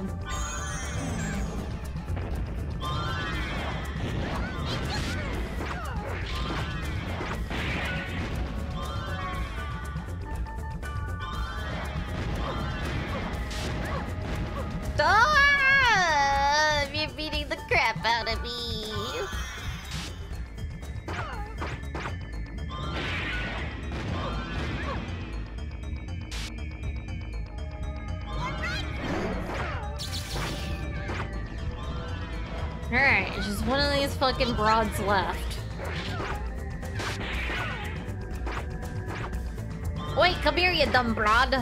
Fucking broads left. Wait, come here, you dumb broad.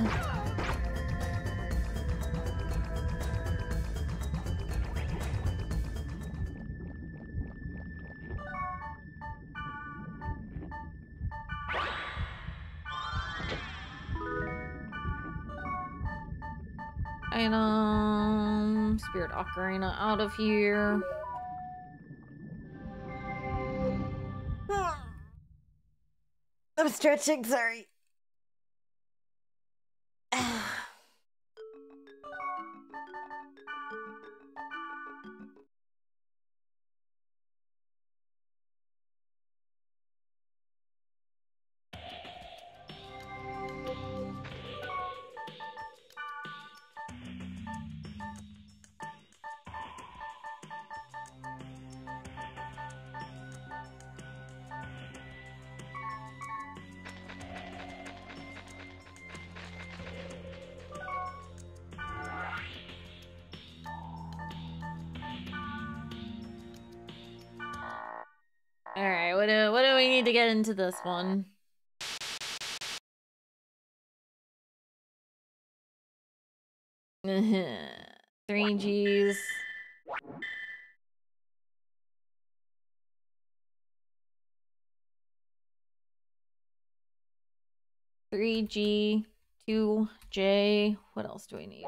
Item Sprite Ocarina out of here. I'm stretching, sorry. Into this one? Three G's. Three G, two J. What else do we need?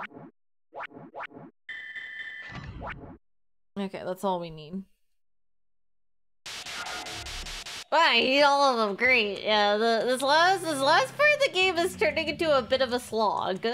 Okay, that's all we need. You need all of them. Great. Yeah, the, this last this last part of the game is turning into a bit of a slog.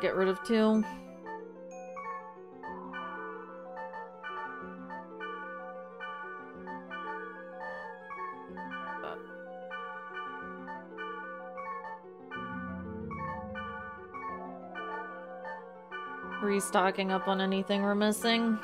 To get rid of too. Restocking up on anything we're missing.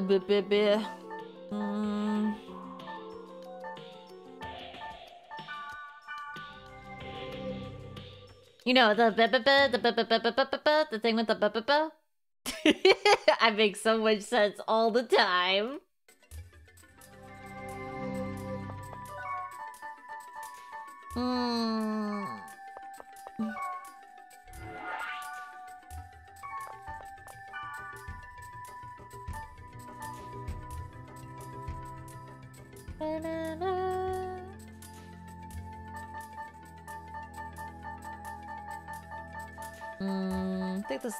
The bit. Hmm. You know, the ba ba ba, the ba ba ba ba ba ba, the thing with the ba ba ba. I make so much sense all the time. Hmm.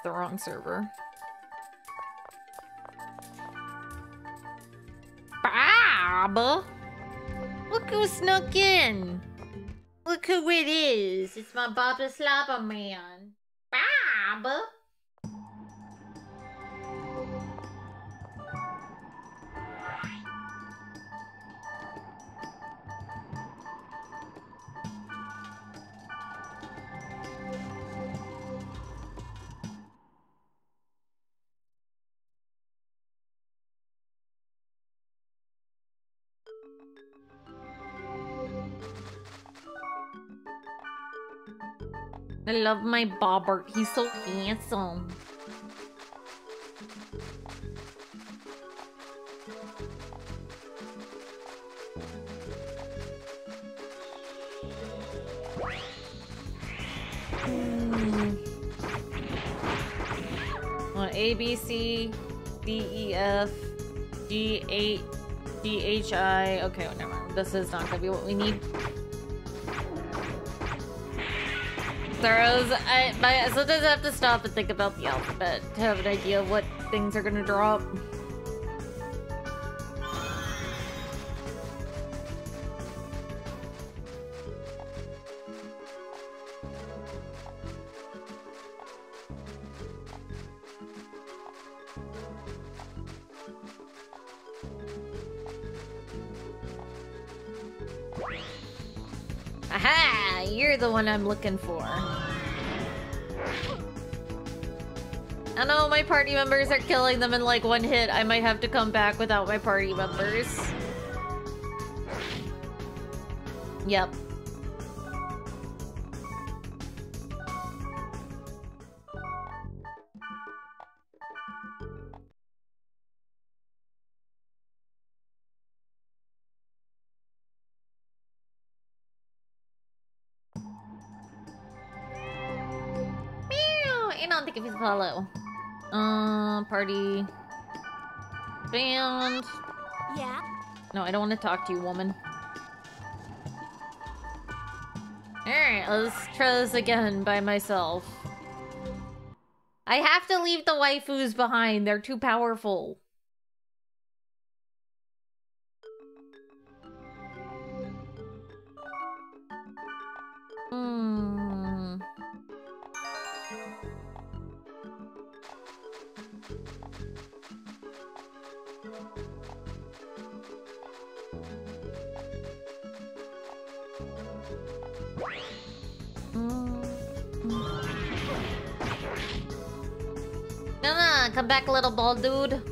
The wrong server. Bob! Look who snuck in! Look who it is! It's my the Slobber Man. I love my Bobbert. He's so handsome. A, B, C, D, E, F, G, 8, G, H, I. Okay, well, never mind. This is not gonna be what we need. Throws. I, my, sometimes I have to stop and think about the alphabet to have an idea of what things are gonna drop. One I'm looking for. I know my party members are killing them in like one hit. I might have to come back without my party members. Yep. Talk to you, woman. Alright, let's try this again by myself. I have to leave the waifus behind. They're too powerful. Dude.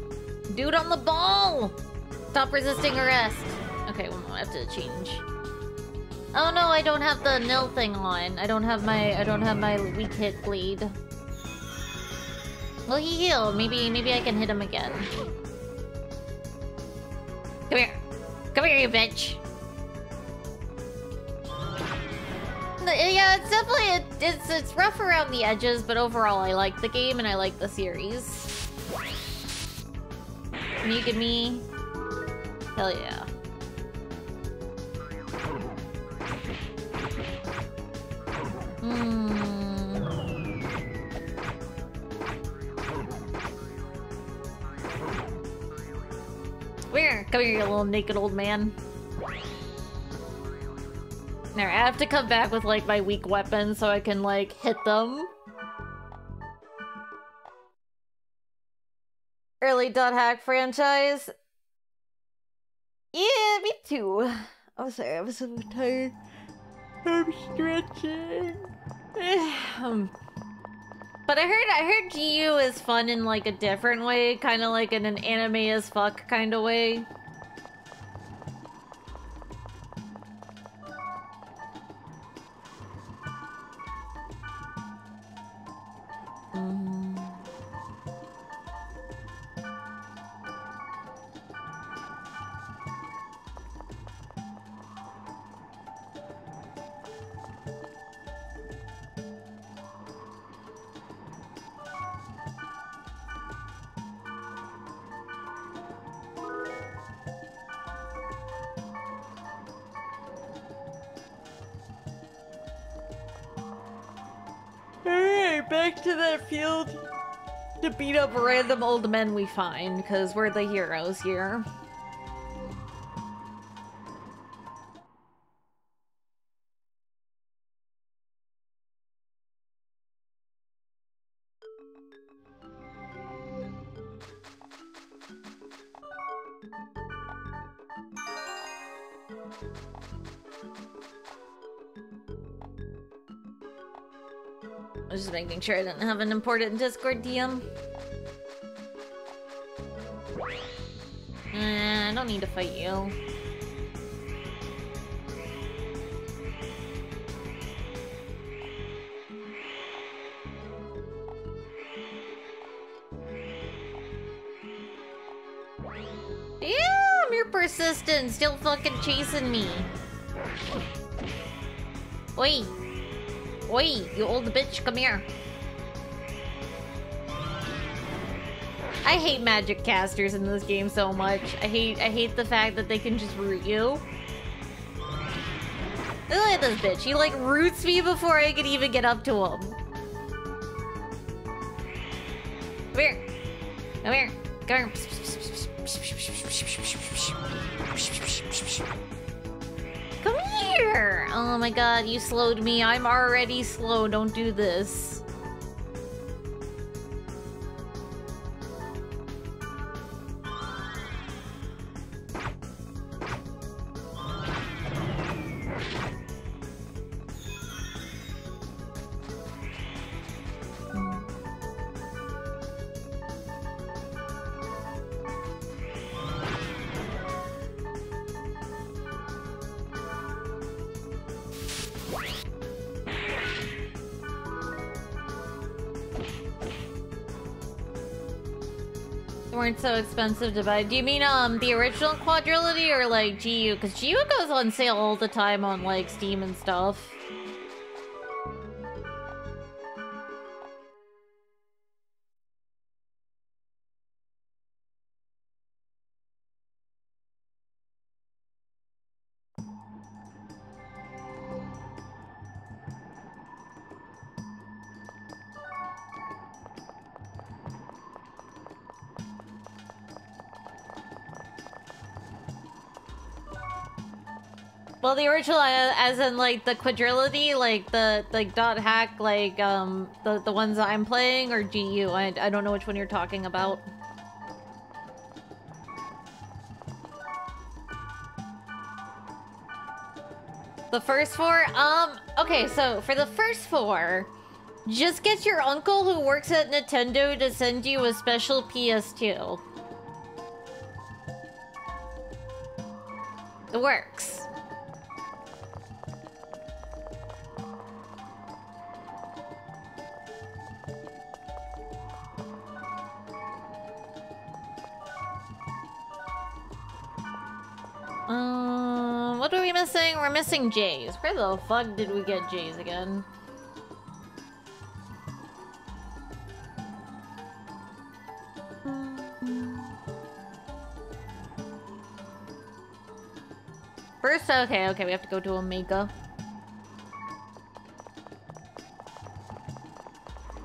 Dude on the ball! Stop resisting arrest. Okay, well, I have to change. Oh no, I don't have the nil thing on. I don't have my I don't have my weak hit bleed. Well, he healed. Maybe maybe I can hit him again. Come here. Come here, you bitch. Yeah, it's definitely it's it's rough around the edges, but overall I like the game and I like the series. Can you give me? Hell yeah. Hmm. Where? Come here, you little naked old man. There, I have to come back with like my weak weapon so I can like hit them. Hack franchise. Yeah, me too. I'm sorry, I'm so tired. I'm stretching. But I heard I heard GU is fun in like a different way, kind of like in an anime as fuck kind of way. Back to that field to beat up random old men we find, because we're the heroes here. Sure I didn't have an important Discord DM. Eh, I don't need to fight you. Damn, you're persistent, still fucking chasing me. Wait. Wait, you old bitch, come here. I hate magic casters in this game so much. I hate I hate the fact that they can just root you. Look at this bitch. He like roots me before I can even get up to him. Come here. Come here. Come here. Come here! Oh my god, you slowed me. I'm already slow. Don't do this. Weren't so expensive to buy. Do you mean um the original Quadrilogy or like GU? Because GU goes on sale all the time on like Steam and stuff. The original, uh, as in like the quadrilogy, like the like dot hack, like um the the ones I'm playing, or GU. I I don't know which one you're talking about. The first four, um, okay, so for the first four, just get your uncle who works at Nintendo to send you a special PS2. It works. Missing? J's. Where the fuck did we get J's again? First, okay, okay, we have to go to Omega.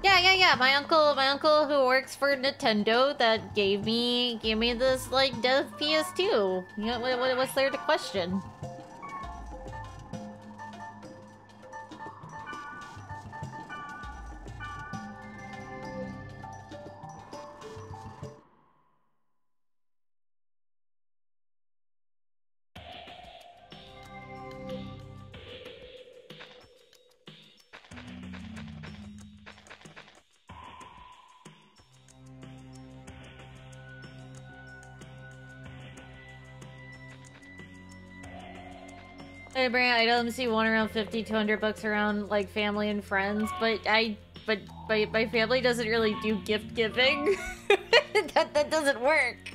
Yeah, yeah, yeah. My uncle, my uncle who works for Nintendo, that gave me, gave me this like dev PS2. You know, what, what's there to question? I bring items you want around 50, 200 bucks around like family and friends, but I, but my, my family doesn't really do gift giving. that, that doesn't work.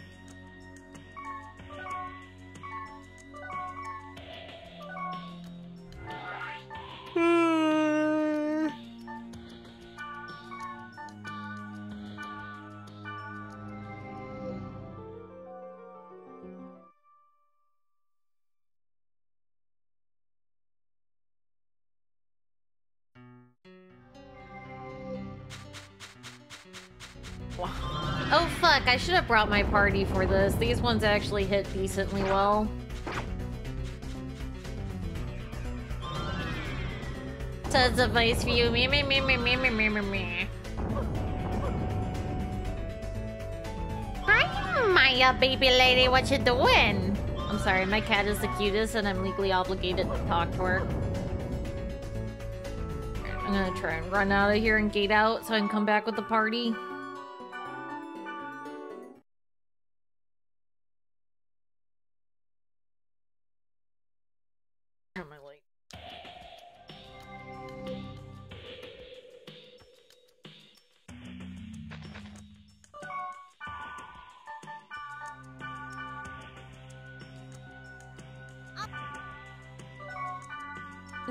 Brought my party for this. These ones actually hit decently well. Tons of ice for you. Me, me, me, me, me, me, me, me, me. Hi, Maya, baby lady. What you doing? I'm sorry, my cat is the cutest and I'm legally obligated to talk to her. I'm gonna try and run out of here and gate out so I can come back with the party.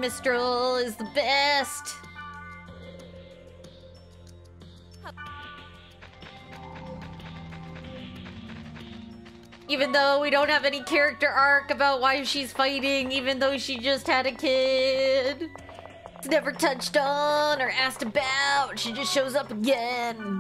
Mistral is the best. Even though we don't have any character arc about why she's fighting, even though she just had a kid. It's never touched on or asked about. She just shows up again.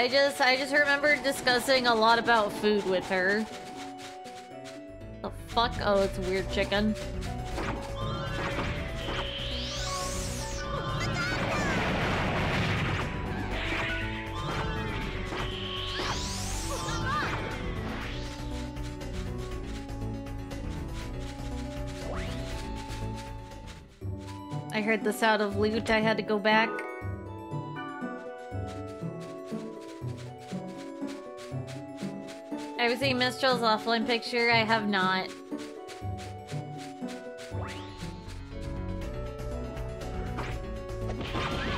I just I just remember discussing a lot about food with her. The fuck? Oh, it's weird chicken. I heard the sound of loot. I had to go back. Have seen Mistral's offline picture? I have not.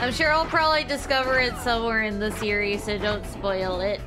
I'm sure I'll probably discover it somewhere in the series, so don't spoil it.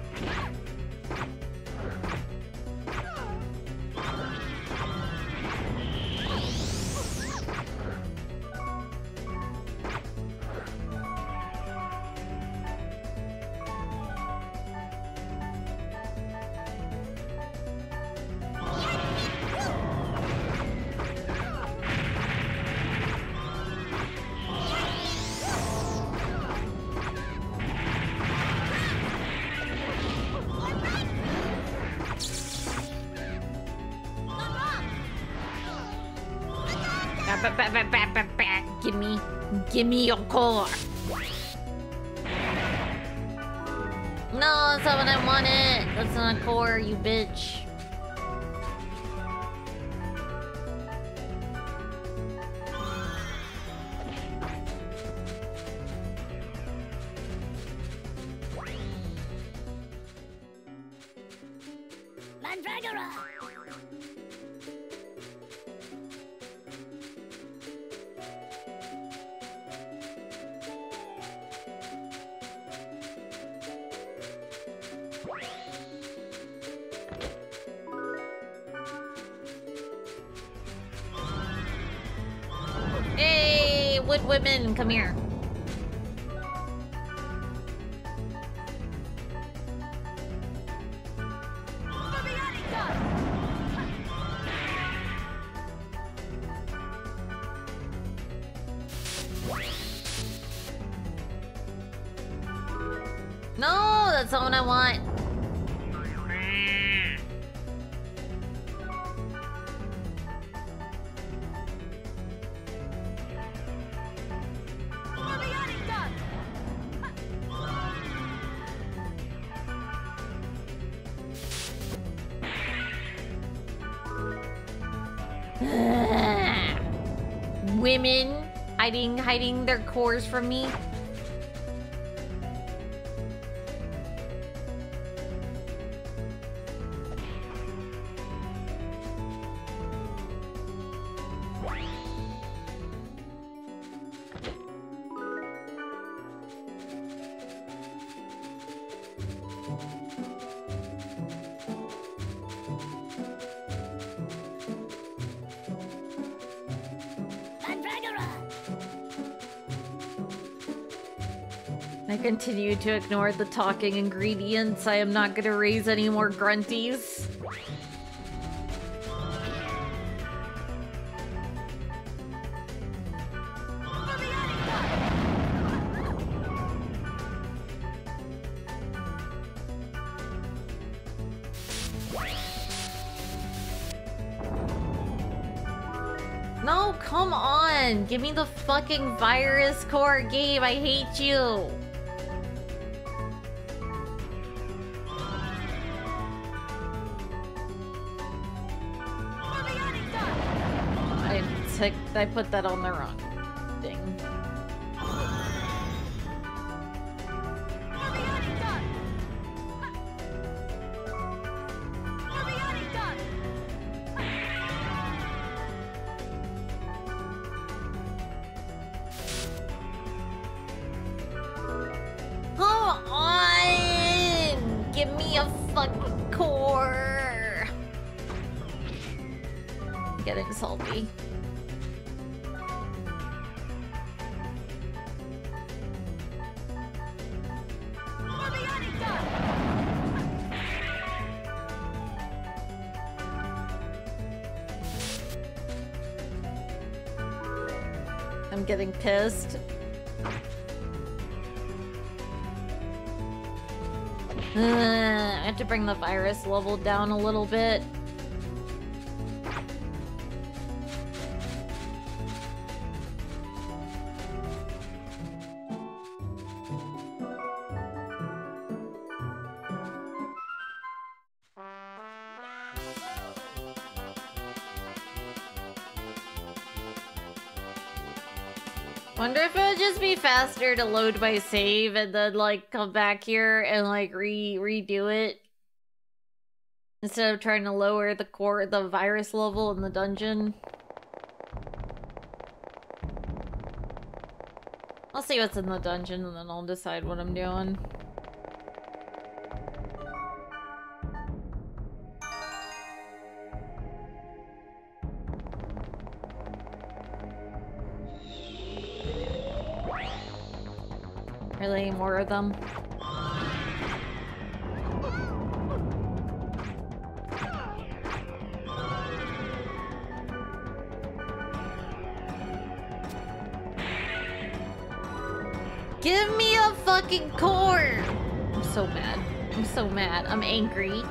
Give me your core. Women, come here. Cores from me. Continue to ignore the talking ingredients. I am not gonna raise any more grunties. No, come on! Give me the fucking virus core game. I hate you. I put that on the wrong pissed. Uh, I have to bring the virus level down a little bit. To load my save and then like come back here and like re redo it instead of trying to lower the core the virus level in the dungeon. I'll see what's in the dungeon and then I'll decide what I'm doing. Of them? Give me a fucking core! I'm so mad. I'm so mad. I'm angry.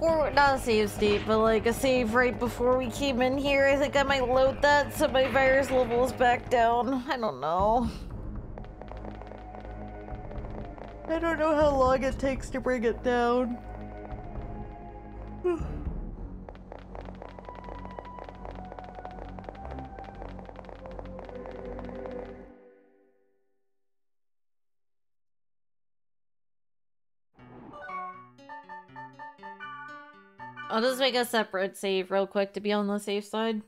Before, not a save state, but like a save right before we came in here. I think I might load that so my virus level is back down. I don't know. I don't know how long it takes to bring it down. Make a separate save real quick to be on the safe side.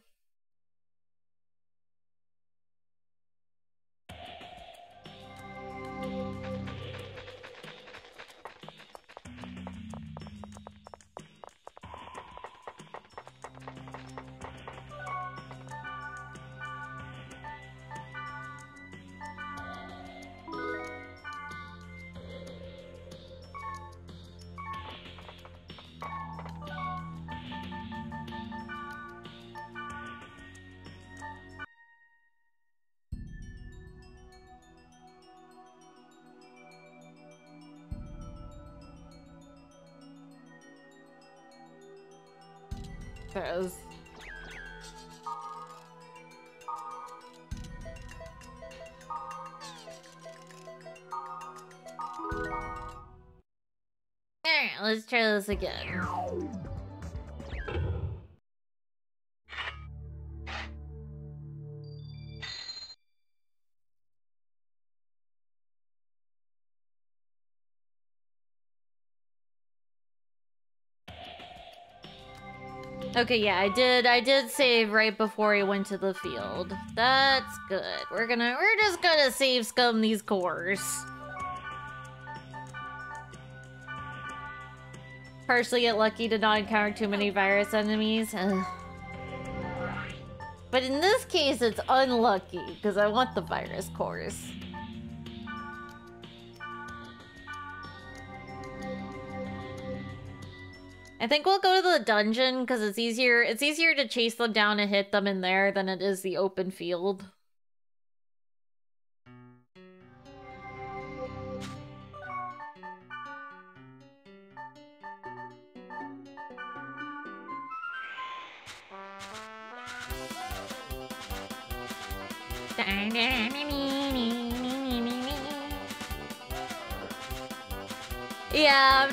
This again. Okay, yeah, I did I did save right before he went to the field. That's good. We're gonna we're just gonna save scum these cores. Partially get lucky to not encounter too many virus enemies. But in this case, it's unlucky, because I want the virus cores. I think we'll go to the dungeon because it's easier it's easier to chase them down and hit them in there than it is the open field.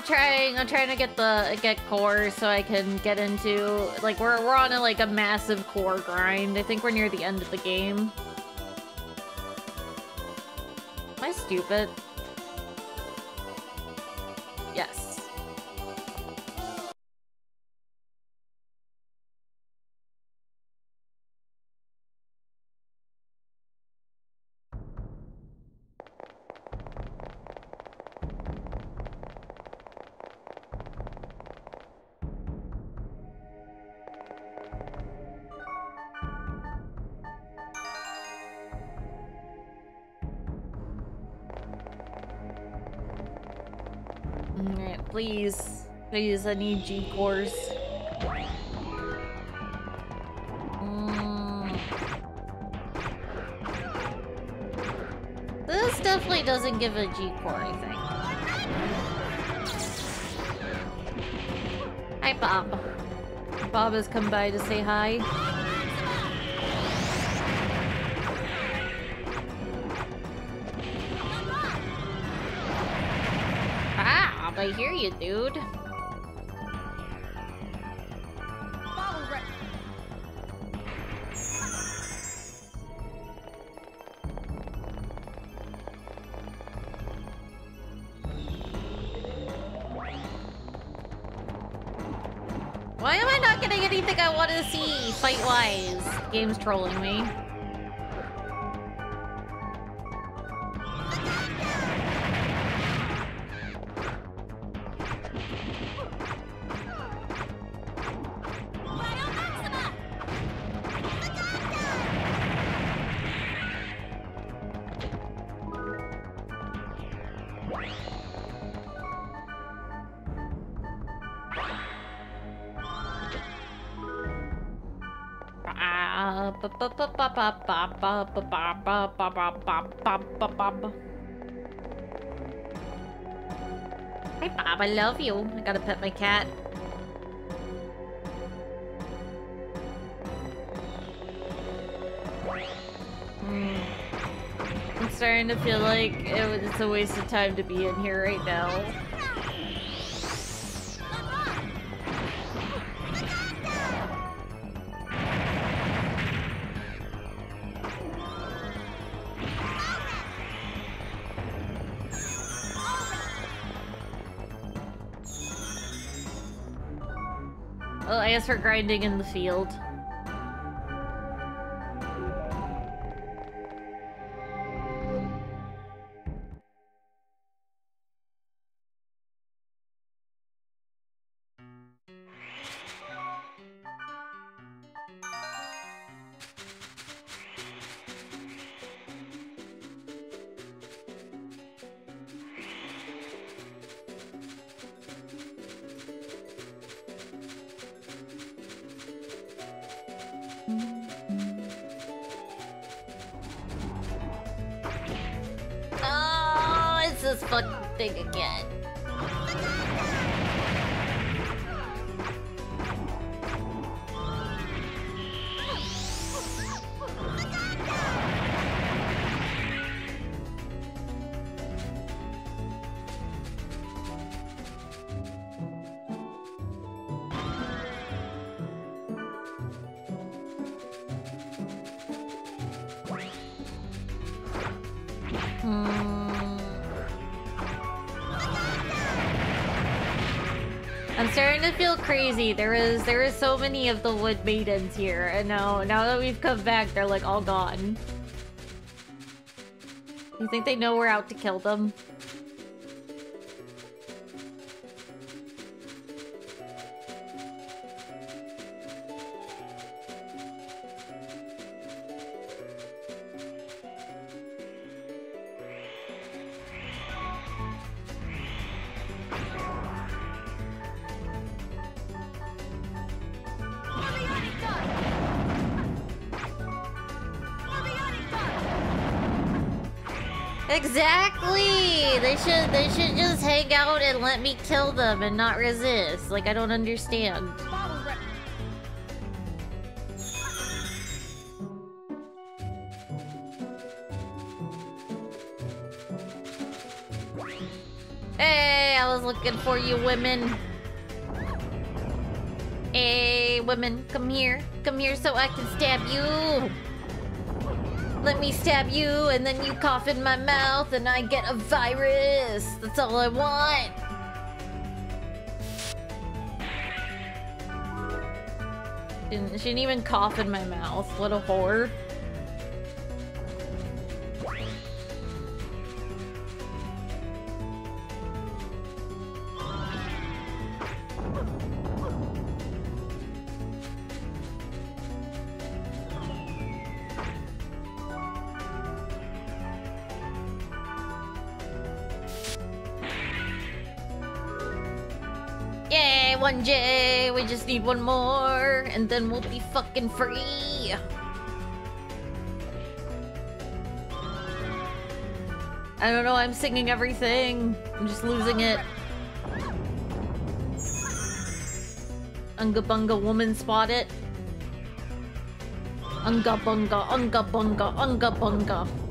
Trying. I'm trying to get the G core so I can get into like we're we're on a like a massive core grind. I think we're near the end of the game. Am I stupid? Please. I need G cores. Mm. This definitely doesn't give a G core, I think. Hi, Bob. Bob has come by to say hi. I hear you, dude. Fight-wise? Game's trolling me. ba ba ba ba ba ba ba ba. Hey Bob, I love you. I gotta pet my cat. Mm. I'm starting to feel like it's a waste of time to be in here right now. We're grinding in the field. Crazy. There is there is so many of the wood maidens here, and now now that we've come back, they're like all gone. You think they know we're out to kill them? Let me kill them and not resist. Like I don't understand. Hey, I was looking for you women. Hey, women, come here. Come here so I can stab you. Let me stab you, and then you cough in my mouth, and I get a virus. That's all I want. She didn't even cough in my mouth. What a whore. Yay, 1J! We just need one more, and then we'll be fucking free! I don't know, I'm singing everything. I'm just losing it. Unga bunga woman spot it. Unga bunga, unga bunga, unga bunga.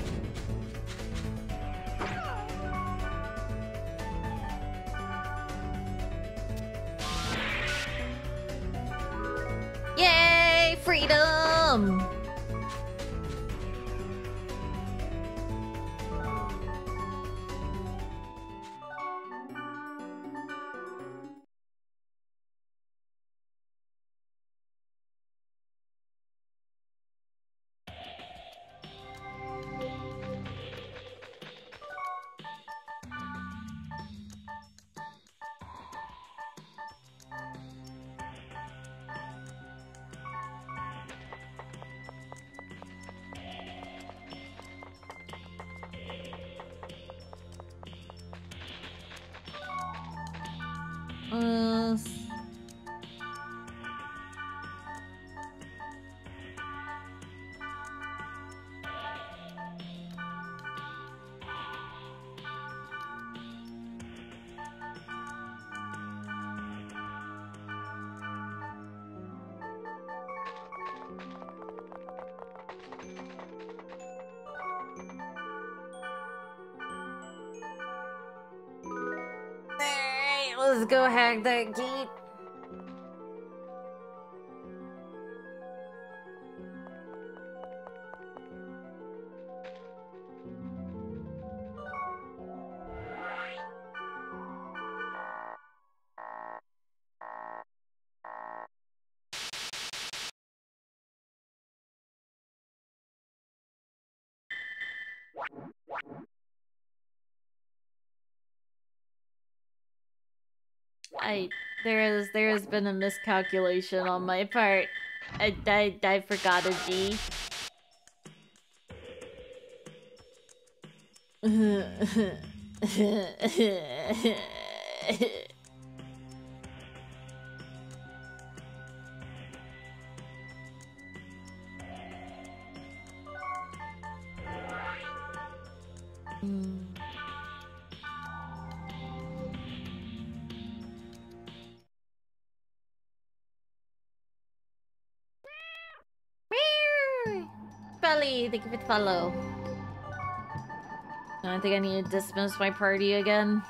Let's go hack I there is there has been a miscalculation on my part. I I, I forgot a G. Follow. I think I need to dismiss my party again.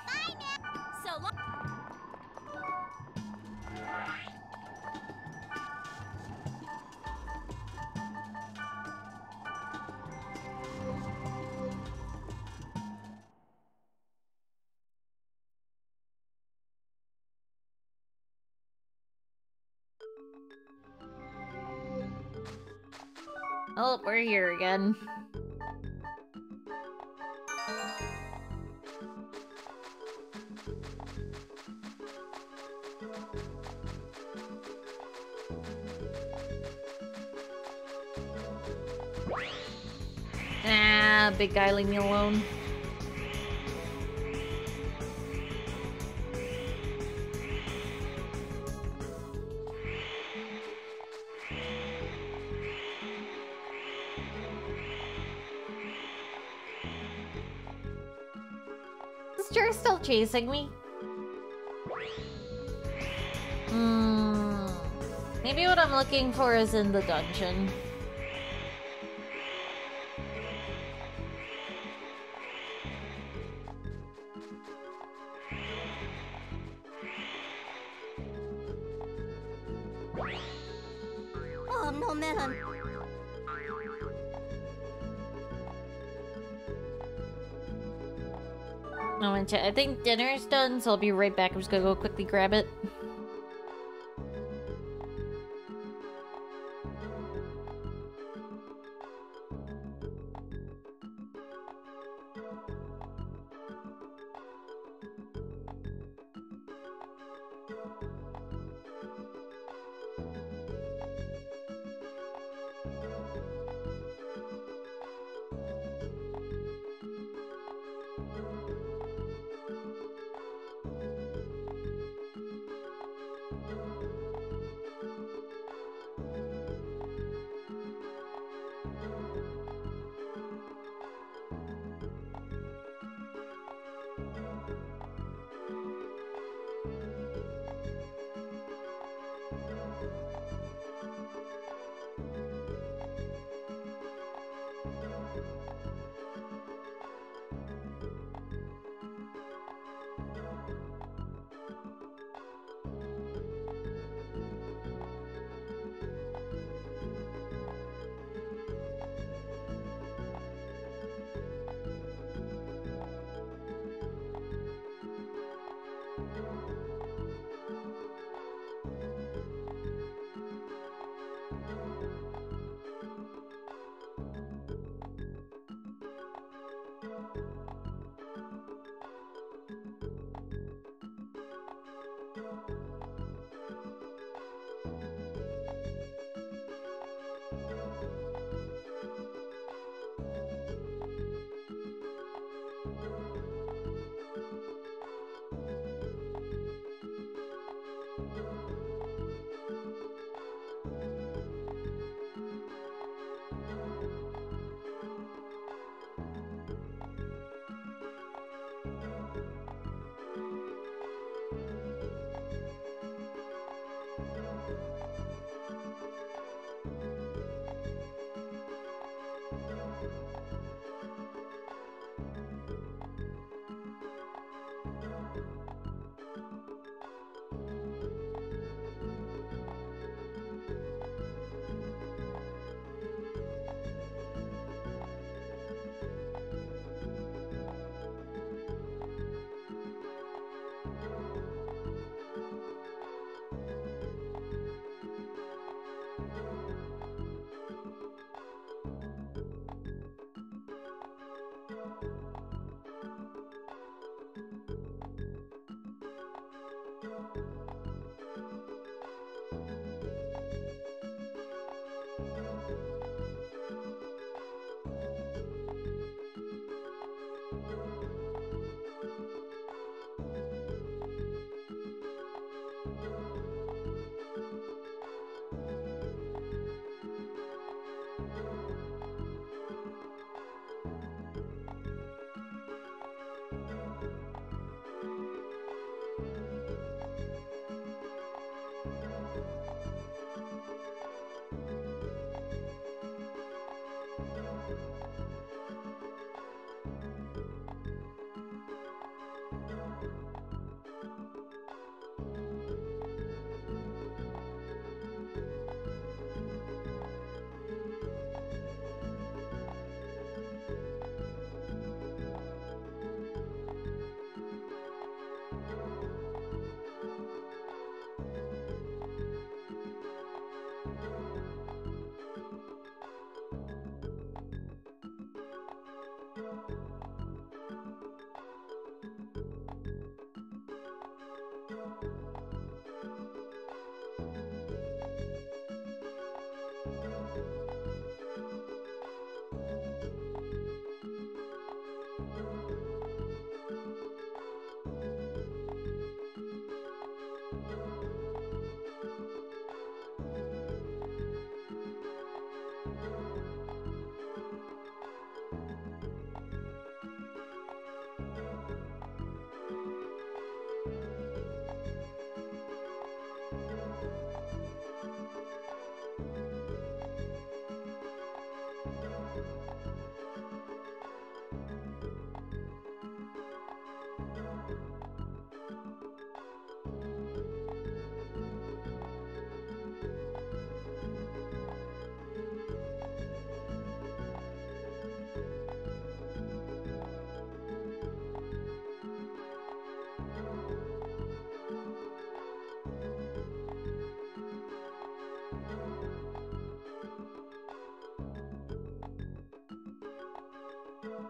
Leave me alone. Is Jer still chasing me? Hmm. Maybe what I'm looking for is in the dungeon. I think dinner's done, so I'll be right back. I'm just gonna go quickly grab it.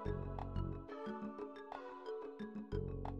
Thank you.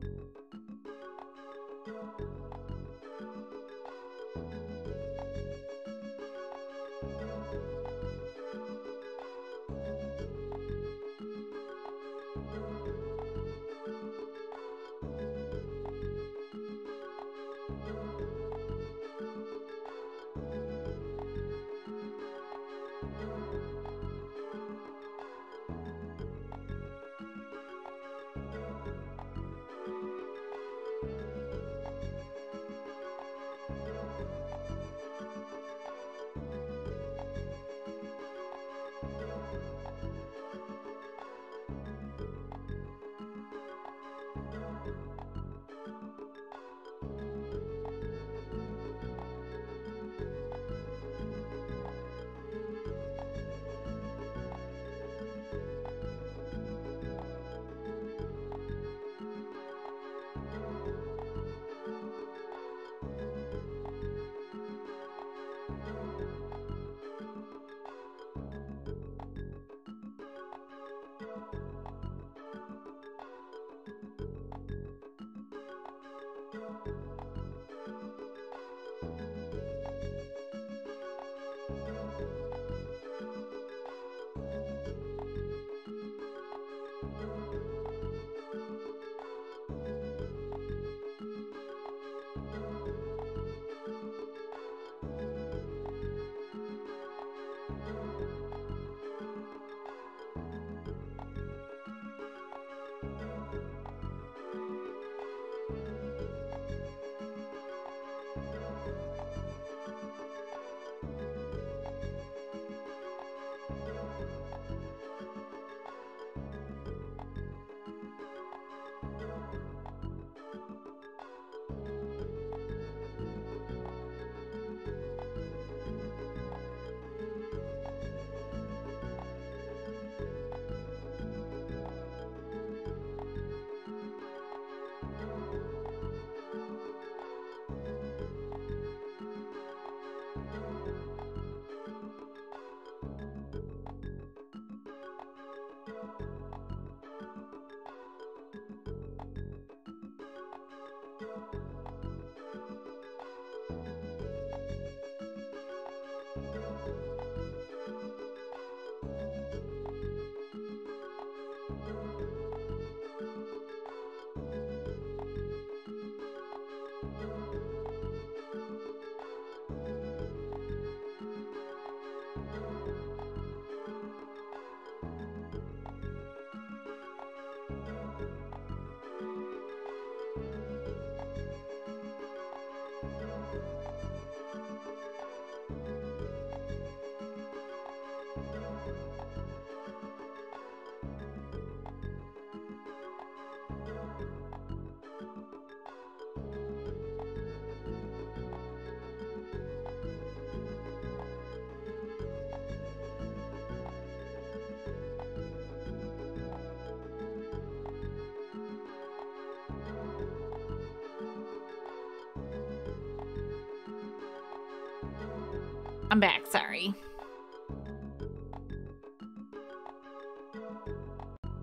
I'm back, sorry.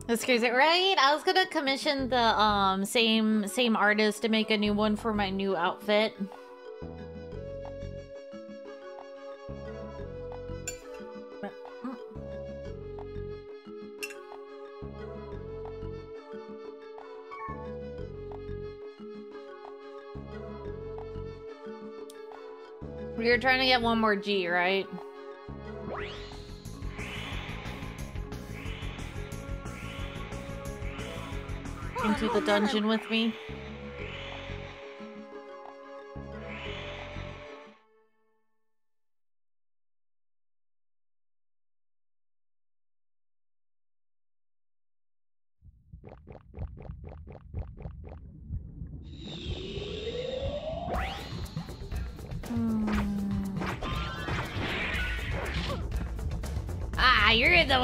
That's crazy, right? I was gonna commission the um same same artist to make a new one for my new outfit. Trying to get one more G, right? Into the dungeon with me.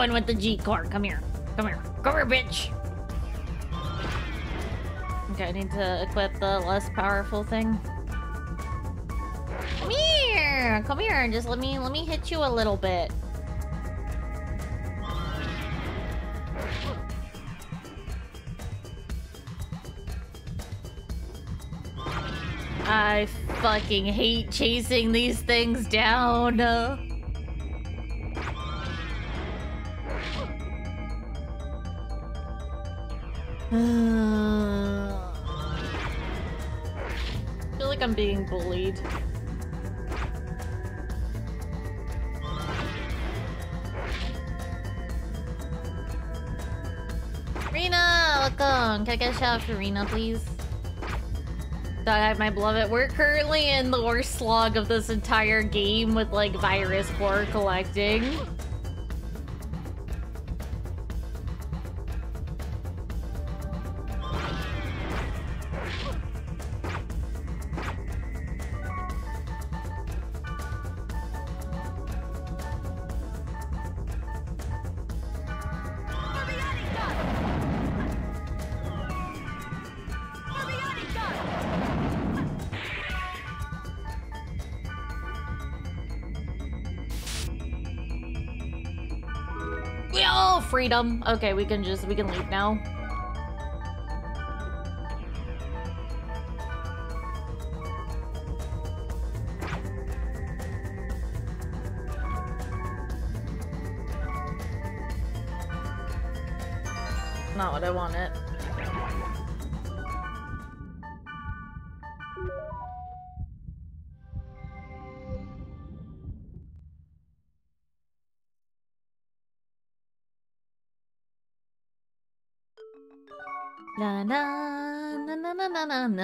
With the G core. Come here. Come here. Come here, bitch. Okay, I need to equip the less powerful thing. Come here. Come here. And just let me let me hit you a little bit. I fucking hate chasing these things down. I feel like I'm being bullied. Rena, welcome. Can I get a shout out for Rena, please? I have my beloved. We're currently in the worst slog of this entire game with like virus core collecting. Freedom. Okay, we can just we can leave now.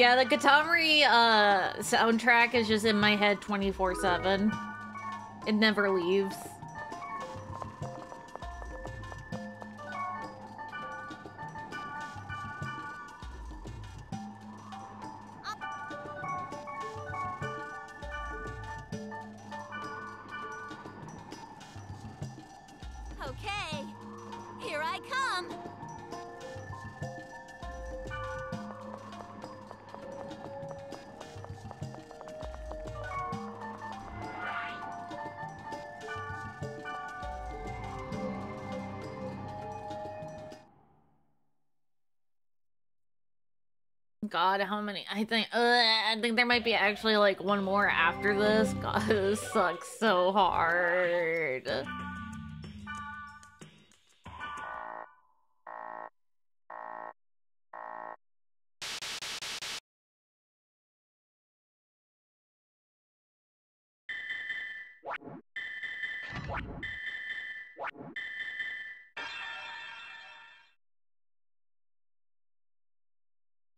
Yeah, the Katamari uh, soundtrack is just in my head 24-7. It never leaves. I think, uh, I think there might be actually like one more after this. God, this sucks so hard.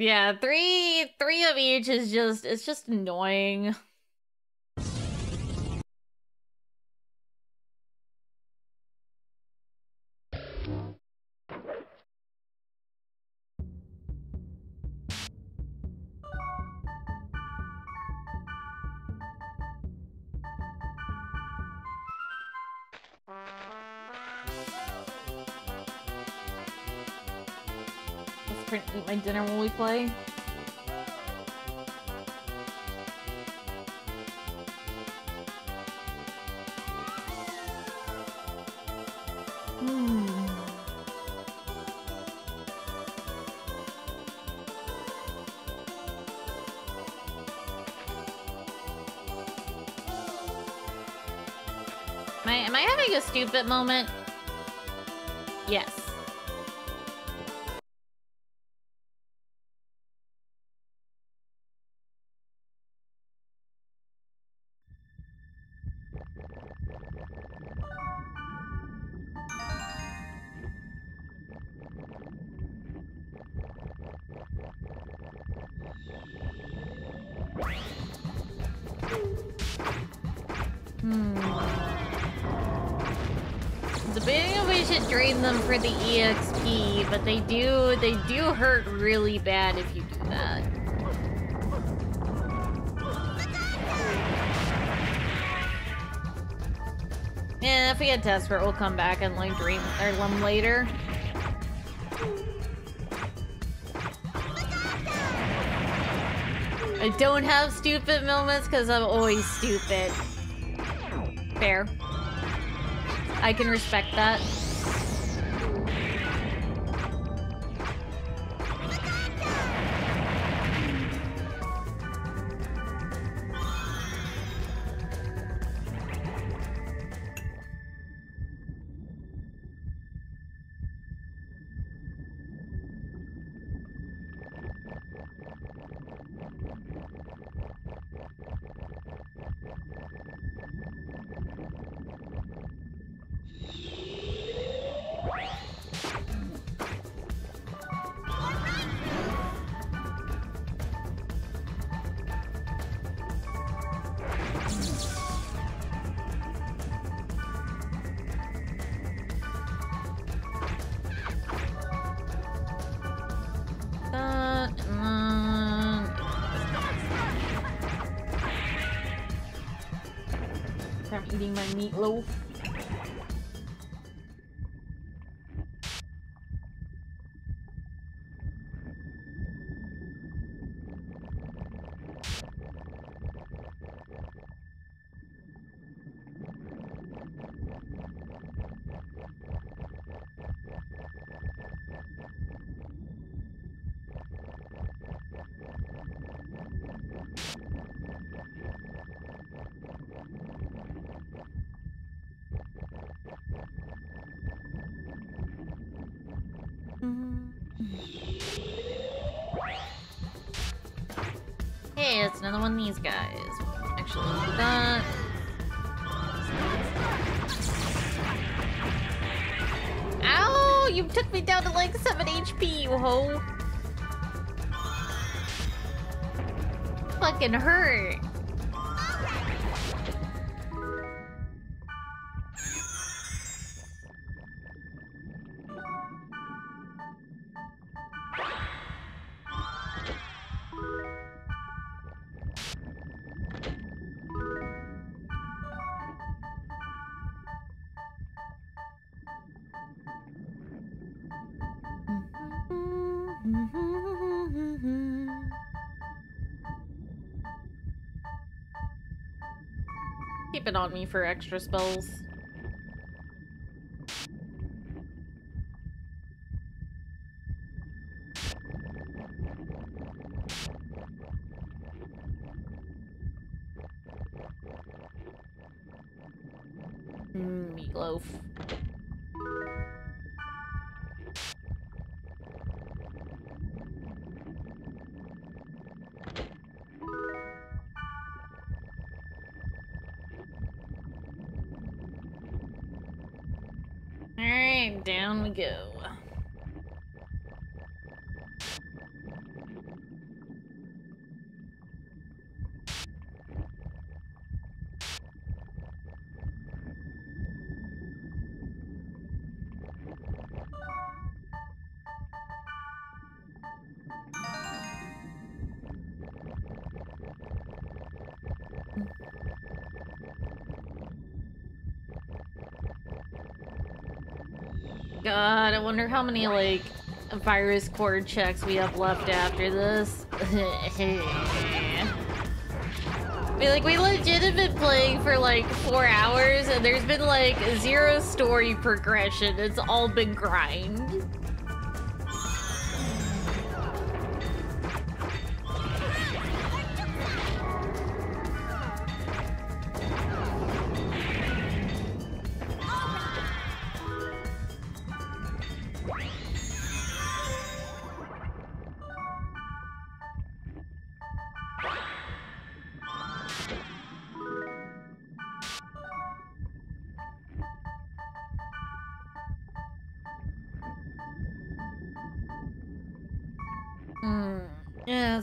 Yeah, three, three of each is just, it's just annoying. Play. Hmm. Am I, am I having a stupid moment? Really bad if you do that. Yeah, if we get desperate, we'll come back and like dream or them later. I don't have stupid moments because I'm always stupid. Fair. I can respect. That, on me for extra spells. Wonder how many, like, virus core checks we have left after this. I mean, like, we legit have been playing for like four hours, and there's been like zero story progression. It's all been grind.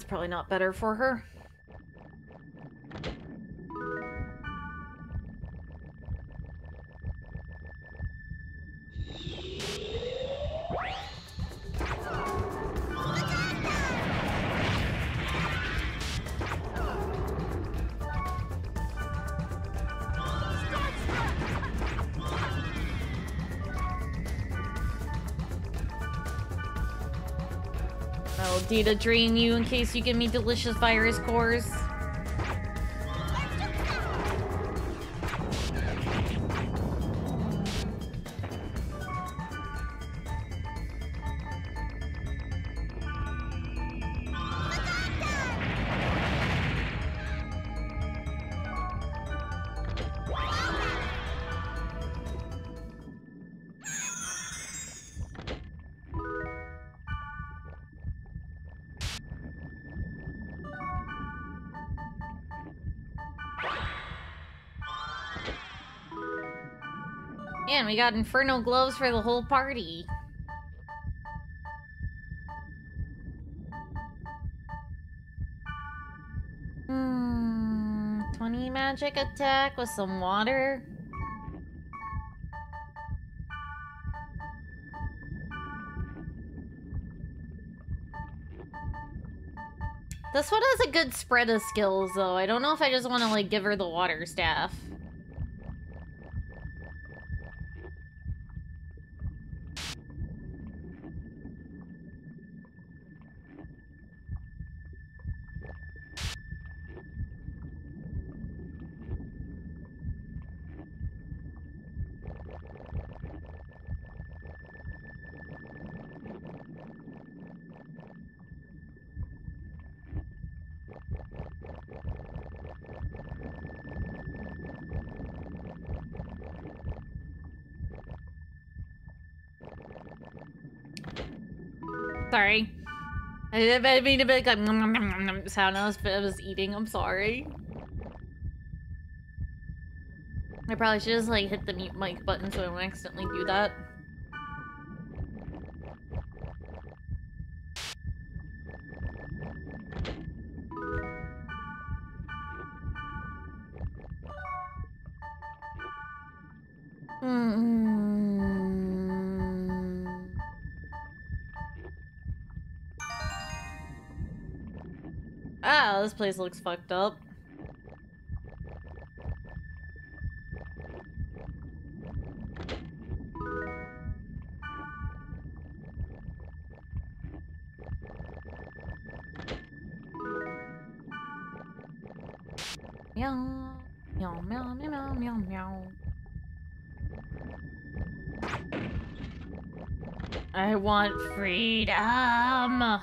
Probably not better for her. I'll data drain you in case you give me delicious virus cores. We got Inferno gloves for the whole party. Hmm, 20 magic attack with some water. This one has a good spread of skills, though. I don't know if I just want to, like, give her the water staff. Sorry. I, I made a big like nom, nom, nom sound. I was, I was eating. I'm sorry. I probably should just like hit the mute mic button so I don't accidentally do that. Place looks fucked up. Meow, meow, meow, meow, meow, meow. I want freedom.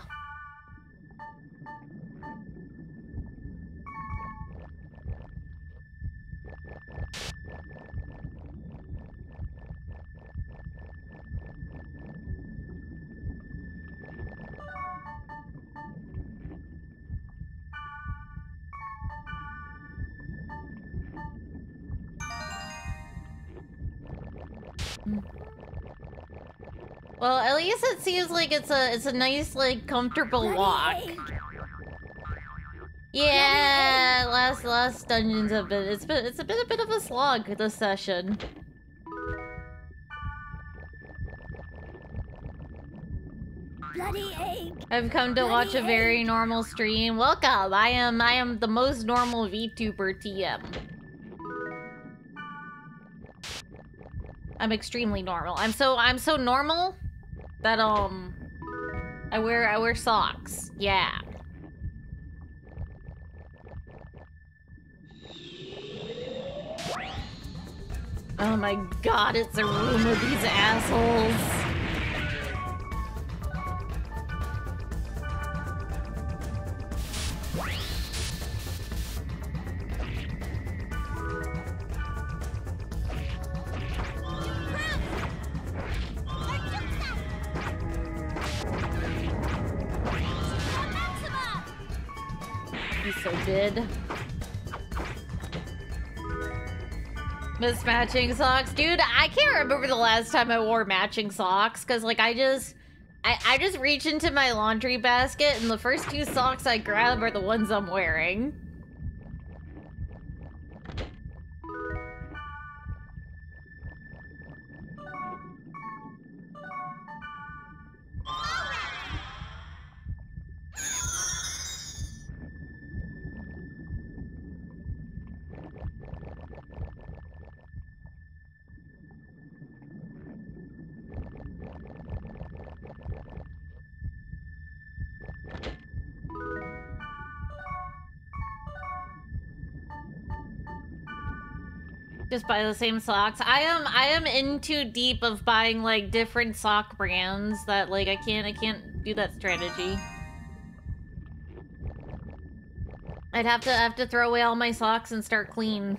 Seems like it's a it's a nice like comfortable walk. Yeah, last last dungeons have been it's been it's a bit a bit of a slog this session. Bloody egg. I've come to watch a very normal stream. Welcome. I am I am the most normal VTuber TM. I'm extremely normal. I'm so I'm so normal that um I wear I wear socks. Yeah. Oh my god, it's a room with these assholes. Mismatching socks. Dude, I can't remember the last time I wore matching socks because, like, I just. I, I just reach into my laundry basket and the first two socks I grab are the ones I'm wearing. Buy the same socks. I am I am in too deep of buying like different sock brands that like I can't I can't do that strategy. I'd have to have to throw away all my socks and start clean.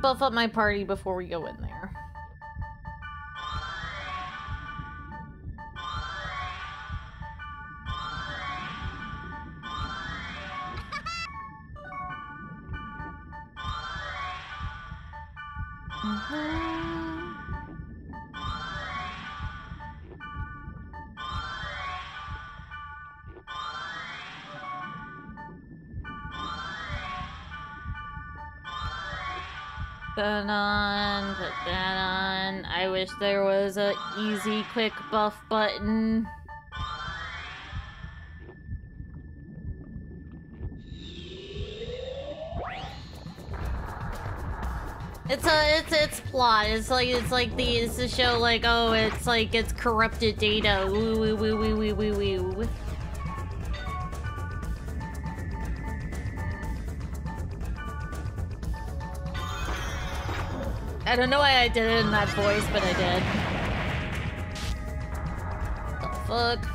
Buff up my party before we go in there. Wish there was a easy, quick buff button. It's a it's it's plot. It's like it's like the it's to show like oh it's like it's corrupted data. Woo woo woo woo woo woo woo. I don't know why I did it in that voice, but I did. The fuck?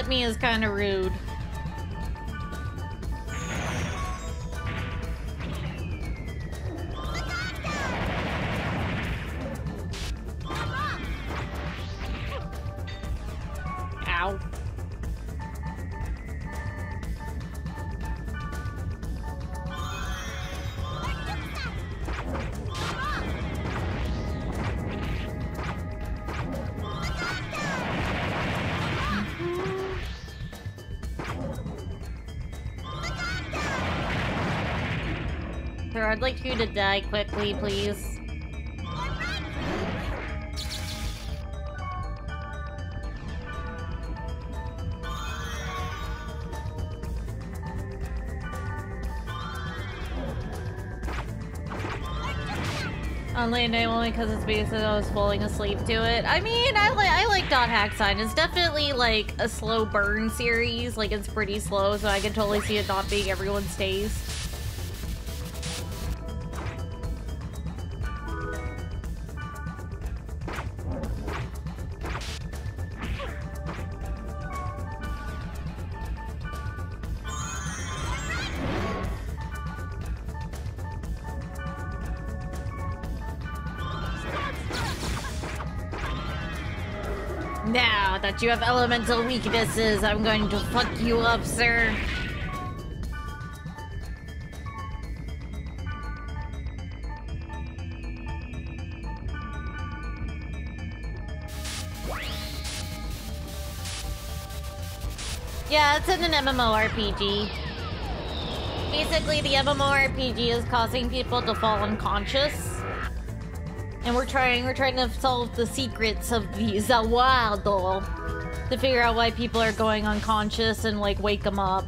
Hit me is kind of rude. Sir, I'd like you to die quickly, please. A only because it's because I was falling asleep to it. I mean, I like I like Dot Hack Sign. It's definitely like a slow burn series. Like it's pretty slow, so I can totally see it not being everyone's taste. You have elemental weaknesses, I'm going to fuck you up, sir. Yeah, it's in an MMORPG. Basically, the MMORPG is causing people to fall unconscious. And we're trying we're trying to solve the secrets of the Zawado uh, to figure out why people are going unconscious and like wake them up.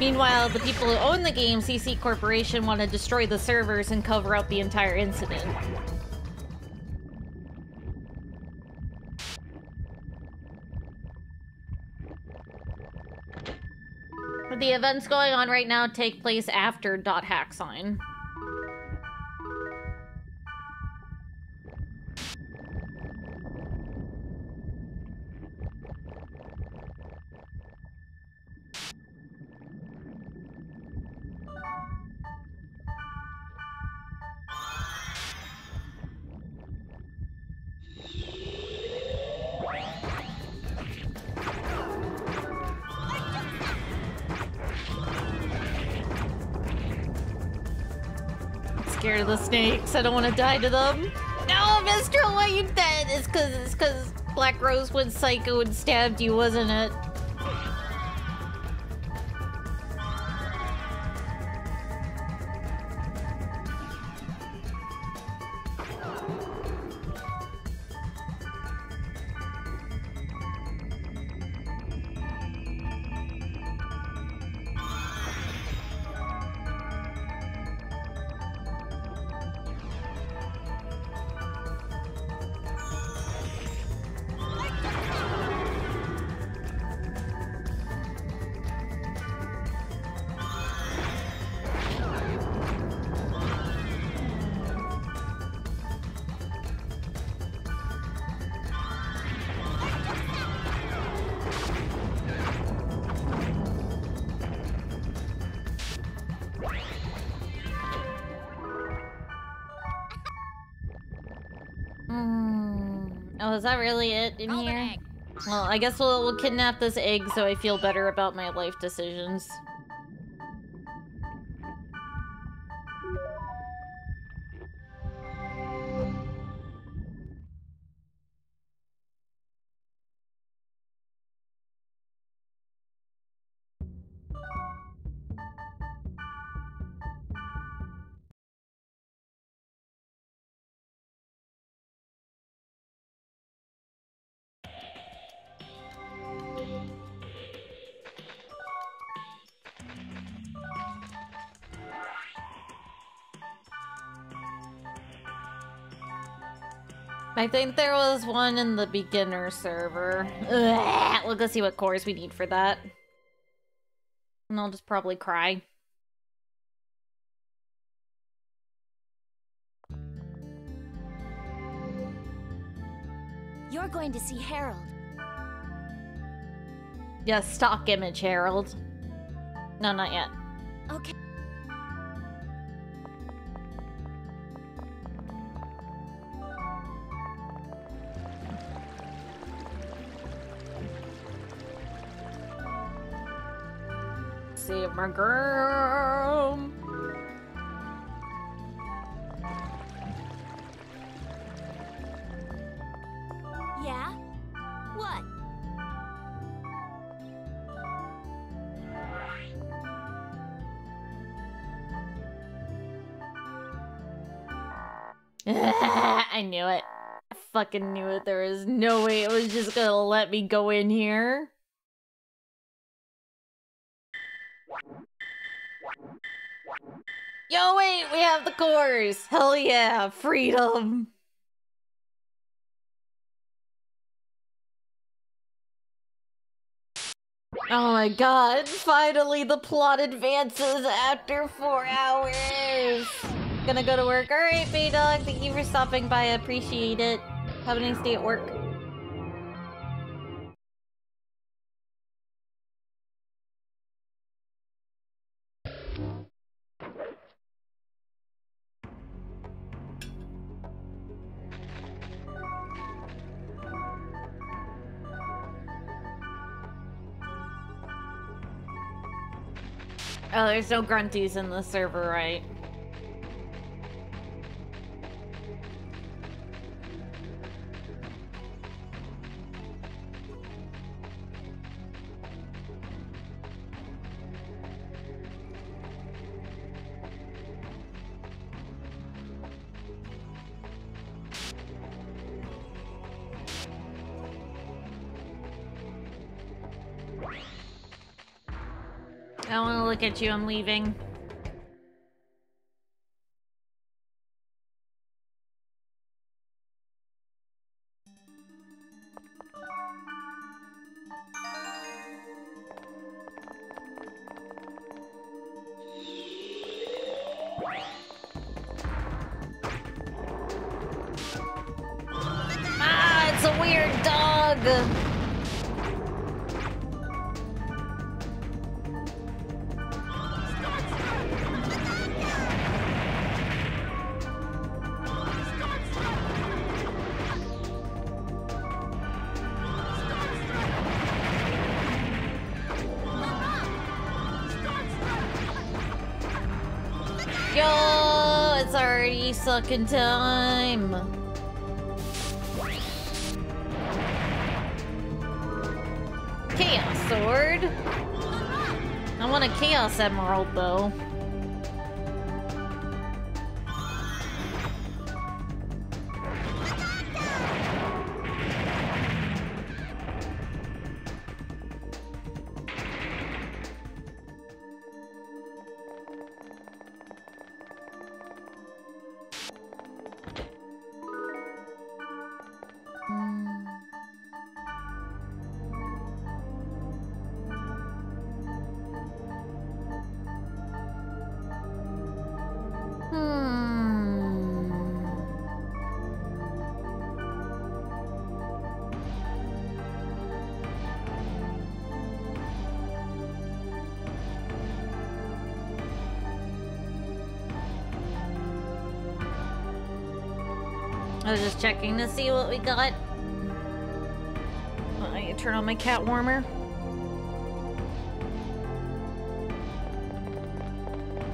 Meanwhile, the people who own the game, CC Corporation, want to destroy the servers and cover up the entire incident. The events going on right now take place after Dot I don't want to die to them. No, Mistral, why you dead? It's cause it's cause Black Rose went psycho and stabbed you, wasn't it? That really it in here? Well, I guess we'll, we'll kidnap this egg so I feel better about my life decisions. I think there was one in the beginner server. Ugh, we'll go see what cores we need for that. And I'll just probably cry. You're going to see Harold. Yes, stock image, Harold. No, not yet. My girl. Yeah? What? I knew it. I fucking knew it. There was no way it was just gonna let me go in here. Have the course. Hell yeah, freedom. Oh my god, finally the plot advances after four hours. Gonna go to work. Alright, Bay Dog, thank you for stopping by. I appreciate it. Have a nice day at work. There's no grunties in the server, right? At you. I'm leaving. Sucking time. Chaos sword. I want a chaos emerald though. Checking to see what we got. I turn on my cat warmer.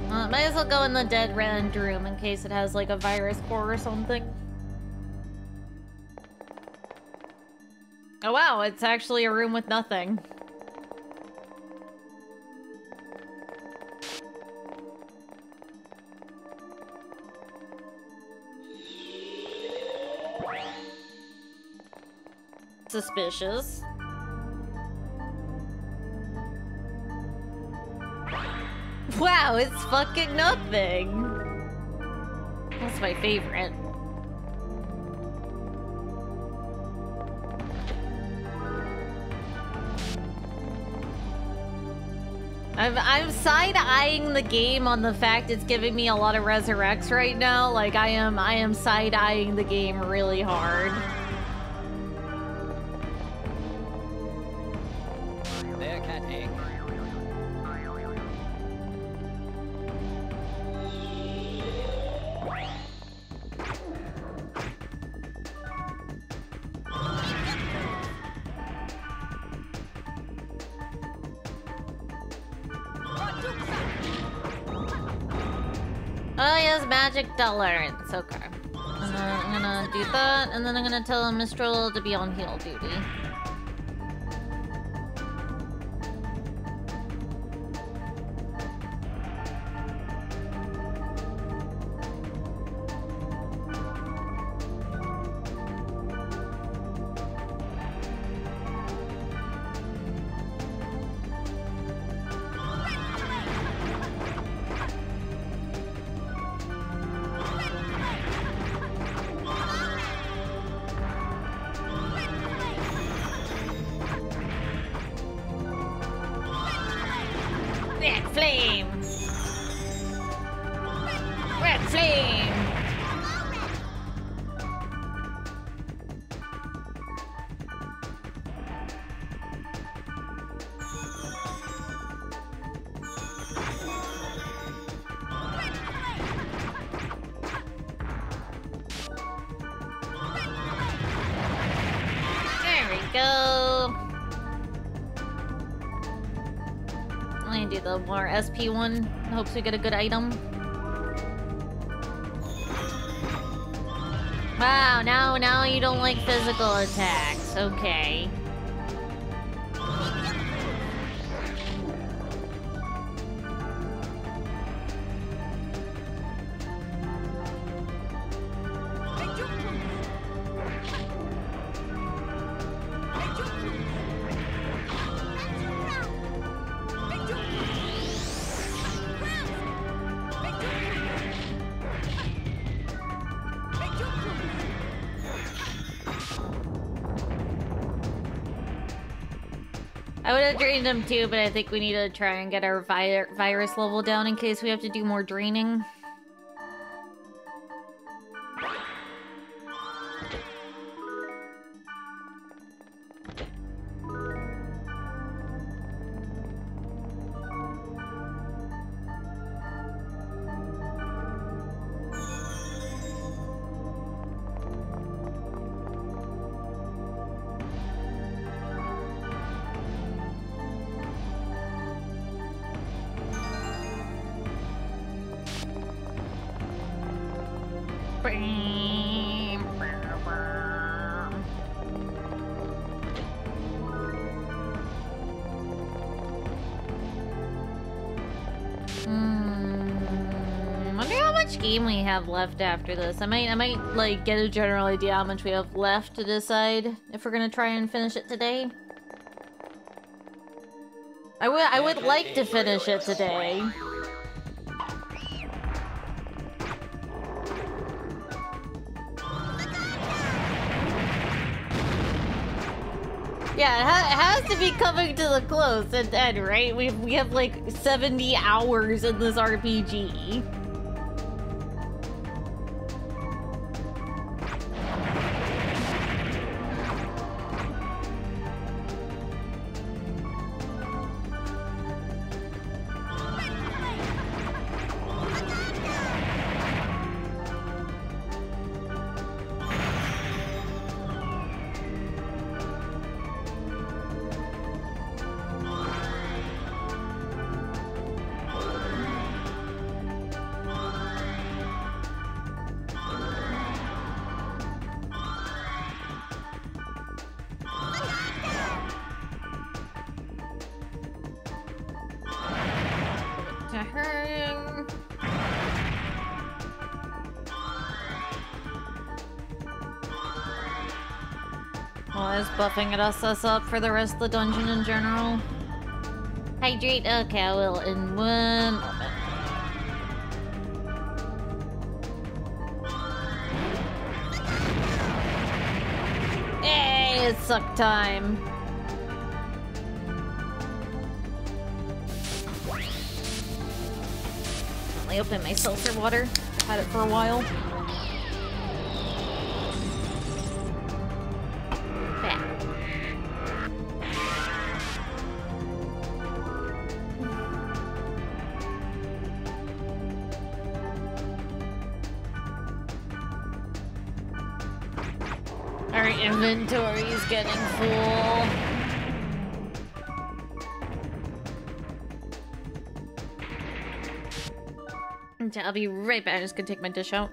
Uh, might as well go in the dead end room in case it has like a virus core or something. Oh wow, it's actually a room with nothing. Suspicious. Wow, it's fucking nothing. That's my favorite. I'm I'm side eyeing the game on the fact it's giving me a lot of resurrects right now. Like I am I am side eyeing the game really hard. Tolerance. Okay. And then I'm gonna do that, and then I'm gonna tell Mistral to be on heal duty. SP one. Hopes we get a good item. Wow, now now you don't like physical attacks. Okay. Them too, but I think we need to try and get our vi virus level down in case we have to do more draining. Have left after this. I might, I might like get a general idea how much we have left to decide if we're gonna try and finish it today. I would, I would like to finish it today. Yeah, it, ha it has to be coming to the close and end, right? We we have like 70 hours in this RPG. Buffing it us, us up for the rest of the dungeon in general. Hydrate, okay, I will in one moment. Hey, it's suck time. Finally open my seltzer water. I've had it for a while. I'll be right back. I'm just gonna take my dish out.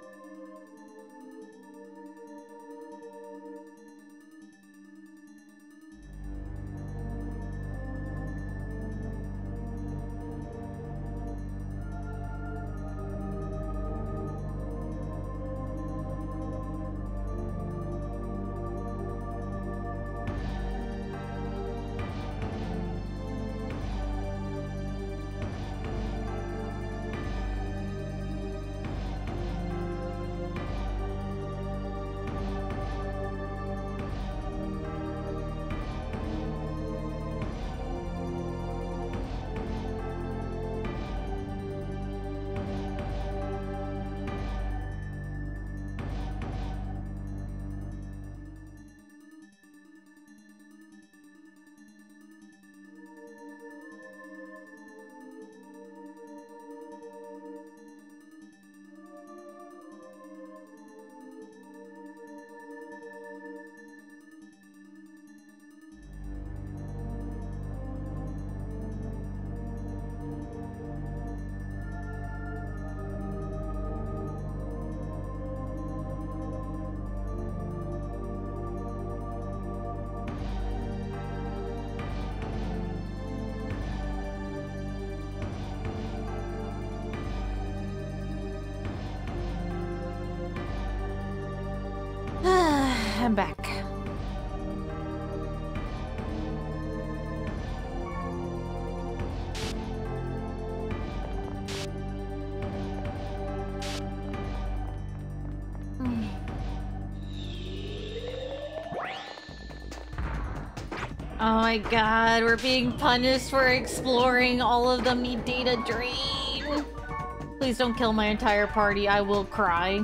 My god, we're being punished for exploring all of them need data drain. Please don't kill my entire party, I will cry.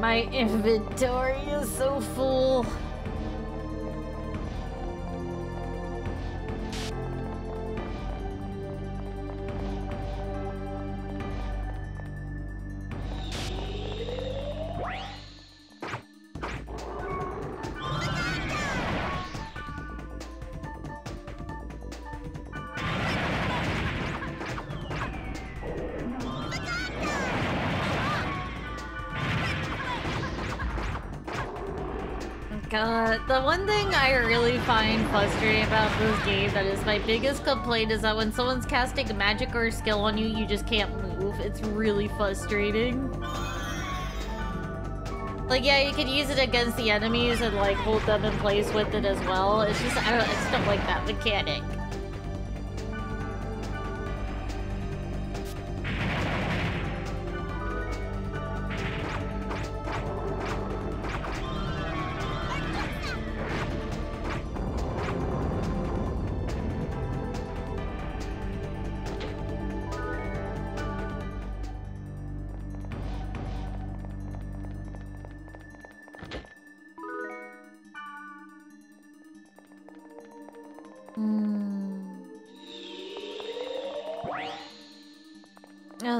My inventory is so full. One thing I really find frustrating about this game that is my biggest complaint is that when someone's casting magic or a skill on you, you just can't move. It's really frustrating. Like, yeah, you can use it against the enemies and, like, hold them in place with it as well. It's just, I don't, I just don't like that mechanic.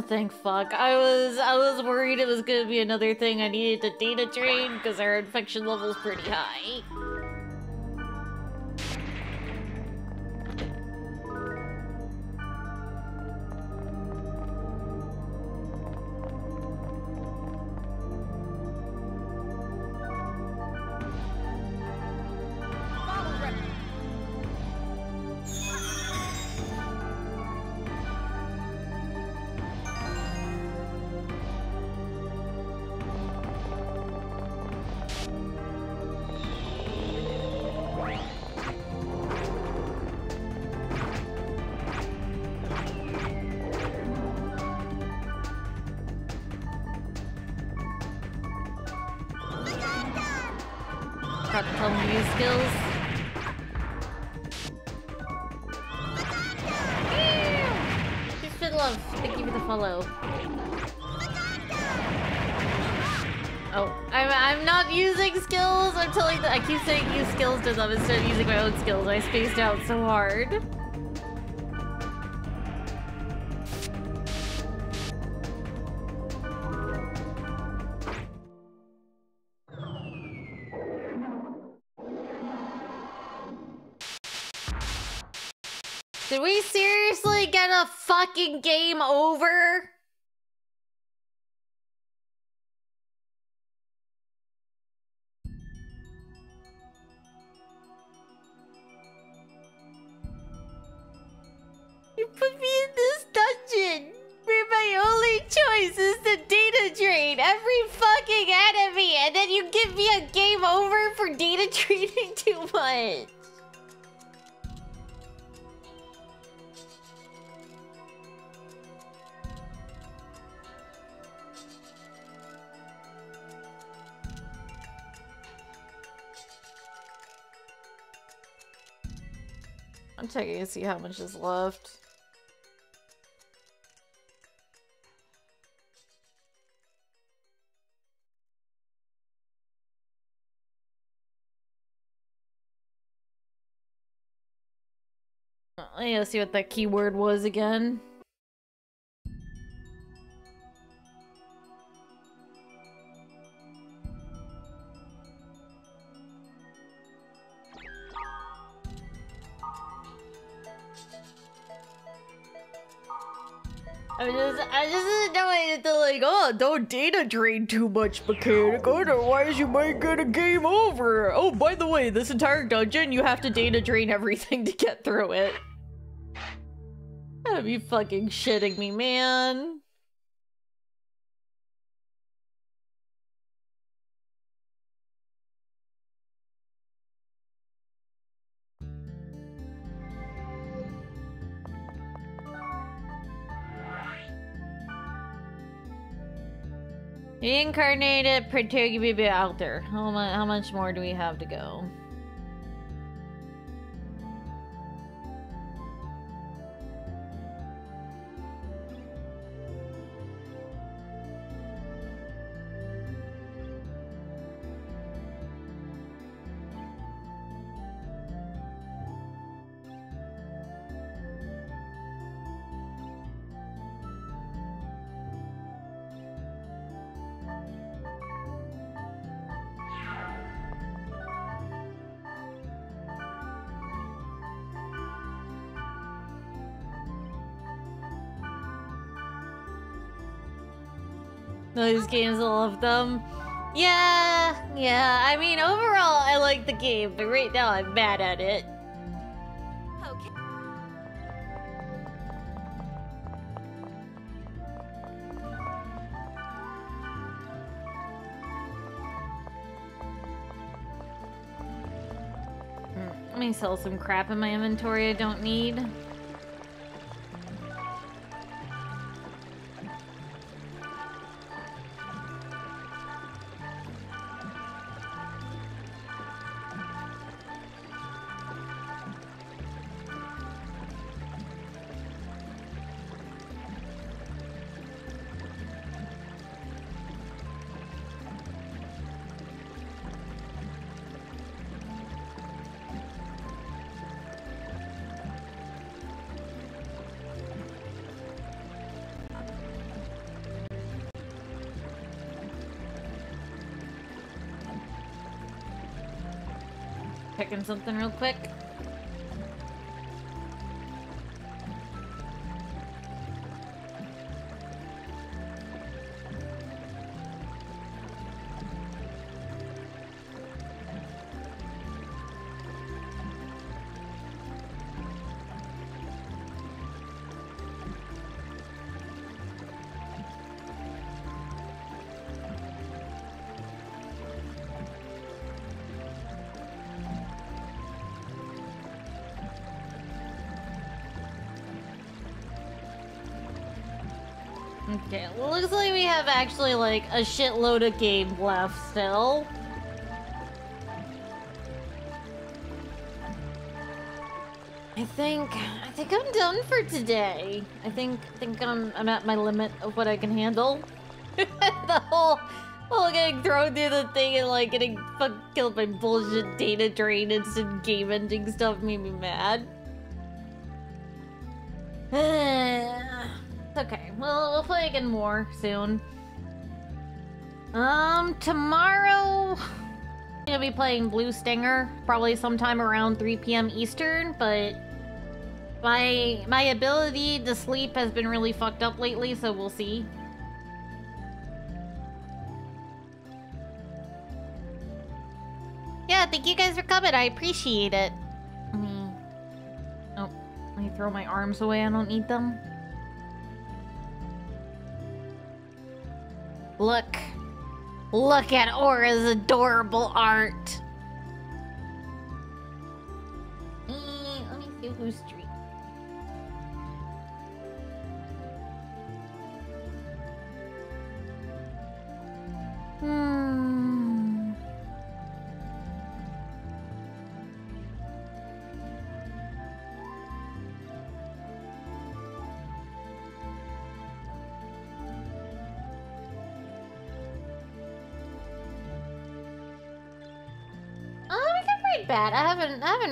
Thank fuck. I was I was worried it was gonna be another thing I needed to data drain because our infection level's pretty high. Skills. I spaced out so hard. How much is left. Gotta see what that keyword was again. I just want it to like, oh, don't data drain too much mechanic, otherwise you might get a game over. Oh, by the way, this entire dungeon, you have to data drain everything to get through it. Gotta be fucking shitting me, man. Incarnated Protogibi Alter. How, how much more do we have to go? Those games, I love them. Yeah, yeah. I mean, overall, I like the game, but right now I'm mad at it. Okay. Hmm, Let me sell some crap in my inventory I don't need. Something real quick. Have actually like a shitload of game left still. I think I think I'm done for today. I think I think I'm I'm at my limit of what I can handle. the whole whole getting thrown through the thing and like getting fucking killed by bullshit data drain and some game ending stuff made me mad. Again more soon. Um, tomorrow I'm gonna be playing Blue Stinger, probably sometime around 3 p.m. Eastern, but my my ability to sleep has been really fucked up lately, so we'll see. Yeah, thank you guys for coming. I appreciate it. Let me... Oh, let me throw my arms away. I don't need them. Look. Look at Aura's adorable art. Let me see who's.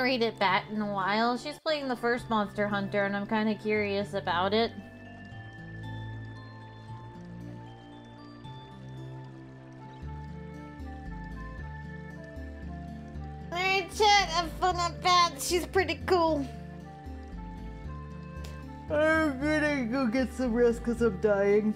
Haven't read it Bat in a while. She's playing the first Monster Hunter, and I'm kind of curious about it. Alright, chat. Have fun on Bat. She's pretty cool. I'm gonna go get some rest because I'm dying.